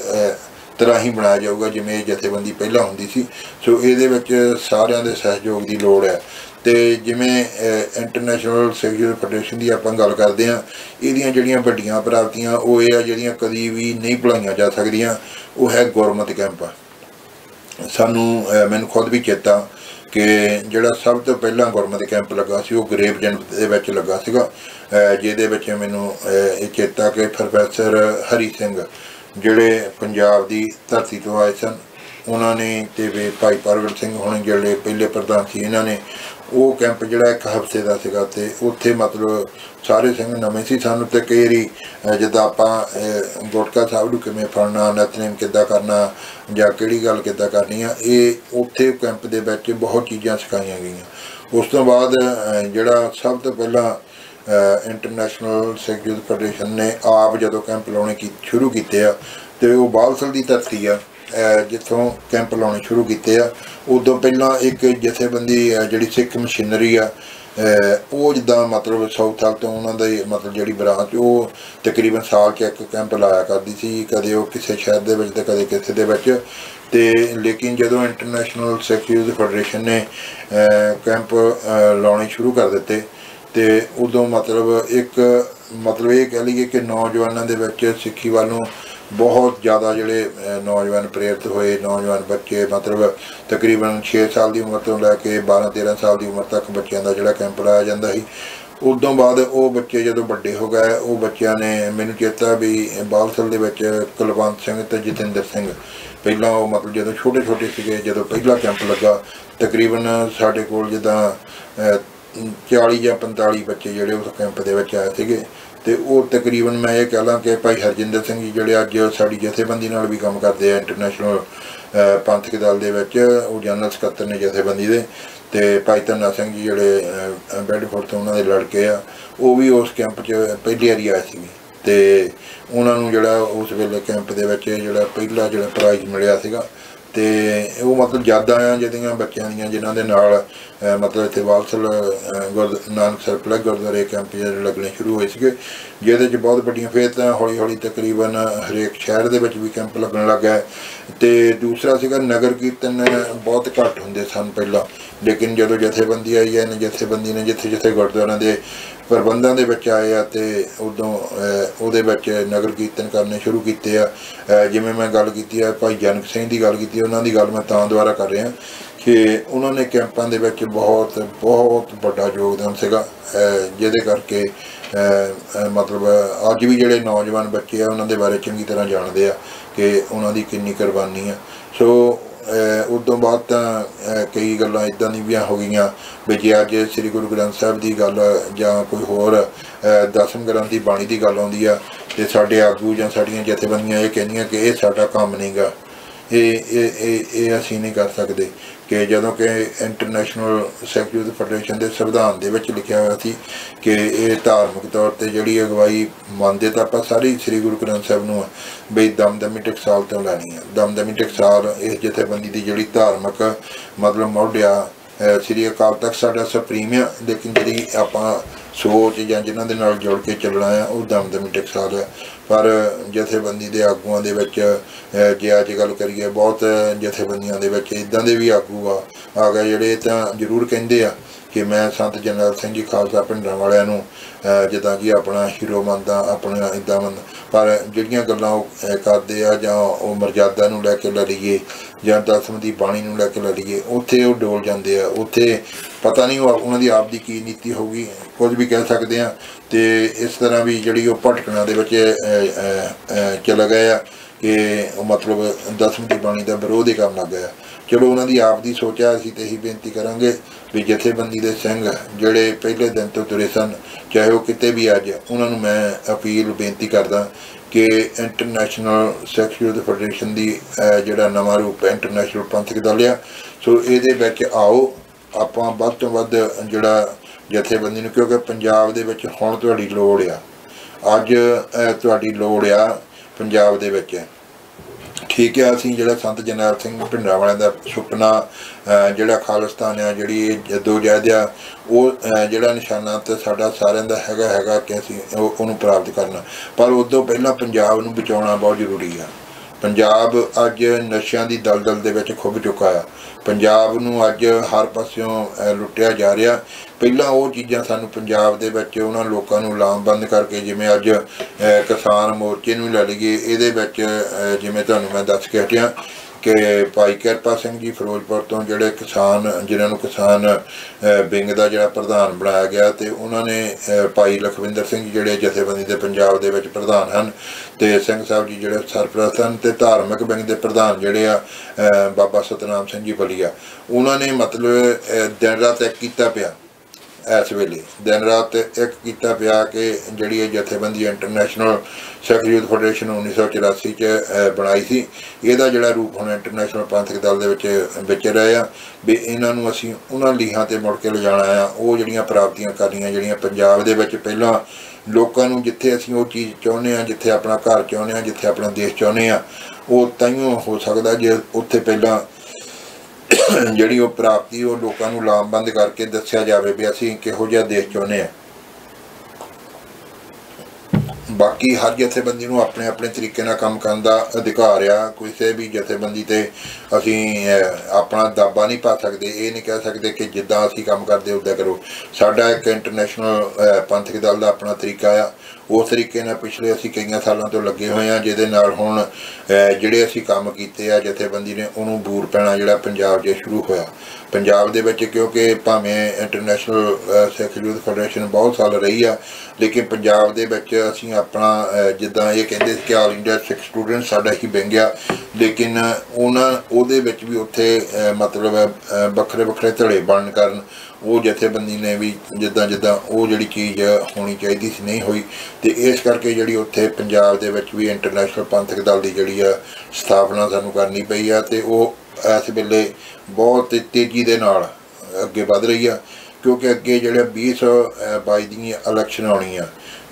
ਤਰ੍ਹਾਂ ਹੀ ਬਣਾਇਆ ਜਾਊਗਾ ਜਿਵੇਂ ਇਹ ਜਥੇਬੰਦੀ ਪਹਿਲਾਂ ਹੁੰਦੀ ਸੀ। ਸੋ ਇਹਦੇ ਵਿੱਚ ਸਾਰਿਆਂ ਦੇ ਸਹਿਯੋਗ ਦੀ ਲੋੜ ਹੈ। ਤੇ ਜਿਵੇਂ ਇੰਟਰਨੈਸ਼ਨਲ ਸਿੱਖ ਯੂਥ ਫੈਡਰੇਸ਼ਨ ਦੀ ਆਪਾਂ ਗੱਲ ਕਰਦੇ ਹਾਂ, ਇਹਦੀਆਂ ਜਿਹੜੀਆਂ ਵੱਡੀਆਂ ਪ੍ਰਾਪਤੀਆਂ, ਉਹ ਇਹ ਆ ਜਿਹੜੀਆਂ ਕਦੀ ਵੀ ਨਹੀਂ ਭੁਲਾਈਆਂ ਜਾ ਸਕਦੀਆਂ। ਉਹ ਹੈ ਗੁਰਮਤ ਕੈਂਪ। ਸਾਨੂੰ ਮੈਨੂੰ ਖੁਦ ਵੀ ਚੇਤਾ ਕਿ ਜਿਹੜਾ ਸਭ ਤੋਂ ਪਹਿਲਾਂ ਗੁਰਮਤ ਕੈਂਪ ਲੱਗਾ ਸੀ, ਉਹ ਗਰੇਬ ਜਨ ਦੇ ਵਿੱਚ ਲੱਗਾ ਸੀਗਾ। ਜਿਹਦੇ ਵਿੱਚ ਮੈਨੂੰ ਇਹ ਚੇਤਾ ਕਿ ਪ੍ਰੋਫੈਸਰ ਹਰੀ ਸਿੰਘ ਜਿਹੜੇ ਪੰਜਾਬ ਦੀ ਧਰਤੀ ਤੋਂ ਆਏ ਸਨ, ਉਹਨਾਂ ਨੇ ਤੇ ਵੀ ਭਾਈ ਪ੍ਰਗਟ ਸਿੰਘ ਹੁਣ ਜਿਹੜੇ ਪਹਿਲੇ ਪ੍ਰਧਾਨ ਸੀ, ਇਹਨਾਂ ਨੇ ਉਹ ਕੈਂਪ ਜਿਹੜਾ ਇੱਕ ਹਫ਼ਤੇ ਦਾ ਸੀਗਾ ਤੇ ਉੱਥੇ ਮਤਲਬ ਸਾਰੇ ਸਿੰਘ ਨਵੇਂ ਸੀ ਸਾਨੂੰ ਤੇ ਕਈ ਵਾਰੀ ਅਹ, ਜਿੱਦਾਂ ਆਪਾਂ ਅਹ, ਗੁਟਕਾ ਸਾਹਿਬ ਨੂੰ ਕਿਵੇਂ ਫੜਨਾ ਨਤਨੇਮ ਕਿੱਦਾਂ ਕਰਨਾ ਜਾਂ ਕਿਹੜੀ ਗੱਲ ਕਿੱਦਾਂ ਕਰਨੀ ਆ ਇਹ ਉੱਥੇ ਕੈਂਪ ਦੇ ਵਿੱਚ ਬਹੁਤ ਚੀਜ਼ਾਂ ਸਿਖਾਈਆਂ ਗਈਆਂ। ਉਸ ਤੋਂ ਬਾਅਦ ਜਿਹੜਾ ਸਭ ਤੋਂ ਪਹਿਲਾਂ ਇੰਟਰਨੈਸ਼ਨਲ ਸਿੱਖ ਯੂਥ ਫੈਡਰੇਸ਼ਨ ਨੇ ਆਪ ਜਦੋਂ ਕੈਂਪ ਲਾਉਣੇ ਕੀ ਸ਼ੁਰੂ ਕੀਤੇ ਆ ਤੇ ਉਹ ਬਾਲਸਲ ਦੀ ਧਰਤੀ ਆ। ਜਿੱਥੋਂ ਕੈਂਪ ਲਾਉਣੇ ਸ਼ੁਰੂ ਕੀਤੇ ਆ। ਉਦੋਂ ਪਹਿਲਾਂ ਇੱਕ ਜਥੇਬੰਦੀ ਜਿਹੜੀ ਸਿੱਖ ਮਸ਼ੀਨਰੀ ਆ ਉਹ ਜਿੱਦਾਂ ਮਤਲਬ ਸਾਊਥ ਹਾਲ ਤੋਂ ਉਹਨਾਂ ਦਾ ਮਤਲਬ ਜਿਹੜੀ ਬ੍ਰਾਂਚ, ਉਹ ਤਕਰੀਬਨ ਸਾਲ 'ਚ ਇੱਕ ਕੈਂਪ ਲਾਇਆ ਕਰਦੀ ਸੀ। ਕਦੇ ਉਹ ਕਿਸੇ ਸ਼ਹਿਰ ਦੇ ਵਿੱਚ ਤੇ ਕਦੇ ਕਿਸੇ ਦੇ ਵਿੱਚ। ਤੇ ਲੇਕਿਨ ਜਦੋਂ ਇੰਟਰਨੈਸ਼ਨਲ ਸਿੱਖ ਯੂਥ ਫੈਡਰੇਸ਼ਨ ਨੇ ਕੈਂਪ ਲਾਉਣੇ ਸ਼ੁਰੂ ਕਰ ਦਿੱਤੇ, ਤੇ ਉਦੋਂ ਮਤਲਬ ਇੱਕ, ਮਤਲਬ ਇਹ ਕਹਿ ਲਈਏ ਕਿ ਨੌਜਵਾਨਾਂ ਦੇ ਵਿੱਚ ਸਿੱਖੀ ਵੱਲ ਨੂੰ ਬਹੁਤ ਜ਼ਿਆਦਾ ਜਿਹੜੇ ਨੌਜਵਾਨ ਪ੍ਰੇਰਿਤ ਹੋਏ ਨੌਜਵਾਨ ਬੱਚੇ ਮਤਲਬ ਤਕਰੀਬਨ 6 ਸਾਲ ਦੀ ਉਮਰ ਤੋਂ ਲੈ ਕੇ 12 13 ਸਾਲ ਦੀ ਉਮਰ ਤੱਕ ਬੱਚਿਆਂ ਦਾ ਜਿਹੜਾ ਕੈਂਪ ਲਾਇਆ ਜਾਂਦਾ ਸੀ। ਉਦੋਂ ਬਾਅਦ ਉਹ ਬੱਚੇ ਜਦੋਂ ਵੱਡੇ ਹੋ ਗਏ ਉਹ ਬੱਚਿਆਂ ਨੇ ਮੈਨੂੰ ਚੇਤਾ ਵੀ ਬਾਲਸਲ ਦੇ ਵਿੱਚ ਕੁਲਵੰਤ ਸਿੰਘ ਤੇ ਜਤਿੰਦਰ ਸਿੰਘ। ਪਹਿਲਾਂ ਉਹ ਮਤਲਬ ਜਦੋਂ ਛੋਟੇ ਛੋਟੇ ਸੀਗੇ ਜਦੋਂ ਪਹਿਲਾ ਕੈਂਪ ਲੱਗਾ ਤਕਰੀਬਨ ਸਾਡੇ ਕੋਲ ਜਿੱਦਾਂ ਅਹ, 40 ਜਾਂ 45 ਬੱਚੇ ਜਿਹੜੇ ਉਸ ਕੈਂਪ ਦੇ ਵਿੱਚ ਆਏ ਸੀਗੇ। ਤੇ ਉਹ ਤਕਰੀਬਨ ਮੈਂ ਇਹ ਕਹਿ ਲਾਂ ਕਿ ਭਾਈ ਹਰਜਿੰਦਰ ਸਿੰਘ ਜੀ ਜਿਹੜੇ ਅੱਜ ਸਾਡੀ ਜਥੇਬੰਦੀ ਨਾਲ ਵੀ ਕੰਮ ਕਰਦੇ ਆ ਇੰਟਰਨੈਸ਼ਨਲ ਪੰਥਕ ਦਲ ਦੇ ਵਿੱਚ ਉਹ ਜਨਰਲ ਸਕੱਤਰ ਨੇ ਜਥੇਬੰਦੀ ਦੇ ਤੇ ਭਾਈ ਧੰਨਾ ਸਿੰਘ ਜੀ ਜਿਹੜੇ ਅਹ, ਬੈਡਫੋਰਡ ਤੋਂ ਉਹਨਾਂ ਦੇ ਲੜਕੇ ਆ ਉਹ ਵੀ ਉਸ ਕੈਂਪ 'ਚ ਪਹਿਲੀ ਵਾਰੀ ਆਏ ਸੀ ਤੇ ਉਹਨਾਂ ਨੂੰ ਜਿਹੜਾ ਉਸ ਵੇਲੇ ਕੈਂਪ ਦੇ ਵਿੱਚ ਜਿਹੜਾ ਪਹਿਲਾ ਜਿਹੜਾ ਪ੍ਰਾਈਜ਼ ਮਿਲਿਆ ਸੀਗਾ ਤੇ ਉਹ ਮਤਲਬ ਯਾਦਾਂ ਆ ਜਿਹੜੀਆਂ ਬੱਚਿਆਂ ਦੀਆਂ, ਜਿਨ੍ਹਾਂ ਦੇ ਨਾਲ ਮਤਲਬ ਇੱਥੇ ਵਾਲਸਲ ਗੁਰਦ ਨਾਨਕ ਸਰਪਲਕ ਗੁਰਦੁਆਰੇ ਕੈਂਪ ਜਿਹੜੇ ਲੱਗਣੇ ਸ਼ੁਰੂ ਹੋਏ ਸੀਗੇ, ਜਿਹਦੇ 'ਚ ਬਹੁਤ ਵੱਡੀਆਂ ਫੇਰ ਤਾਂ ਹੌਲੀ ਹੌਲੀ ਤਕਰੀਬਨ ਹਰੇਕ ਸ਼ਹਿਰ ਦੇ ਵਿੱਚ ਵੀ ਕੈਂਪ ਲੱਗਣ ਲੱਗਾ ਤੇ ਦੂਸਰਾ ਸੀਗਾ ਨਗਰ ਕੀਰਤਨ ਬਹੁਤ ਘੱਟ ਹੁੰਦੇ ਸਨ ਪਹਿਲਾਂ, ਲੇਕਿਨ ਜਦੋਂ ਜਥੇਬੰਦੀ ਆਈ ਹੈ ਇਹਨੇ ਜਥੇਬੰਦੀ ਨੇ ਜਿੱਥੇ ਜਿੱਥੇ ਗੁਰਦੁਆਰਿਆਂ ਦੇ ਪ੍ਰਬੰਧਾਂ ਦੇ ਵਿੱਚ ਆਏ ਆ ਤੇ ਉਦੋਂ ਉਹਦੇ ਵਿੱਚ ਨਗਰ ਕੀਰਤਨ ਕਰਨੇ ਸ਼ੁਰੂ ਕੀਤੇ ਆ। ਜਿਵੇਂ ਮੈਂ ਗੱਲ ਕੀਤੀ ਆ, ਭਾਈ ਜਨਕ ਸਿੰਘ ਦੀ ਗੱਲ ਕੀਤੀ, ਉਹਨਾਂ ਦੀ ਗੱਲ ਮੈਂ ਤਾਂ ਦੁਆਰਾ ਕਰ ਰਿਹਾ ਕਿ ਉਹਨਾਂ ਨੇ ਕੈਂਪਾਂ ਦੇ ਵਿੱਚ ਬਹੁਤ ਬਹੁਤ ਵੱਡਾ ਯੋਗਦਾਨ ਸੀਗਾ। ਜਿਹਦੇ ਕਰਕੇ ਮਤਲਬ ਅੱਜ ਵੀ ਜਿਹੜੇ ਨੌਜਵਾਨ ਬੱਚੇ ਆ, ਉਹਨਾਂ ਦੇ ਬਾਰੇ ਚੰਗੀ ਤਰ੍ਹਾਂ ਜਾਣਦੇ ਆ ਕਿ ਉਹਨਾਂ ਦੀ ਕਿੰਨੀ ਕੁਰਬਾਨੀ ਆ। ਸੋ ਅਹ ਤੋਂ ਬਾਅਦ ਤਾਂ ਕਈ ਗੱਲਾਂ ਇਦਾਂ ਦੀ ਵੀ ਹੋ ਗਈਆਂ ਵੀ ਜੇ ਅੱਜ ਸ੍ਰੀ ਗੁਰੂ ਗ੍ਰੰਥ ਸਾਹਿਬ ਦੀ ਗੱਲ ਜਾਂ ਕੋਈ ਹੋਰ ਦਸਮ ਗ੍ਰੰਥ ਦੀ ਬਾਣੀ ਦੀ ਗੱਲ ਆਉਂਦੀ ਆ ਤੇ ਸਾਡੇ ਆਗੂ ਜਾਂ ਸਾਡੀਆਂ ਜਥੇਬੰਦੀਆਂ ਇਹ ਕਹਿੰਦੀਆਂ ਕਿ ਇਹ ਸਾਡਾ ਕੰਮ ਨਹੀਂਗਾ ਇਹ ਇਹ ਇਹ ਇਹ ਅਸੀਂ ਨਹੀਂ ਕਰ ਸਕਦੇ। ਕਿ ਜਦੋਂ ਕਿ ਇੰਟਰਨੈਸ਼ਨਲ ਸਿੱਖ ਯੂਥ ਫੈਡਰੇਸ਼ਨ ਦੇ ਸੰਵਿਧਾਨ ਦੇ ਵਿੱਚ ਲਿਖਿਆ ਹੋਇਆ ਸੀ ਕਿ ਇਹ ਧਾਰਮਿਕ ਤੌਰ ਤੇ ਜਿਹੜੀ ਅਗਵਾਈ ਮੰਨਦੇ ਤਾਂ ਆਪਾਂ ਸਾਰੀ ਸ੍ਰੀ ਗੁਰੂ ਗ੍ਰੰਥ ਸਾਹਿਬ ਨੂੰ ਬਈ ਦਮਦਮੀ ਟਕਸਾਲ ਤੋਂ ਲੈਣੀ ਹੈ ਦਮਦਮੀ ਟਕਸਾਲ ਇਸ ਜਥੇਬੰਦੀ ਦੀ ਜਿਹੜੀ ਧਾਰਮਿਕ ਮਤਲਬ ਮੋਢਿਆ ਸ੍ਰੀ ਅਕਾਲ ਤਖਤ ਸਾਡਾ ਸੁਪਰੀਮ ਆ, ਲੇਕਿਨ ਜਿਹੜੀ ਆਪਾਂ ਸੋਚ ਜਾਂ ਜਿਨ੍ਹਾਂ ਦੇ ਨਾਲ ਜੁੜ ਕੇ ਚੱਲਣਾ ਆ, ਉਹ ਦਮਦਮੀ ਟਕਸਾਲ ਹੈ ਪਰ ਜਥੇਬੰਦੀ ਦੇ ਆਗੂਆਂ ਦੇ ਵਿੱਚ ਜੇ ਅੱਜ ਗੱਲ ਕਰੀਏ, ਬਹੁਤ ਜਥੇਬੰਦੀਆਂ ਦੇ ਵਿੱਚ ਇਦਾਂ ਦੇ ਵੀ ਆਗੂ ਆ ਆ ਗਏ ਜਿਹੜੇ ਤਾਂ ਜ਼ਰੂਰ ਕਹਿੰਦੇ ਆ। ਕਿ ਮੈਂ ਸੰਤ ਜਨਰਲ ਸਿੰਘ ਜੀ ਖਾਲਸਾ ਪਿੰਡਾਂ ਵਾਲਿਆਂ ਨੂੰ ਜਿੱਦਾਂ ਕਿ ਆਪਣਾ ਹੀਰੋ ਮੰਨਦਾ ਆਪਣਾ ਇਦਾਂ ਮੰਨ ਪਰ ਜਿਹੜੀਆਂ ਗੱਲਾਂ ਉਹ ਕਰਦੇ ਆ ਜਾਂ ਉਹ ਮਰਜ਼ਾਦਾ ਨੂੰ ਲੈ ਕੇ ਲੜੀਏ ਜਾਂ ਦਸਮ ਦੀ ਬਾਣੀ ਨੂੰ ਲੈ ਕੇ ਲੜੀਏ ਉੱਥੇ ਉਹ ਡੋਲ ਜਾਂਦੇ ਆ। ਉੱਥੇ ਪਤਾ ਨਹੀਂ ਉਹਨਾਂ ਦੀ ਆਪ ਦੀ ਕੀ ਨੀਤੀ ਹੋਊਗੀ ਕੁਝ ਵੀ ਕਹਿ ਸਕਦੇ ਆ। ਤੇ ਇਸ ਤਰ੍ਹਾਂ ਵੀ ਜਿਹੜੀ ਉਹ ਭਟਕਣਾ ਦੇ ਵਿੱਚ ਅਹ, ਚਲੇ ਗਏ ਆ ਕਿ ਮਤਲਬ ਦਸਮ ਦੀ ਬਾਣੀ ਦਾ ਵਿਰੋਧ ਹੀ ਕਰਨ ਲੱਗ ਗਿਆ ਚਲੋ ਉਹਨਾਂ ਦੀ ਆਪ ਦੀ ਸੋਚ ਹੈ ਅਸੀਂ ਤੇ ਇਹੀ ਬੇਨਤੀ ਕਰਾਂਗੇ ਵੀ ਜਥੇਬੰਦੀ ਦੇ ਸਿੰਘ ਜਿਹੜੇ ਪਹਿਲੇ ਦਿਨ ਤੋਂ ਤੁਰੇ ਸਨ, ਚਾਹੇ ਉਹ ਕਿਤੇ ਵੀ ਅੱਜ ਉਹਨਾਂ ਨੂੰ ਮੈਂ ਅਪੀਲ, ਬੇਨਤੀ ਕਰਦਾ ਕਿ ਇੰਟਰਨੈਸ਼ਨਲ ਸਿੱਖ ਯੂਥ ਫੈਡਰੇਸ਼ਨ ਦੀ ਜਿਹੜਾ ਨਵਾਂ ਰੂਪ ਹੈ ਇੰਟਰਨੈਸ਼ਨਲ ਪੰਥਕ ਦਲ ਆ, ਸੋ ਇਹਦੇ ਵਿੱਚ ਆਓ, ਆਪਾਂ ਵੱਧ ਤੋਂ ਵੱਧ ਜਿਹੜਾ ਜਥੇਬੰਦੀ ਨੂੰ, ਕਿਉਂਕਿ ਪੰਜਾਬ ਦੇ ਵਿੱਚ ਹੁਣ ਤੁਹਾਡੀ ਲੋੜ ਆ। ਅੱਜ ਤੁਹਾਡੀ ਲੋੜ ਆ ਪੰਜਾਬ ਦੇ ਵਿੱਚ। ਠੀਕ ਹੈ ਅਸੀਂ ਜਿਹੜਾ ਸੰਤ ਜਰਨੈਲ ਸਿੰਘ ਭਿੰਡਰਾਂ ਵਾਲਿਆਂ ਦਾ ਸੁਪਨਾ ਜਿਹੜਾ ਖਾਲਿਸਤਾਨ ਆ, ਜਿਹੜੀ ਇਹ ਜਦੋਜਹਿਦ ਆ, ਉਹ ਜਿਹੜਾ ਨਿਸ਼ਾਨਾ ਤੇ ਸਾਡਾ ਸਾਰਿਆਂ ਦਾ ਹੈਗਾ ਹੈਗਾ ਕਿ ਅਸੀਂ ਉਹ- ਉਹਨੂੰ ਪ੍ਰਾਪਤ ਕਰਨਾ। ਪਰ ਉਦੋਂ ਪਹਿਲਾਂ ਪੰਜਾਬ ਨੂੰ ਬਚਾਉਣਾ ਬਹੁਤ ਜ਼ਰੂਰੀ ਆ। ਪੰਜਾਬ ਅੱਜ ਨਸ਼ਿਆਂ ਦੀ ਦਲਦਲ ਦੇ ਵਿੱਚ ਖੁੱਭ ਚੁੱਕਾ ਆ। ਪੰਜਾਬ ਨੂੰ ਅੱਜ ਹਰ ਪਾਸਿਓਂ ਲੁੱਟਿਆ ਜਾ ਰਿਹਾ। ਪਹਿਲਾਂ ਉਹ ਚੀਜ਼ਾਂ ਸਾਨੂੰ ਪੰਜਾਬ ਦੇ ਵਿੱਚ ਉਹਨਾਂ ਲੋਕਾਂ ਨੂੰ ਲਾਮਬੰਦ ਕਰਕੇ ਜਿਵੇਂ ਅੱਜ ਕਿਸਾਨ ਮੋਰਚੇ ਨੂੰ ਲੈ ਲਈਏ, ਇਹਦੇ ਵਿੱਚ ਜਿਵੇਂ ਤੁਹਾਨੂੰ ਮੈਂ ਦੱਸ ਕੇ ਹਟਿਆ ਕਿ ਭਾਈ ਕਿਰਪਾ ਸਿੰਘ ਜੀ ਫਿਰੋਜ਼ਪੁਰ ਤੋਂ ਜਿਹੜੇ ਕਿਸਾਨ ਜਿਨ੍ਹਾਂ ਨੂੰ ਕਿਸਾਨ ਵਿੰਗ ਦਾ ਜਿਹੜਾ ਪ੍ਰਧਾਨ ਬਣਾਇਆ ਗਿਆ ਤੇ ਉਹਨਾਂ ਨੇ ਭਾਈ ਲਖਵਿੰਦਰ ਸਿੰਘ ਜੀ ਜਿਹੜੇ ਜਥੇਬੰਦੀ ਦੇ ਪੰਜਾਬ ਦੇ ਵਿੱਚ ਪ੍ਰਧਾਨ ਹਨ ਤੇ ਸਿੰਘ ਸਾਹਿਬ ਜੀ ਜਿਹੜੇ ਸਰਪ੍ਰਸਤ ਹਨ ਤੇ ਧਾਰਮਿਕ ਵਿੰਗ ਦੇ ਪ੍ਰਧਾਨ ਜਿਹੜੇ ਆ ਬਾਬਾ ਸਤਨਾਮ ਸਿੰਘ ਜੀ ਬਲੀਆ। ਉਹਨਾਂ ਨੇ ਮਤਲਬ ਅਹ, ਦਿਨ ਰਾਤ ਇੱਕ ਕੀਤਾ ਪਿਆ। ਇਸ ਵੇਲੇ। ਦਿਨ ਰਾਤ ਇੱਕ ਕੀਤਾ ਪਿਆ ਕਿ ਜਿਹੜੀ ਇਹ ਜਥੇਬੰਦੀ ਇੰਟਰਨੈਸ਼ਨਲ ਸਿੱਖ ਯੂਥ ਫੈਡਰੇਸ਼ਨ 1984 ਚ ਬਣਾਈ ਸੀ। ਇਹਦਾ ਜਿਹੜਾ ਰੂਪ ਹੁਣ ਇੰਟਰਨੈਸ਼ਨਲ ਪੰਥਕ ਦਲ ਦੇ ਵਿੱਚ ਵਿਚ ਰਹੇ ਆ। ਵੀ ਇਹਨਾਂ ਨੂੰ ਅਸੀਂ ਉਹਨਾਂ ਲੀਹਾਂ ਤੇ ਮੁੜ ਕੇ ਲਿਜਾਣਾ ਆ। ਉਹ ਜਿਹੜੀਆਂ ਪ੍ਰਾਪਤੀਆਂ ਕਰਨੀਆਂ ਜਿਹੜੀਆਂ ਪੰਜਾਬ ਦੇ ਵਿੱਚ ਪਹਿਲਾਂ ਲੋਕਾਂ ਨੂੰ ਜਿੱਥੇ ਅਸੀਂ ਉਹ ਚੀਜ਼ ਚਾਹੁੰਦੇ ਆ, ਜਿੱਥੇ ਆਪਣਾ ਘਰ ਚਾਹੁੰਦੇ ਆ, ਜਿੱਥੇ ਆਪਣਾ ਦੇਸ਼ ਚਾਹੁੰਦੇ ਆ, ਉਹ ਤਾਈਓ ਹੋ ਸਕਦਾ ਜੇ ਉੱਥੇ ਪਹਿਲਾਂ ਜਿਹੜੀ ਉਹ ਪ੍ਰਾਪਤੀ ਉਹ ਲੋਕਾਂ ਨੂੰ ਲਾਮਬੰਦ ਕਰਕੇ ਦੱਸਿਆ ਜਾਵੇ ਵੀ ਅਸੀਂ ਕਿਹੋ ਜਿਹਾ ਦੇਸ਼ ਚਾਹੁੰਦੇ ਆ ਬਾਕੀ ਹਰ ਜਥੇਬੰਦੀ ਨੂੰ ਆਪਣੇ ਆਪਣੇ ਤਰੀਕੇ ਨਾਲ ਕੰਮ ਕਰਨ ਦਾ ਅਧਿਕਾਰ ਆ। ਕਿਸੇ ਵੀ ਜਥੇਬੰਦੀ ਤੇ ਅਸੀਂ ਆਪਣਾ ਦਾਬਾ ਨਹੀਂ ਪਾ ਸਕਦੇ। ਇਹ ਨਹੀਂ ਕਹਿ ਸਕਦੇ ਕਿ ਜਿੱਦਾਂ ਅਸੀਂ ਕੰਮ ਕਰਦੇ, ਉਦਾਂ ਕਰੋ। ਸਾਡਾ ਇੱਕ ਇੰਟਰਨੈਸ਼ਨਲ ਪੰਥਕ ਦਲ ਦਾ ਆਪਣਾ ਤਰੀਕਾ ਆ। ਉਸ ਤਰੀਕੇ ਨਾਲ ਪਿਛਲੇ ਅਸੀਂ ਕਈਆਂ ਸਾਲਾਂ ਤੋਂ ਲੱਗੇ ਹੋਏ ਆ ਜਿਹਦੇ ਨਾਲ ਹੁਣ ਜਿਹੜੇ ਅਸੀਂ ਕੰਮ ਕੀਤੇ ਆ ਜਥੇਬੰਦੀ ਨੇ, ਉਹਨੂੰ ਬੂਰ ਪੈਣਾ ਜਿਹੜਾ ਪੰਜਾਬ 'ਚ ਸ਼ੁਰੂ ਹੋਇਆ। ਪੰਜਾਬ ਦੇ ਵਿੱਚ ਕਿਉਂਕਿ ਭਾਵੇਂ ਇੰਟਰਨੈਸ਼ਨਲ ਸਿੱਖ ਯੂਥ ਫੈਡਰੇਸ਼ਨ ਬਹੁਤ ਸਾਲ ਰਹੀ ਆ, ਲੇਕਿਨ ਪੰਜਾਬ ਦੇ ਵਿੱਚ ਅਸੀਂ ਆਪਣਾ ਜਿੱਦਾਂ ਇਹ ਕਹਿੰਦੇ ਸੀ ਕਿ ਆਲ ਇੰਡੀਆ ਸਿੱਖ ਸਟੂਡੈਂਟ ਸਾਡਾ ਹੀ ਬੈਂਗਿਆ ਲੇਕਿਨ ਉਹਨਾਂ, ਉਹਦੇ ਵਿੱਚ ਵੀ ਉੱਥੇ ਮਤਲਬ ਵੱਖਰੇ ਵੱਖਰੇ ਧੜੇ ਬਣਨ ਕਾਰਨ ਉਹ ਜਥੇਬੰਦੀ ਨੇ ਵੀ ਜਿੱਦਾਂ ਜਿੱਦਾਂ ਉਹ ਜਿਹੜੀ ਚੀਜ਼ ਹੋਣੀ ਚਾਹੀਦੀ ਸੀ ਨਹੀਂ ਹੋਈ, ਤੇ ਇਸ ਕਰਕੇ ਜਿਹੜੀ ਉੱਥੇ ਪੰਜਾਬ ਦੇ ਵਿੱਚ ਵੀ ਇੰਟਰਨੈਸ਼ਨਲ ਪੰਥਕ ਦਲ ਦੀ ਜਿਹੜੀ ਆ ਸਥਾਪਨਾ ਸਾਨੂੰ ਕਰਨੀ ਪਈ ਆ, ਤੇ ਉਹ ਇਸ ਵੇਲੇ ਬਹੁਤ ਤੇਜ਼ੀ ਦੇ ਨਾਲ ਅੱਗੇ ਵਧ ਰਹੀ ਆ ਕਿਉਂਕਿ ਅੱਗੇ ਜਿਹੜੇ 2022 ਦੀ ਇਲੈਕਸ਼ਨ ਆਉਣੀ ਆ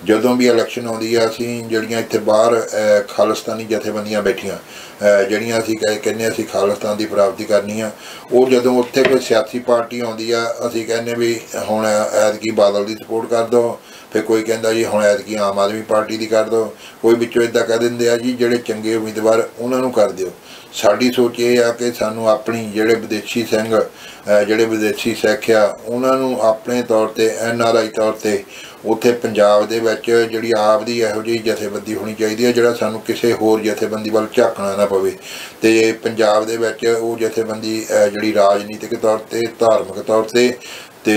ਜਦੋਂ ਵੀ ਇਲੈਕਸ਼ਨ ਆਉਂਦੀ ਆ ਅਸੀਂ ਜਿਹੜੀਆਂ ਇੱਥੇ ਬਾਹਰ ਅਹ, ਖਾਲਿਸਤਾਨੀ ਜਥੇਬੰਦੀਆਂ ਬੈਠੀਆਂ ਜਿਹੜੀਆਂ ਅਸੀਂ ਕਹੇ ਕਹਿੰਦੇ ਅਸੀਂ ਖਾਲਿਸਤਾਨ ਦੀ ਪ੍ਰਾਪਤੀ ਕਰਨੀ ਆ ਉਹ ਜਦੋਂ ਉੱਥੇ ਕੋਈ ਸਿਆਸੀ ਪਾਰਟੀ ਆਉਂਦੀ ਆ ਅਸੀਂ ਕਹਿੰਦੇ ਵੀ ਹੁਣ ਐਤਕੀ ਬਾਦਲ ਦੀ ਸਪੋਰਟ ਕਰ ਦਿਓ ਫਿਰ ਕੋਈ ਕਹਿੰਦਾ ਜੀ ਹੁਣ ਐਤਕੀ ਆਮ ਆਦਮੀ ਪਾਰਟੀ ਦੀ ਕਰ ਦਿਓ ਕੋਈ ਵਿੱਚੋਂ ਇਦਾਂ ਕਹਿ ਦਿੰਦੇ ਆ ਜੀ ਜਿਹੜੇ ਚੰਗੇ ਉਮੀਦਵਾਰ ਉਹਨਾਂ ਨੂੰ ਕਰ ਦਿਓ। ਸਾਡੀ ਸੋਚ ਇਹ ਆ ਕਿ ਸਾਨੂੰ ਆਪਣੀ ਜਿਹੜੇ ਵਿਦੇਸ਼ੀ ਸਿੰਘ ਜਿਹੜੇ ਵਿਦੇਸ਼ੀ ਸਿੱਖ ਆ, ਉਹਨਾਂ ਨੂੰ ਆਪਣੇ ਤੌਰ ਤੇ, ਐਨ ਆਰ ਆਈ ਤੌਰ ਤੇ ਉੱਥੇ ਪੰਜਾਬ ਦੇ ਵਿੱਚ ਜਿਹੜੀ ਆਪ ਦੀ ਇਹੋ ਜਿਹੀ ਜਥੇਬੰਦੀ ਹੋਣੀ ਚਾਹੀਦੀ ਹੈ ਜਿਹੜਾ ਸਾਨੂੰ ਕਿਸੇ ਹੋਰ ਜਥੇਬੰਦੀ ਵੱਲ ਝਾਕਣਾ ਨਾ ਪਵੇ। ਤੇ ਪੰਜਾਬ ਦੇ ਵਿੱਚ ਉਹ ਜਥੇਬੰਦੀ ਜਿਹੜੀ ਰਾਜਨੀਤਿਕ ਤੌਰ ਤੇ, ਧਾਰਮਿਕ ਤੌਰ ਤੇ ਤੇ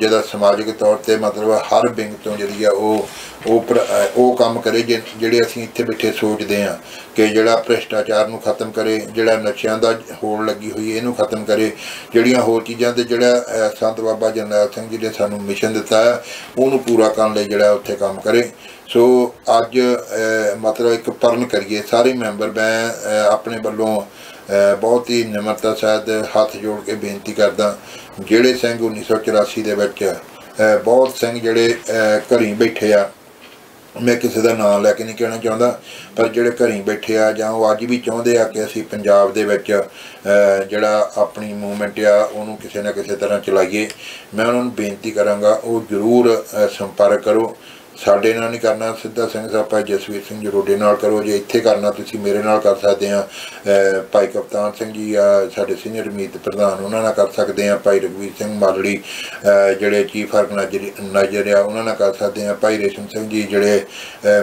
ਜਿਹੜਾ ਸਮਾਜਿਕ ਤੌਰ ਤੇ ਮਤਲਬ ਹਰ ਵਿੰਗ ਤੋਂ ਜਿਹੜੀ ਆ ਉਹ ਉਹ ਪ੍ਰ- ਉਹ ਕੰਮ ਕਰੇ ਜਿ- ਜਿਹੜੇ ਅਸੀਂ ਇੱਥੇ ਬੈਠੇ ਸੋਚਦੇ ਆ ਕਿ ਜਿਹੜਾ ਭ੍ਰਿਸ਼ਟਾਚਾਰ ਨੂੰ ਖਤਮ ਕਰੇ ਜਿਹੜਾ ਨਸ਼ਿਆਂ ਦਾ ਹੋੜ ਲੱਗੀ ਹੋਈ ਇਹਨੂੰ ਖਤਮ ਕਰੇ ਜਿਹੜੀਆਂ ਹੋਰ ਚੀਜ਼ਾਂ ਤੇ ਜਿਹੜਾ ਸੰਤ ਬਾਬਾ ਜਰਨੈਲ ਸਿੰਘ ਜੀ ਨੇ ਸਾਨੂੰ ਮਿਸ਼ਨ ਦਿੱਤਾ ਹੈ ਉਹਨੂੰ ਪੂਰਾ ਕਰਨ ਲਈ ਜਿਹੜਾ ਉੱਥੇ ਕੰਮ ਕਰੇ। ਸੋ ਅੱਜ ਮਤਲਬ ਇੱਕ ਪਰਨ ਕਰੀਏ ਸਾਰੇ ਮੈਂਬਰ ਮੈਂ ਆਪਣੇ ਵੱਲੋਂ ਬਹੁਤ ਹੀ ਨਿਮਰਤਾ ਸਹਿਤ ਹੱਥ ਜੋੜ ਕੇ ਬੇਨਤੀ ਕਰਦਾ ਜਿਹੜੇ ਸਿੰਘ 1984 ਦੇ ਵਿੱਚ ਬਹੁਤ ਸਿੰਘ ਜਿਹੜੇ ਅਹ, ਬੈਠੇ ਆ ਮੈਂ ਕਿਸੇ ਦਾ ਨਾਮ ਲੈ ਕੇ ਨਹੀਂ ਕਹਿਣਾ ਚਾਹੁੰਦਾ, ਪਰ ਜਿਹੜੇ ਘਰੀ ਬੈਠੇ ਆ ਜਾਂ ਉਹ ਅੱਜ ਵੀ ਚਾਹੁੰਦੇ ਆ ਕਿ ਅਸੀਂ ਪੰਜਾਬ ਦੇ ਵਿੱਚ ਜਿਹੜਾ ਆਪਣੀ ਮੂਵਮੈਂਟ ਆ, ਉਹਨੂੰ ਕਿਸੇ ਨਾ ਕਿਸੇ ਤਰ੍ਹਾਂ ਚਲਾਈਏ, ਮੈਂ ਉਹਨਾਂ ਨੂੰ ਬੇਨਤੀ ਕਰਾਂਗਾ, ਉਹ ਜ਼ਰੂਰ ਸੰਪਰਕ ਕਰੋ। ਸਾਡੇ ਨਾਲ ਨਹੀਂ ਕਰਨਾ, ਸਿੱਧਾ ਸਿੰਘ ਸਾਹਿਬ, ਭਾਈ ਜਸਵੀਰ ਸਿੰਘ ਜੀ ਰੋਡੇ ਨਾਲ ਕਰੋ, ਜੇ ਇੱਥੇ ਕਰਨਾ, ਤੁਸੀਂ ਮੇਰੇ ਨਾਲ ਕਰ ਸਕਦੇ ਆ। ਭਾਈ ਕਪਤਾਨ ਸਿੰਘ ਜੀ ਆ, ਸਾਡੇ ਸੀਨੀਅਰ ਮੀਤ ਪ੍ਰਧਾਨ, ਉਹਨਾਂ ਨਾਲ ਕਰ ਸਕਦੇ ਆ। ਭਾਈ ਰਘਵੀਰ ਸਿੰਘ ਮਾਲੜੀ ਜਿਹੜੇ ਚੀਫ ਆਰਗੇਨਾਈਜ਼ਰ ਆ, ਉਹਨਾਂ ਨਾਲ ਕਰ ਸਕਦੇ ਆ। ਭਾਈ ਰੇਸ਼ਮ ਸਿੰਘ ਜੀ ਜਿਹੜੇ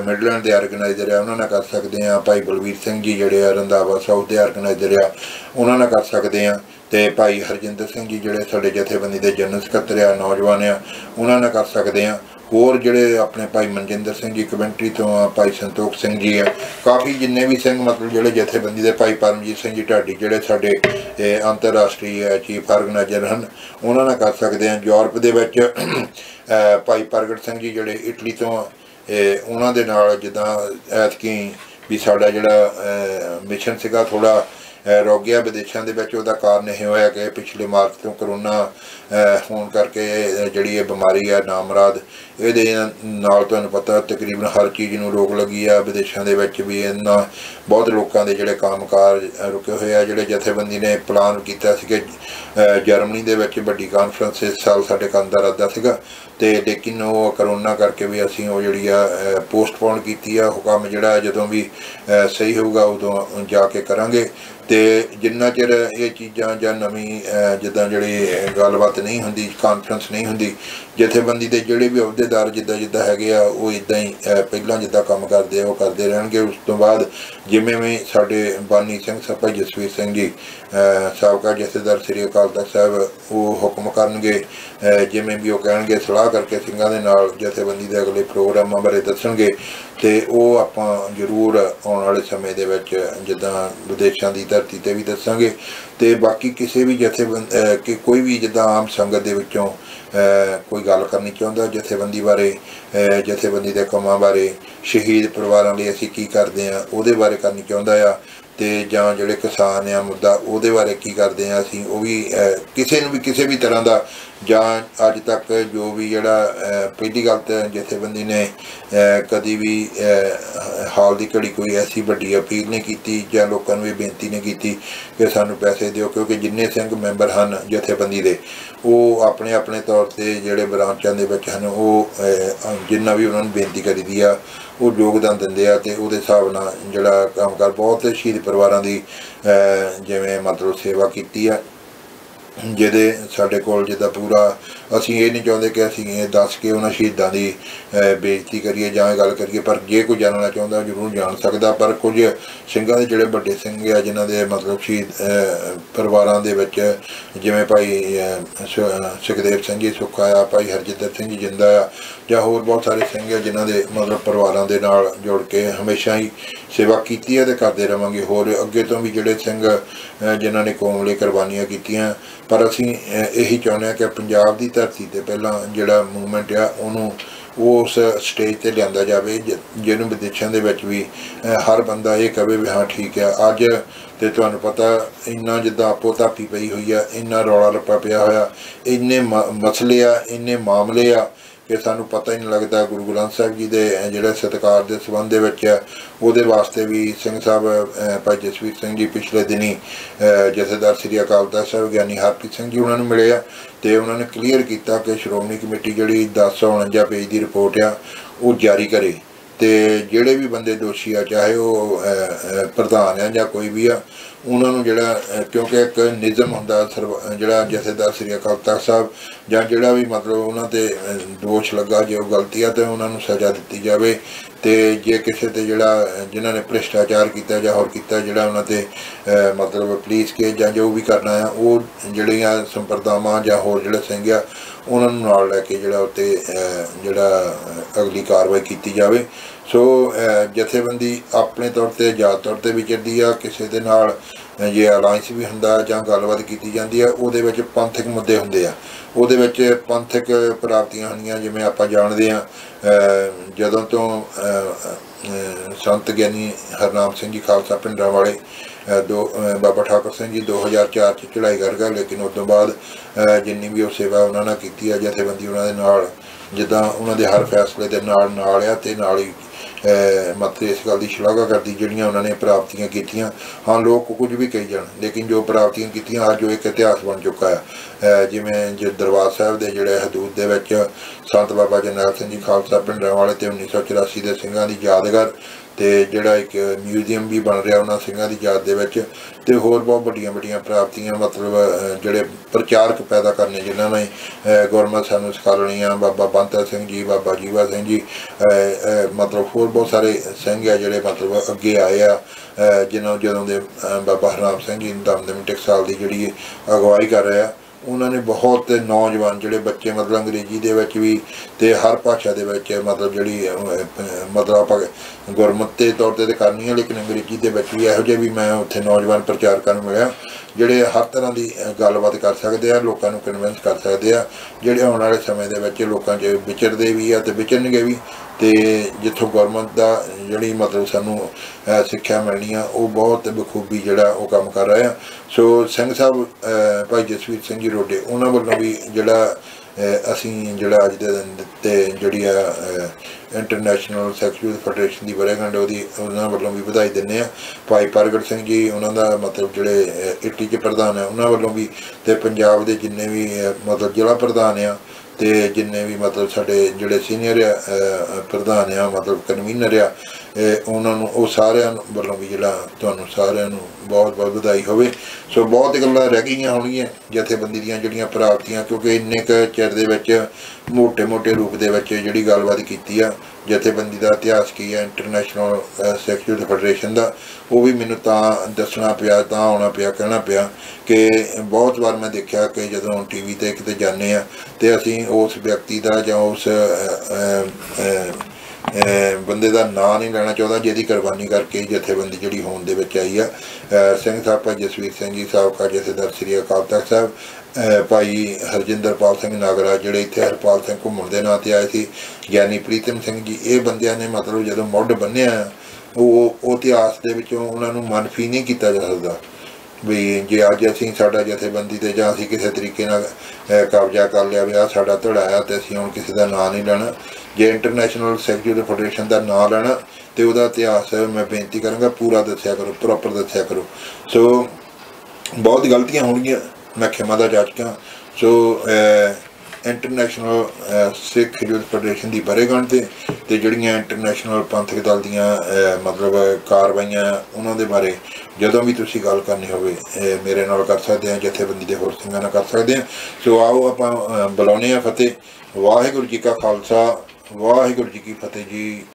ਮਿਡਲੈਂਡ ਦੇ ਆਰਗੇਨਾਈਜ਼ਰ ਆ, ਉਹਨਾਂ ਨਾਲ ਕਰ ਸਕਦੇ ਆ। ਭਾਈ ਬਲਵੀਰ ਸਿੰਘ ਜੀ ਜਿਹੜੇ ਆ, ਰੰਧਾਵਾ ਸਾਊਥ ਦੇ ਆਰਗੇਨਾਈਜ਼ਰ ਆ, ਉਹਨਾਂ ਨਾਲ ਕਰ ਸਕਦੇ ਆ। ਤੇ ਭਾਈ ਹਰਜਿੰਦਰ ਸਿੰਘ ਜੀ ਜਿਹੜੇ ਸਾਡੇ ਜਥੇਬੰਦੀ ਦੇ ਜਨਰਲ ਸਕੱਤਰ ਆ, ਨੌਜਵਾਨ ਆ, ਉਹਨਾਂ ਨਾਲ ਕਰ ਸਕਦੇ ਆ। ਹੋਰ ਜਿਹੜੇ ਆਪਣੇ ਭਾਈ ਮਨਜਿੰਦਰ ਸਿੰਘ ਜੀ ਕਮੈਂਟਰੀ ਤੋਂ ਆ ਭਾਈ ਸੰਤੋਖ ਸਿੰਘ ਜੀ ਆ ਕਾਫੀ ਜਿੰਨੇ ਵੀ ਸਿੰਘ ਮਤਲਬ ਜਿਹੜੇ ਜਥੇਬੰਦੀ ਦੇ ਭਾਈ ਪਰਮਜੀਤ ਸਿੰਘ ਜੀ ਢਾਡੀ ਜਿਹੜੇ ਸਾਡੇ ਇਹ, ਅੰਤਰਰਾਸ਼ਟਰੀ ਚੀਫ ਆਰਗੇਨਾਈਜ਼ਰ ਹਨ ਉਹਨਾਂ ਨਾਲ ਕਰ ਸਕਦੇ ਆ। ਯੂਰਪ ਦੇ ਵਿੱਚ ਭਾਈ ਪ੍ਰਗਟ ਸਿੰਘ ਜੀ ਜਿਹੜੇ ਇਟਲੀ ਤੋਂ ਇਹ, ਉਹਨਾਂ ਦੇ ਨਾਲ ਜਿੱਦਾਂ ਐਤਕੀ ਵੀ ਸਾਡਾ ਜਿਹੜਾ ਮਿਸ਼ਨ ਸੀਗਾ ਥੋੜਾ ਰੋਗਿਆ ਵਿਦੇਸ਼ਾਂ ਦੇ ਵਿੱਚ ਉਹਦਾ ਕਾਰਨ ਇਹ ਹੋਇਆ ਕਿ ਪਿਛਲੇ ਮਾਰਚ ਤੋਂ ਕਰੋਨਾ ਹੋਣ ਕਰਕੇ ਇਹ ਜਿਹੜੀ ਇਹ ਬਿਮਾਰੀ ਆ ਨਾਮਰਾਦ ਇਹਦੇ ਨਾਲ ਤੁਹਾਨੂੰ ਪਤਾ ਤਕਰੀਬਨ ਹਰ ਚੀਜ਼ ਨੂੰ ਰੋਕ ਲੱਗੀ ਆ। ਵਿਦੇਸ਼ਾਂ ਦੇ ਵਿੱਚ ਵੀ ਇਹਨਾਂ ਬਹੁਤ ਲੋਕਾਂ ਦੇ ਜਿਹੜੇ ਕੰਮਕਾਰ ਅਹ, ਰੁਕੇ ਹੋਏ ਆ ਜਿਹੜੇ ਜਥੇਬੰਦੀ ਨੇ ਪਲਾਨ ਕੀਤਾ ਸੀ ਕਿ ਜਰਮਨੀ ਦੇ ਵਿੱਚ ਵੱਡੀ ਕਾਨਫਰੰਸ ਇਸ ਸਾਲ ਸਾਡੇ ਕਰਨ ਦਾ ਇਰਾਦਾ ਸੀਗਾ। ਤੇ ਲੇਕਿਨ ਉਹ ਕਰੋਨਾ ਕਰਕੇ ਵੀ ਅਸੀਂ ਉਹ ਜਿਹੜੀ ਆ ਪੋਸਟਪੋਨ ਕੀਤੀ ਆ। ਹੁਕਮ ਜਿਹੜਾ ਜਦੋਂ ਵੀ ਸਹੀ ਹੋਊਗਾ ਉਦੋਂ ਜਾ ਕੇ ਕਰਾਂਗੇ। ਤੇ ਜਿੰਨਾ ਚਿਰ ਇਹ ਚੀਜ਼ਾਂ ਜਾਂ ਨਵੀਂ ਜਿੱਦਾਂ ਜਿਹੜੀ ਗੱਲਬਾਤ ਨਹੀਂ ਹੁੰਦੀ ਕਾਨਫਰੰਸ ਨਹੀਂ ਹੁੰਦੀ ਜਥੇਬੰਦੀ ਦੇ ਜਿਹੜੇ ਵੀ ਅਹੁਦੇਦਾਰ ਜਿੱਦਾਂ ਜਿੱਦਾਂ ਹੈਗੇ ਆ, ਉਹ ਇਦਾਂ ਹੀ ਪਹਿਲਾਂ ਜਿੱਦਾਂ ਕੰਮ ਕਰਦੇ ਆ, ਉਹ ਕਰਦੇ ਰਹਿਣਗੇ। ਉਸ ਤੋਂ ਬਾਅਦ ਜਿਵੇਂ ਵੀ ਸਾਡੇ ਬਾਨੀ ਸਿੰਘ ਸਭਾ ਜਸਵੀਰ ਸਿੰਘ ਜੀ ਸਾਬਕਾ ਜਥੇਦਾਰ ਸ੍ਰੀ ਅਕਾਲ ਤਖਤ ਸਾਹਿਬ, ਉਹ ਹੁਕਮ ਕਰਨਗੇ। ਜਿਵੇਂ ਵੀ ਉਹ ਕਹਿਣਗੇ, ਸਲਾਹ ਕਰਕੇ ਸਿੰਘਾਂ ਦੇ ਨਾਲ ਜਥੇਬੰਦੀ ਦੇ ਅਗਲੇ ਪ੍ਰੋਗਰਾਮਾਂ ਬਾਰੇ ਦੱਸਣਗੇ। ਤੇ ਉਹ ਆਪਾਂ ਜ਼ਰੂਰ ਆਉਣ ਵਾਲੇ ਸਮੇਂ ਦੇ ਵਿੱਚ ਜਿੱਦਾਂ ਵਿਦੇਸ਼ਾਂ ਦੀ ਧਰਤੀ ਤੇ ਵੀ ਦੱਸਾਂਗੇ। ਤੇ ਬਾਕੀ ਕਿਸੇ ਵੀ ਜਥੇਬੰਦ ਕਿ ਕੋਈ ਵੀ ਜਿੱਦਾਂ ਆਮ ਸੰਗਤ ਦੇ ਵਿੱਚੋਂ ਕੋਈ ਗੱਲ ਕਰਨੀ ਚਾਹੁੰਦਾ ਜਥੇਬੰਦੀ ਬਾਰੇ ਜਥੇਬੰਦੀ ਦੇ ਕੰਮਾਂ ਬਾਰੇ, ਸ਼ਹੀਦ ਪਰਿਵਾਰਾਂ ਲਈ ਅਸੀਂ ਕੀ ਕਰਦੇ ਆ ਉਹਦੇ ਬਾਰੇ ਕਰਨੀ ਚਾਹੁੰਦਾ ਆ, ਤੇ ਜਾਂ ਜਿਹੜੇ ਕਿਸਾਨ ਆ ਮੁੱਦਾ, ਉਹਦੇ ਬਾਰੇ ਕੀ ਕਰਦੇ ਆ ਅਸੀਂ, ਉਹ ਵੀ ਕਿਸੇ ਨੂੰ ਵੀ, ਕਿਸੇ ਵੀ ਤਰ੍ਹਾਂ ਦਾ ਜਾਂ ਅੱਜ ਤੱਕ ਜੋ ਵੀ ਜਿਹੜਾ ਪਹਿਲੀ ਗੱਲ ਤਾਂ ਜਥੇਬੰਦੀ ਨੇ ਅਹ, ਕਦੀ ਵੀ ਹਾਲ ਦੀ ਘੜੀ ਕੋਈ ਐਸੀ ਵੱਡੀ ਅਪੀਲ ਨਹੀਂ ਕੀਤੀ ਜਾਂ ਲੋਕਾਂ ਨੂੰ ਇਹ ਬੇਨਤੀ ਨਹੀਂ ਕੀਤੀ ਕਿ ਸਾਨੂੰ ਪੈਸੇ ਦਿਓ ਕਿਉਂਕਿ ਜਿੰਨੇ ਸਿੰਘ ਮੈਂਬਰ ਹਨ ਜਥੇਬੰਦੀ ਦੇ ਉਹ ਆਪਣੇ ਆਪਣੇ ਤੌਰ ਤੇ ਜਿਹੜੇ ਬ੍ਰਾਂਚਾਂ ਦੇ ਵਿੱਚ ਹਨ ਉਹ ਜਿੰਨਾ ਵੀ ਉਹਨਾਂ ਨੂੰ ਬੇਨਤੀ ਕਰੀਦੀ ਆ ਉਹ ਯੋਗਦਾਨ ਦਿੰਦੇ ਆ ਤੇ ਉਹਦੇ ਹਿਸਾਬ ਨਾਲ ਜਿਹੜਾ ਕੰਮ ਕੰਮਕਾਰ ਬਹੁਤ ਸ਼ਹੀਦ ਪਰਿਵਾਰਾਂ ਦੀ ਜਿਵੇਂ ਮਤਲਬ ਸੇਵਾ ਕੀਤੀ ਆ। ਜਿਹਦੇ ਸਾਡੇ ਕੋਲ ਜਿਹਦਾ ਪੂਰਾ ਅਸੀਂ ਇਹ ਨਹੀਂ ਚਾਹੁੰਦੇ ਕਿ ਅਸੀਂ ਇਹ ਦੱਸ ਕੇ ਉਹਨਾਂ ਸ਼ਹੀਦਾਂ ਦੀ ਅਹ, ਬੇਇੱਜ਼ਤੀ ਕਰੀਏ ਜਾਂ ਗੱਲ ਕਰੀਏ ਪਰ ਜੇ ਕੋਈ ਜਾਣਨਾ ਚਾਹੁੰਦਾ ਜ਼ਰੂਰ ਜਾਣ ਸਕਦਾ ਪਰ ਕੁਝ ਸਿੰਘਾਂ ਦੇ ਜਿਹੜੇ ਵੱਡੇ ਸਿੰਘ ਆ ਜਿਨ੍ਹਾਂ ਦੇ ਮਤਲਬ ਸ਼ਹੀਦ ਪਰਿਵਾਰਾਂ ਦੇ ਵਿੱਚ ਜਿਵੇਂ ਭਾਈ ਸੁ- ਸੁਖਦੇਵ ਸਿੰਘ ਜੀ ਸੁੱਖਾ ਆ ਭਾਈ ਹਰਜਿੰਦਰ ਸਿੰਘ ਜੀ ਜਿੰਦਾ ਆ ਜਾਂ ਹੋਰ ਬਹੁਤ ਸਾਰੇ ਸਿੰਘ ਆ ਜਿਨ੍ਹਾਂ ਦੇ ਮਤਲਬ ਪਰਿਵਾਰਾਂ ਦੇ ਨਾਲ ਜੁੜ ਕੇ ਹਮੇਸ਼ਾ ਹੀ ਸੇਵਾ ਕੀਤੀ ਹੈ ਤੇ ਕਰਦੇ ਰਵਾਂਗੇ। ਹੋਰ ਅੱਗੇ ਤੋਂ ਵੀ ਜਿਹੜੇ ਸਿੰਘ ਜਿਨ੍ਹਾਂ ਨੇ ਕੌਮ ਲਈ ਕੁਰਬਾਨੀਆਂ ਕੀਤੀਆਂ ਪਰ ਅਸੀਂ ਇਹੀ ਚਾਹੁੰਦੇ ਹਾਂ ਕਿ ਪੰਜਾਬ ਦੀ ਧਰਤੀ ਤੇ ਪਹਿਲਾਂ ਜਿਹੜਾ ਮੂਵਮੈਂਟ ਆ, ਉਹਨੂੰ ਉਸ ਸਟੇਜ ਤੇ ਲਿਆਂਦਾ ਜਾਵੇ, ਜ- ਜਿਹਨੂੰ ਵਿਦੇਸ਼ਾਂ ਦੇ ਵਿੱਚ ਵੀ ਹਰ ਬੰਦਾ ਇਹ ਕਵੇ ਵੀ ਹਾਂ, ਠੀਕ ਆ। ਅੱਜ ਤੇ ਤੁਹਾਨੂੰ ਪਤਾ, ਇੰਨਾ ਜਿੱਦਾਂ ਆਪੋ ਧਾਪੀ ਪਈ ਹੋਈ ਆ, ਇੰਨਾ ਰੌਲਾ ਰੱਪਾ ਪਿਆ ਹੋਇਆ, ਇੰਨੇ ਮ- ਮਸਲੇ ਆ, ਇੰਨੇ ਮਾਮਲੇ ਆ ਕਿ ਸਾਨੂੰ ਪਤਾ ਹੀ ਨਹੀਂ ਲੱਗਦਾ ਗੁਰੂ ਗ੍ਰੰਥ ਸਾਹਿਬ ਜੀ ਦੇ ਅਹ, ਜਿਹੜੇ ਸਤਿਕਾਰ ਦੇ ਸੰਬੰਧ ਦੇ ਵਿੱਚ ਆ, ਉਹਦੇ ਵਾਸਤੇ ਵੀ ਸਿੰਘ ਸਾਹਿਬ ਭਾਈ ਜਸਵੀਰ ਸਿੰਘ ਜੀ ਪਿਛਲੇ ਦਿਨੀ ਜਥੇਦਾਰ ਸ੍ਰੀ ਅਕਾਲ ਤਖਤ ਸਾਹਿਬ ਗਿਆਨੀ ਹਰਪ੍ਰੀਤ ਸਿੰਘ ਜੀ ਉਹਨਾਂ ਨੂੰ ਮਿਲੇ ਆ ਤੇ ਉਹਨਾਂ ਨੇ ਕਲੀਅਰ ਕੀਤਾ ਕਿ ਸ਼੍ਰੋਮਣੀ ਕਮੇਟੀ ਜਿਹੜੀ 1049 ਪੇਜ ਦੀ ਰਿਪੋਰਟ ਆ ਉਹ ਜਾਰੀ ਕਰੇ। ਤੇ ਜਿਹੜੇ ਵੀ ਬੰਦੇ ਦੋਸ਼ੀ ਆ ਚਾਹੇ ਉਹ ਪ੍ਰਧਾਨ ਆ ਜਾਂ ਕੋਈ ਵੀ ਆ ਉਹਨਾਂ ਨੂੰ ਜਿਹੜਾ ਕਿਉਂਕਿ ਇੱਕ ਨਿਯਮ ਹੁੰਦਾ ਸਰਵ- ਜਿਹੜਾ ਜਥੇਦਾਰ ਸ੍ਰੀ ਅਕਾਲ ਤਖਤ ਸਾਹਿਬ ਜਾਂ ਜਿਹੜਾ ਵੀ ਮਤਲਬ ਉਹਨਾਂ ਤੇ ਦੋਸ਼ ਲੱਗਾ ਜੇ ਉਹ ਗਲਤੀ ਆ ਤੇ ਉਹਨਾਂ ਨੂੰ ਸਜ਼ਾ ਦਿੱਤੀ ਜਾਵੇ ਤੇ ਜੇ ਕਿਸੇ ਤੇ ਜਿਹੜਾ ਅਹ, ਜਿਨ੍ਹਾਂ ਨੇ ਭ੍ਰਿਸ਼ਟਾਚਾਰ ਕੀਤਾ ਜਾਂ ਹੋਰ ਕੀਤਾ ਜਿਹੜਾ ਉਹਨਾਂ ਤੇ ਮਤਲਬ ਪੁਲਿਸ ਕੇ ਜਾਂ ਜੋ ਵੀ ਕਰਨਾ ਆ ਉਹ ਜਿਹੜੀਆਂ ਸੰਪਰਦਾਵਾਂ ਜਾਂ ਹੋਰ ਜਿਹੜੇ ਸਿੰਘ ਆ ਉਹਨਾਂ ਨੂੰ ਨਾਲ ਲੈ ਕੇ ਜਿਹੜਾ ਉੱਤੇ ਜਿਹੜਾ ਅਗਲੀ ਕਾਰਵਾਈ ਕੀਤੀ ਜਾਵੇ। ਸੋ ਜਥੇਬੰਦੀ ਆਪਣੇ ਤੌਰ ਤੇ, ਆਜ਼ਾਦ ਤੌਰ ਤੇ ਵਿਚਰਦੀ ਆ, ਕਿਸੇ ਦੇ ਨਾਲ ਜੇ ਅਲਾਈਅੰਸ ਵੀ ਹੁੰਦਾ ਜਾਂ ਗੱਲਬਾਤ ਕੀਤੀ ਜਾਂਦੀ ਆ, ਉਹਦੇ ਵਿੱਚ ਪੰਥਕ ਮੁੱਦੇ ਹੁੰਦੇ ਆ। ਉਹਦੇ ਵਿੱਚ ਪੰਥਕ ਪ੍ਰਾਪਤੀਆਂ ਹੁੰਦੀਆਂ, ਜਿਵੇਂ ਆਪਾਂ ਜਾਣਦੇ ਆ ਜਦੋਂ ਤੋਂ ਸੰਤ ਗਿਆਨੀ ਹਰਨਾਮ ਸਿੰਘ ਜੀ ਖਾਲਸਾ ਪਿੰਡਾਂ ਵਾਲੇ ਦੋ ਬਾਬਾ ਠਾਕੁਰ ਸਿੰਘ ਜੀ 2004 ਚ ਚੜ੍ਹਾਈ ਕਰ ਗਏ, ਲੇਕਿਨ ਉਸ ਤੋਂ ਬਾਅਦ ਜਿੰਨੀ ਵੀ ਉਹ ਸੇਵਾ ਉਹਨਾਂ ਨਾਲ ਕੀਤੀ ਆ, ਜਥੇਬੰਦੀ ਉਹਨਾਂ ਦੇ ਨਾਲ, ਜਿੱਦਾਂ ਉਹਨਾਂ ਦੇ ਹਰ ਫੈਸਲੇ ਦੇ ਨਾਲ ਨਾਲ ਆ ਤੇ ਨਾਲ ਹੀ, ਅਹ ਇਸ ਗੱਲ ਦੀ ਸ਼ਲਾਘਾ ਕਰਦੀ, ਜਿਹੜੀਆਂ ਉਹਨਾਂ ਨੇ ਪ੍ਰਾਪਤੀਆਂ ਕੀਤੀਆਂ। ਹਾਂ, ਲੋਕ ਕੁਝ ਵੀ ਕਹੀ ਜਾਣ, ਲੇਕਿਨ ਜੋ ਪ੍ਰਾਪਤੀਆਂ ਕੀਤੀਆਂ ਅੱਜ ਉਹ ਇੱਕ ਇਤਿਹਾਸ ਬਣ ਚੁੱਕਾ ਹੈ ਜਿਵੇਂ ਜੇ ਦਰਬਾਰ ਸਾਹਿਬ ਦੇ ਜਿਹੜੇ ਹਦੂਦ ਦੇ ਵਿੱਚ ਸੰਤ ਬਾਬਾ ਜਰਨੈਲ ਸਿੰਘ ਜੀ ਖਾਲਸਾ ਪਿੰਡਾਂ ਵਾਲੇ ਤੇ 1984 ਦੇ ਸਿੰਘਾਂ ਦੀ ਯਾਦਗਾਰ ਤੇ ਜਿਹੜਾ ਇੱਕ ਮਿਊਜ਼ੀਅਮ ਵੀ ਬਣ ਰਿਹਾ ਉਹਨਾਂ ਸਿੰਘਾਂ ਦੀ ਯਾਦ ਦੇ ਵਿੱਚ ਤੇ ਹੋਰ ਬਹੁਤ ਵੱਡੀਆਂ ਵੱਡੀਆਂ ਪ੍ਰਾਪਤੀਆਂ ਮਤਲਬ ਜਿਹੜੇ ਪ੍ਰਚਾਰਕ ਪੈਦਾ ਕਰਨੇ ਜਿਨ੍ਹਾਂ ਨੇ ਅਹ, ਸਾਨੂੰ ਸਿਖਾਲਣੀਆਂ ਬਾਬਾ ਬੰਤਾ ਸਿੰਘ ਜੀ ਬਾਬਾ ਜੀਵਾ ਸਿੰਘ ਜੀ ਮਤਲਬ ਹੋਰ ਬਹੁਤ ਸਾਰੇ ਸਿੰਘ ਆ ਜਿਹੜੇ ਮਤਲਬ ਅੱਗੇ ਆਏ ਆ ਅਹ, ਜਿਨ੍ਹਾਂ ਜਦੋਂ ਦੇ ਅਹ, ਬਾਬਾ ਹਰਨਾਮ ਸਿੰਘ ਜੀ ਦਮਦਮੀ ਟਕਸਾਲ ਦੀ ਜਿਹੜੀ ਅਗਵਾਈ ਕਰ ਰਿਹਾ ਉਹਨਾਂ ਨੇ ਬਹੁਤ ਨੌਜਵਾਨ ਜਿਹੜੇ ਬੱਚੇ ਮਤਲਬ ਅੰਗਰੇਜ਼ੀ ਦੇ ਵਿੱਚ ਵੀ ਤੇ ਹਰ ਭਾਸ਼ਾ ਦੇ ਵਿੱਚ ਮਤਲਬ ਜਿਹੜੀ ਮਤਲਬ ਆਪਾਂ ਗੁਰਮਤਿ ਤੌਰ ਤੇ ਕਰਨੀ ਹੈ ਲੇਕਿਨ ਅੰਗਰੇਜ਼ੀ ਦੇ ਵਿੱਚ ਵੀ ਇਹੋ ਜਿਹੇ ਵੀ ਮੈਂ ਉੱਥੇ ਨੌਜਵਾਨ ਪ੍ਰਚਾਰਕਾਂ ਨੂੰ ਮਿਲਿਆ। ਜਿਹੜੇ ਹਰ ਤਰ੍ਹਾਂ ਦੀ ਗੱਲਬਾਤ ਕਰ ਸਕਦੇ ਆ, ਲੋਕਾਂ ਨੂੰ ਕਨਵਿੰਸ ਕਰ ਸਕਦੇ ਆ। ਜਿਹੜੇ ਆਉਣ ਵਾਲੇ ਸਮੇਂ ਦੇ ਵਿੱਚ ਲੋਕਾਂ 'ਚ ਵਿਚਰਦੇ ਵੀ ਆ ਤੇ ਵਿਚਰਨਗੇ ਵੀ, ਤੇ ਜਿੱਥੋਂ ਗਵਰਨਮੈਂਟ ਦਾ ਜਿਹੜੀ ਮਤਲਬ ਸਾਨੂੰ ਸਿੱਖਿਆ ਮਿਲਣੀ ਆ, ਉਹ ਬਹੁਤ ਬਖੂਬੀ ਜਿਹੜਾ ਉਹ ਕੰਮ ਕਰ ਰਹੇ ਆ। ਸੋ ਸਿੰਘ ਸਾਹਿਬ ਭਾਈ ਜਸਵੀਰ ਸਿੰਘ ਜੀ ਰੋਡੇ, ਉਹਨਾਂ ਵੱਲੋਂ ਵੀ ਜਿਹੜਾ ਅਸੀਂ ਜਿਹੜਾ ਅੱਜ ਦੇ ਦਿਨ ਤੇ ਜਿਹੜੀ ਆ ਇੰਟਰਨੈਸ਼ਨਲ ਸੈਕਸ਼ੂਅਲ ਫੈਡਰੇਸ਼ਨ ਦੀ ਵਰ੍ਹੇਗੰਢ ਉਹਦੀ ਉਹਨਾਂ ਵੱਲੋਂ ਵੀ ਵਧਾਈ ਦਿੰਦੇ ਆ ਭਾਈ ਪ੍ਰਗਟ ਸਿੰਘ ਜੀ ਉਹਨਾਂ ਦਾ ਮਤਲਬ ਜਿਹੜੇ ਅਹ, ਇਟਲੀ ਚ ਪ੍ਰਧਾਨ ਆ ਉਹਨਾਂ ਵੱਲੋਂ ਵੀ ਤੇ ਪੰਜਾਬ ਦੇ ਜਿੰਨੇ ਵੀ ਮਤਲਬ ਜ਼ਿਲ੍ਹਾ ਪ੍ਰਧਾਨ ਆ ਤੇ ਜਿੰਨੇ ਵੀ ਮਤਲਬ ਸਾਡੇ ਜਿਹੜੇ ਸੀਨੀਅਰ ਆ ਪ੍ਰਧਾਨ ਆ, ਮਤਲਬ ਕਨਵੀਨਰ ਆ ਉਹਨਾਂ ਨੂੰ, ਉਹ ਸਾਰਿਆਂ ਨੂੰ ਵੱਲੋਂ ਵੀ ਜਿਹੜਾ ਤੁਹਾਨੂੰ ਸਾਰਿਆਂ ਨੂੰ ਬਹੁਤ ਬਹੁਤ ਵਧਾਈ ਹੋਵੇ। ਸੋ ਬਹੁਤ ਗੱਲਾਂ ਰਹਿ ਗਈਆਂ ਹੋਣਗੀਆਂ ਜਥੇਬੰਦੀ ਦੀਆਂ ਜਿਹੜੀਆਂ ਪ੍ਰਾਪਤੀਆਂ ਕਿਉਂਕਿ ਇੰਨੇ ਕ ਚਿਰ ਦੇ ਵਿੱਚ, ਮੋٹے-ਮੋٹے ਰੂਪ ਦੇ ਵਿੱਚ ਜਿਹੜੀ ਗੱਲਬਾਤ ਕੀਤੀ ਆ, ਜਥੇਬੰਦੀ ਦਾ ਇਤਿਹਾਸ ਕੀ ਆ ਇੰਟਰਨੈਸ਼ਨਲ ਸੈਕਟਰੀ ਫੈਡਰੇਸ਼ਨ ਦਾ। ਉਹ ਵੀ ਮੈਨੂੰ ਤਾਂ ਦੱਸਣਾ ਪਿਆ, ਤਾਂ ਆਉਣਾ ਪਿਆ, ਕਹਿਣਾ ਪਿਆ ਕਿ ਬਹੁਤ ਵਾਰ ਮੈਂ ਦੇਖਿਆ ਕਿ ਜਦੋਂ ਟੀਵੀ ਤੇ ਕਿਤੇ ਜਾਂਦੇ ਆ ਤੇ ਅਸੀਂ ਉਸ ਵਿਅਕਤੀ ਦਾ ਜਾਂ ਉਸ ਬੰਦੇ ਦਾ ਨਾਂ ਨਹੀਂ ਲੈਣਾ ਚਾਹੁੰਦਾ ਜਿਹਦੀ ਕੁਰਬਾਨੀ ਕਰਕੇ ਜਥੇਬੰਦੀ ਜਿਹੜੀ ਹੋਣ ਦੇ ਵਿੱਚ ਆਈ ਆ। ਸਿੰਘ ਸਾਹਿਬ ਭਾਈ ਜਸਵੀਰ ਸਿੰਘ ਜੀ, ਸਾਬਕਾ ਜਥੇਦਾਰ ਸ੍ਰੀ ਅਕਾਲ ਤਖਤ ਸਾਹਿਬ ਭਾਈ ਹਰਜਿੰਦਰਪਾਲ ਸਿੰਘ ਨਾਗਰਾ ਜਿਹੜੇ ਇੱਥੇ ਹਰਪਾਲ ਸਿੰਘ ਘੁੰਮਣ ਦੇ ਨਾਂ ਤੇ ਆਏ ਸੀ, ਗਿਆਨੀ ਪ੍ਰੀਤਮ ਸਿੰਘ ਜੀ, ਇਹ ਬੰਦਿਆਂ ਨੇ ਮਤਲਬ ਜਦੋਂ ਮੁੱਢ ਬੰਨਿਆ ਉਹ ਉਹ ਇਤਿਹਾਸ ਦੇ ਵਿੱਚੋਂ ਉਹਨਾਂ ਨੂੰ ਮਨਫੀ ਨਹੀਂ ਕੀਤਾ ਜਾ ਸਕਦਾ। ਵੀ ਜੇ ਅੱਜ ਅਸੀਂ ਸਾਡਾ ਜਥੇਬੰਦੀ ਤੇ ਜਾਂ ਅਸੀਂ ਕਿਸੇ ਤਰੀਕੇ ਨਾਲ ਕਬਜ਼ਾ ਕਰ ਲਿਆ ਵੀ ਆਹ ਸਾਡਾ ਧੜਾ ਆ ਤੇ ਅਸੀਂ ਹੁਣ ਕਿਸੇ ਦਾ ਨਾਂ ਨਹੀਂ ਲੈਣਾ, ਜੇ ਇੰਟਰਨੈਸ਼ਨਲ ਸੈਕਟਰੀ ਫੈਡਰੇਸ਼ਨ ਦਾ ਨਾਂ ਲੈਣਾ, ਤੇ ਉਹਦਾ ਇਤਿਹਾਸ ਮੈਂ ਬੇਨਤੀ ਕਰਾਂਗਾ, ਪੂਰਾ ਦੱਸਿਆ ਕਰੋ ਪ੍ਰੋਪਰ ਦੱਸਿਆ ਕਰੋ। ਸੋ ਬਹੁਤ ਗਲਤੀਆਂ ਹੋਣਗੀਆਂ, ਮੈਂ ਖਿਮਾ ਦਾ ਜਾਚਕਾਂ। ਸੋ ਇੰਟਰਨੈਸ਼ਨਲ ਸਿੱਖ ਯੂਥ ਫੈਡਰੇਸ਼ਨ ਦੀ ਬਰੇਗੰਢ ਤੇ ਤੇ ਜਿਹੜੀਆਂ ਇੰਟਰਨੈਸ਼ਨਲ ਪੰਥਕ ਦਲ ਦੀਆਂ ਮਤਲਬ ਕਾਰਵਾਈਆਂ ਉਹਨਾਂ ਦੇ ਬਾਰੇ ਜਦੋਂ ਵੀ ਤੁਸੀਂ ਗੱਲ ਕਰਨੀ ਹੋਵੇ ਮੇਰੇ ਨਾਲ ਕਰ ਸਕਦੇ ਆ ਜਥੇਬੰਦੀ ਦੇ ਹੋਰ ਸਿੰਘਾਂ ਨਾਲ ਕਰ ਸਕਦੇ ਆ ਸੋ ਆਓ ਆਪਾਂ ਅਹ, ਬੁਲਾਉਂਦੇ ਆ ਫਤਿਹ। ਵਾਹਿਗੁਰੂ ਜੀ ਕਾ ਖਾਲਸਾ ਵਾਹਿਗੁਰੂ ਜੀ ਕੀ ਫਤਿਹ ਜੀ।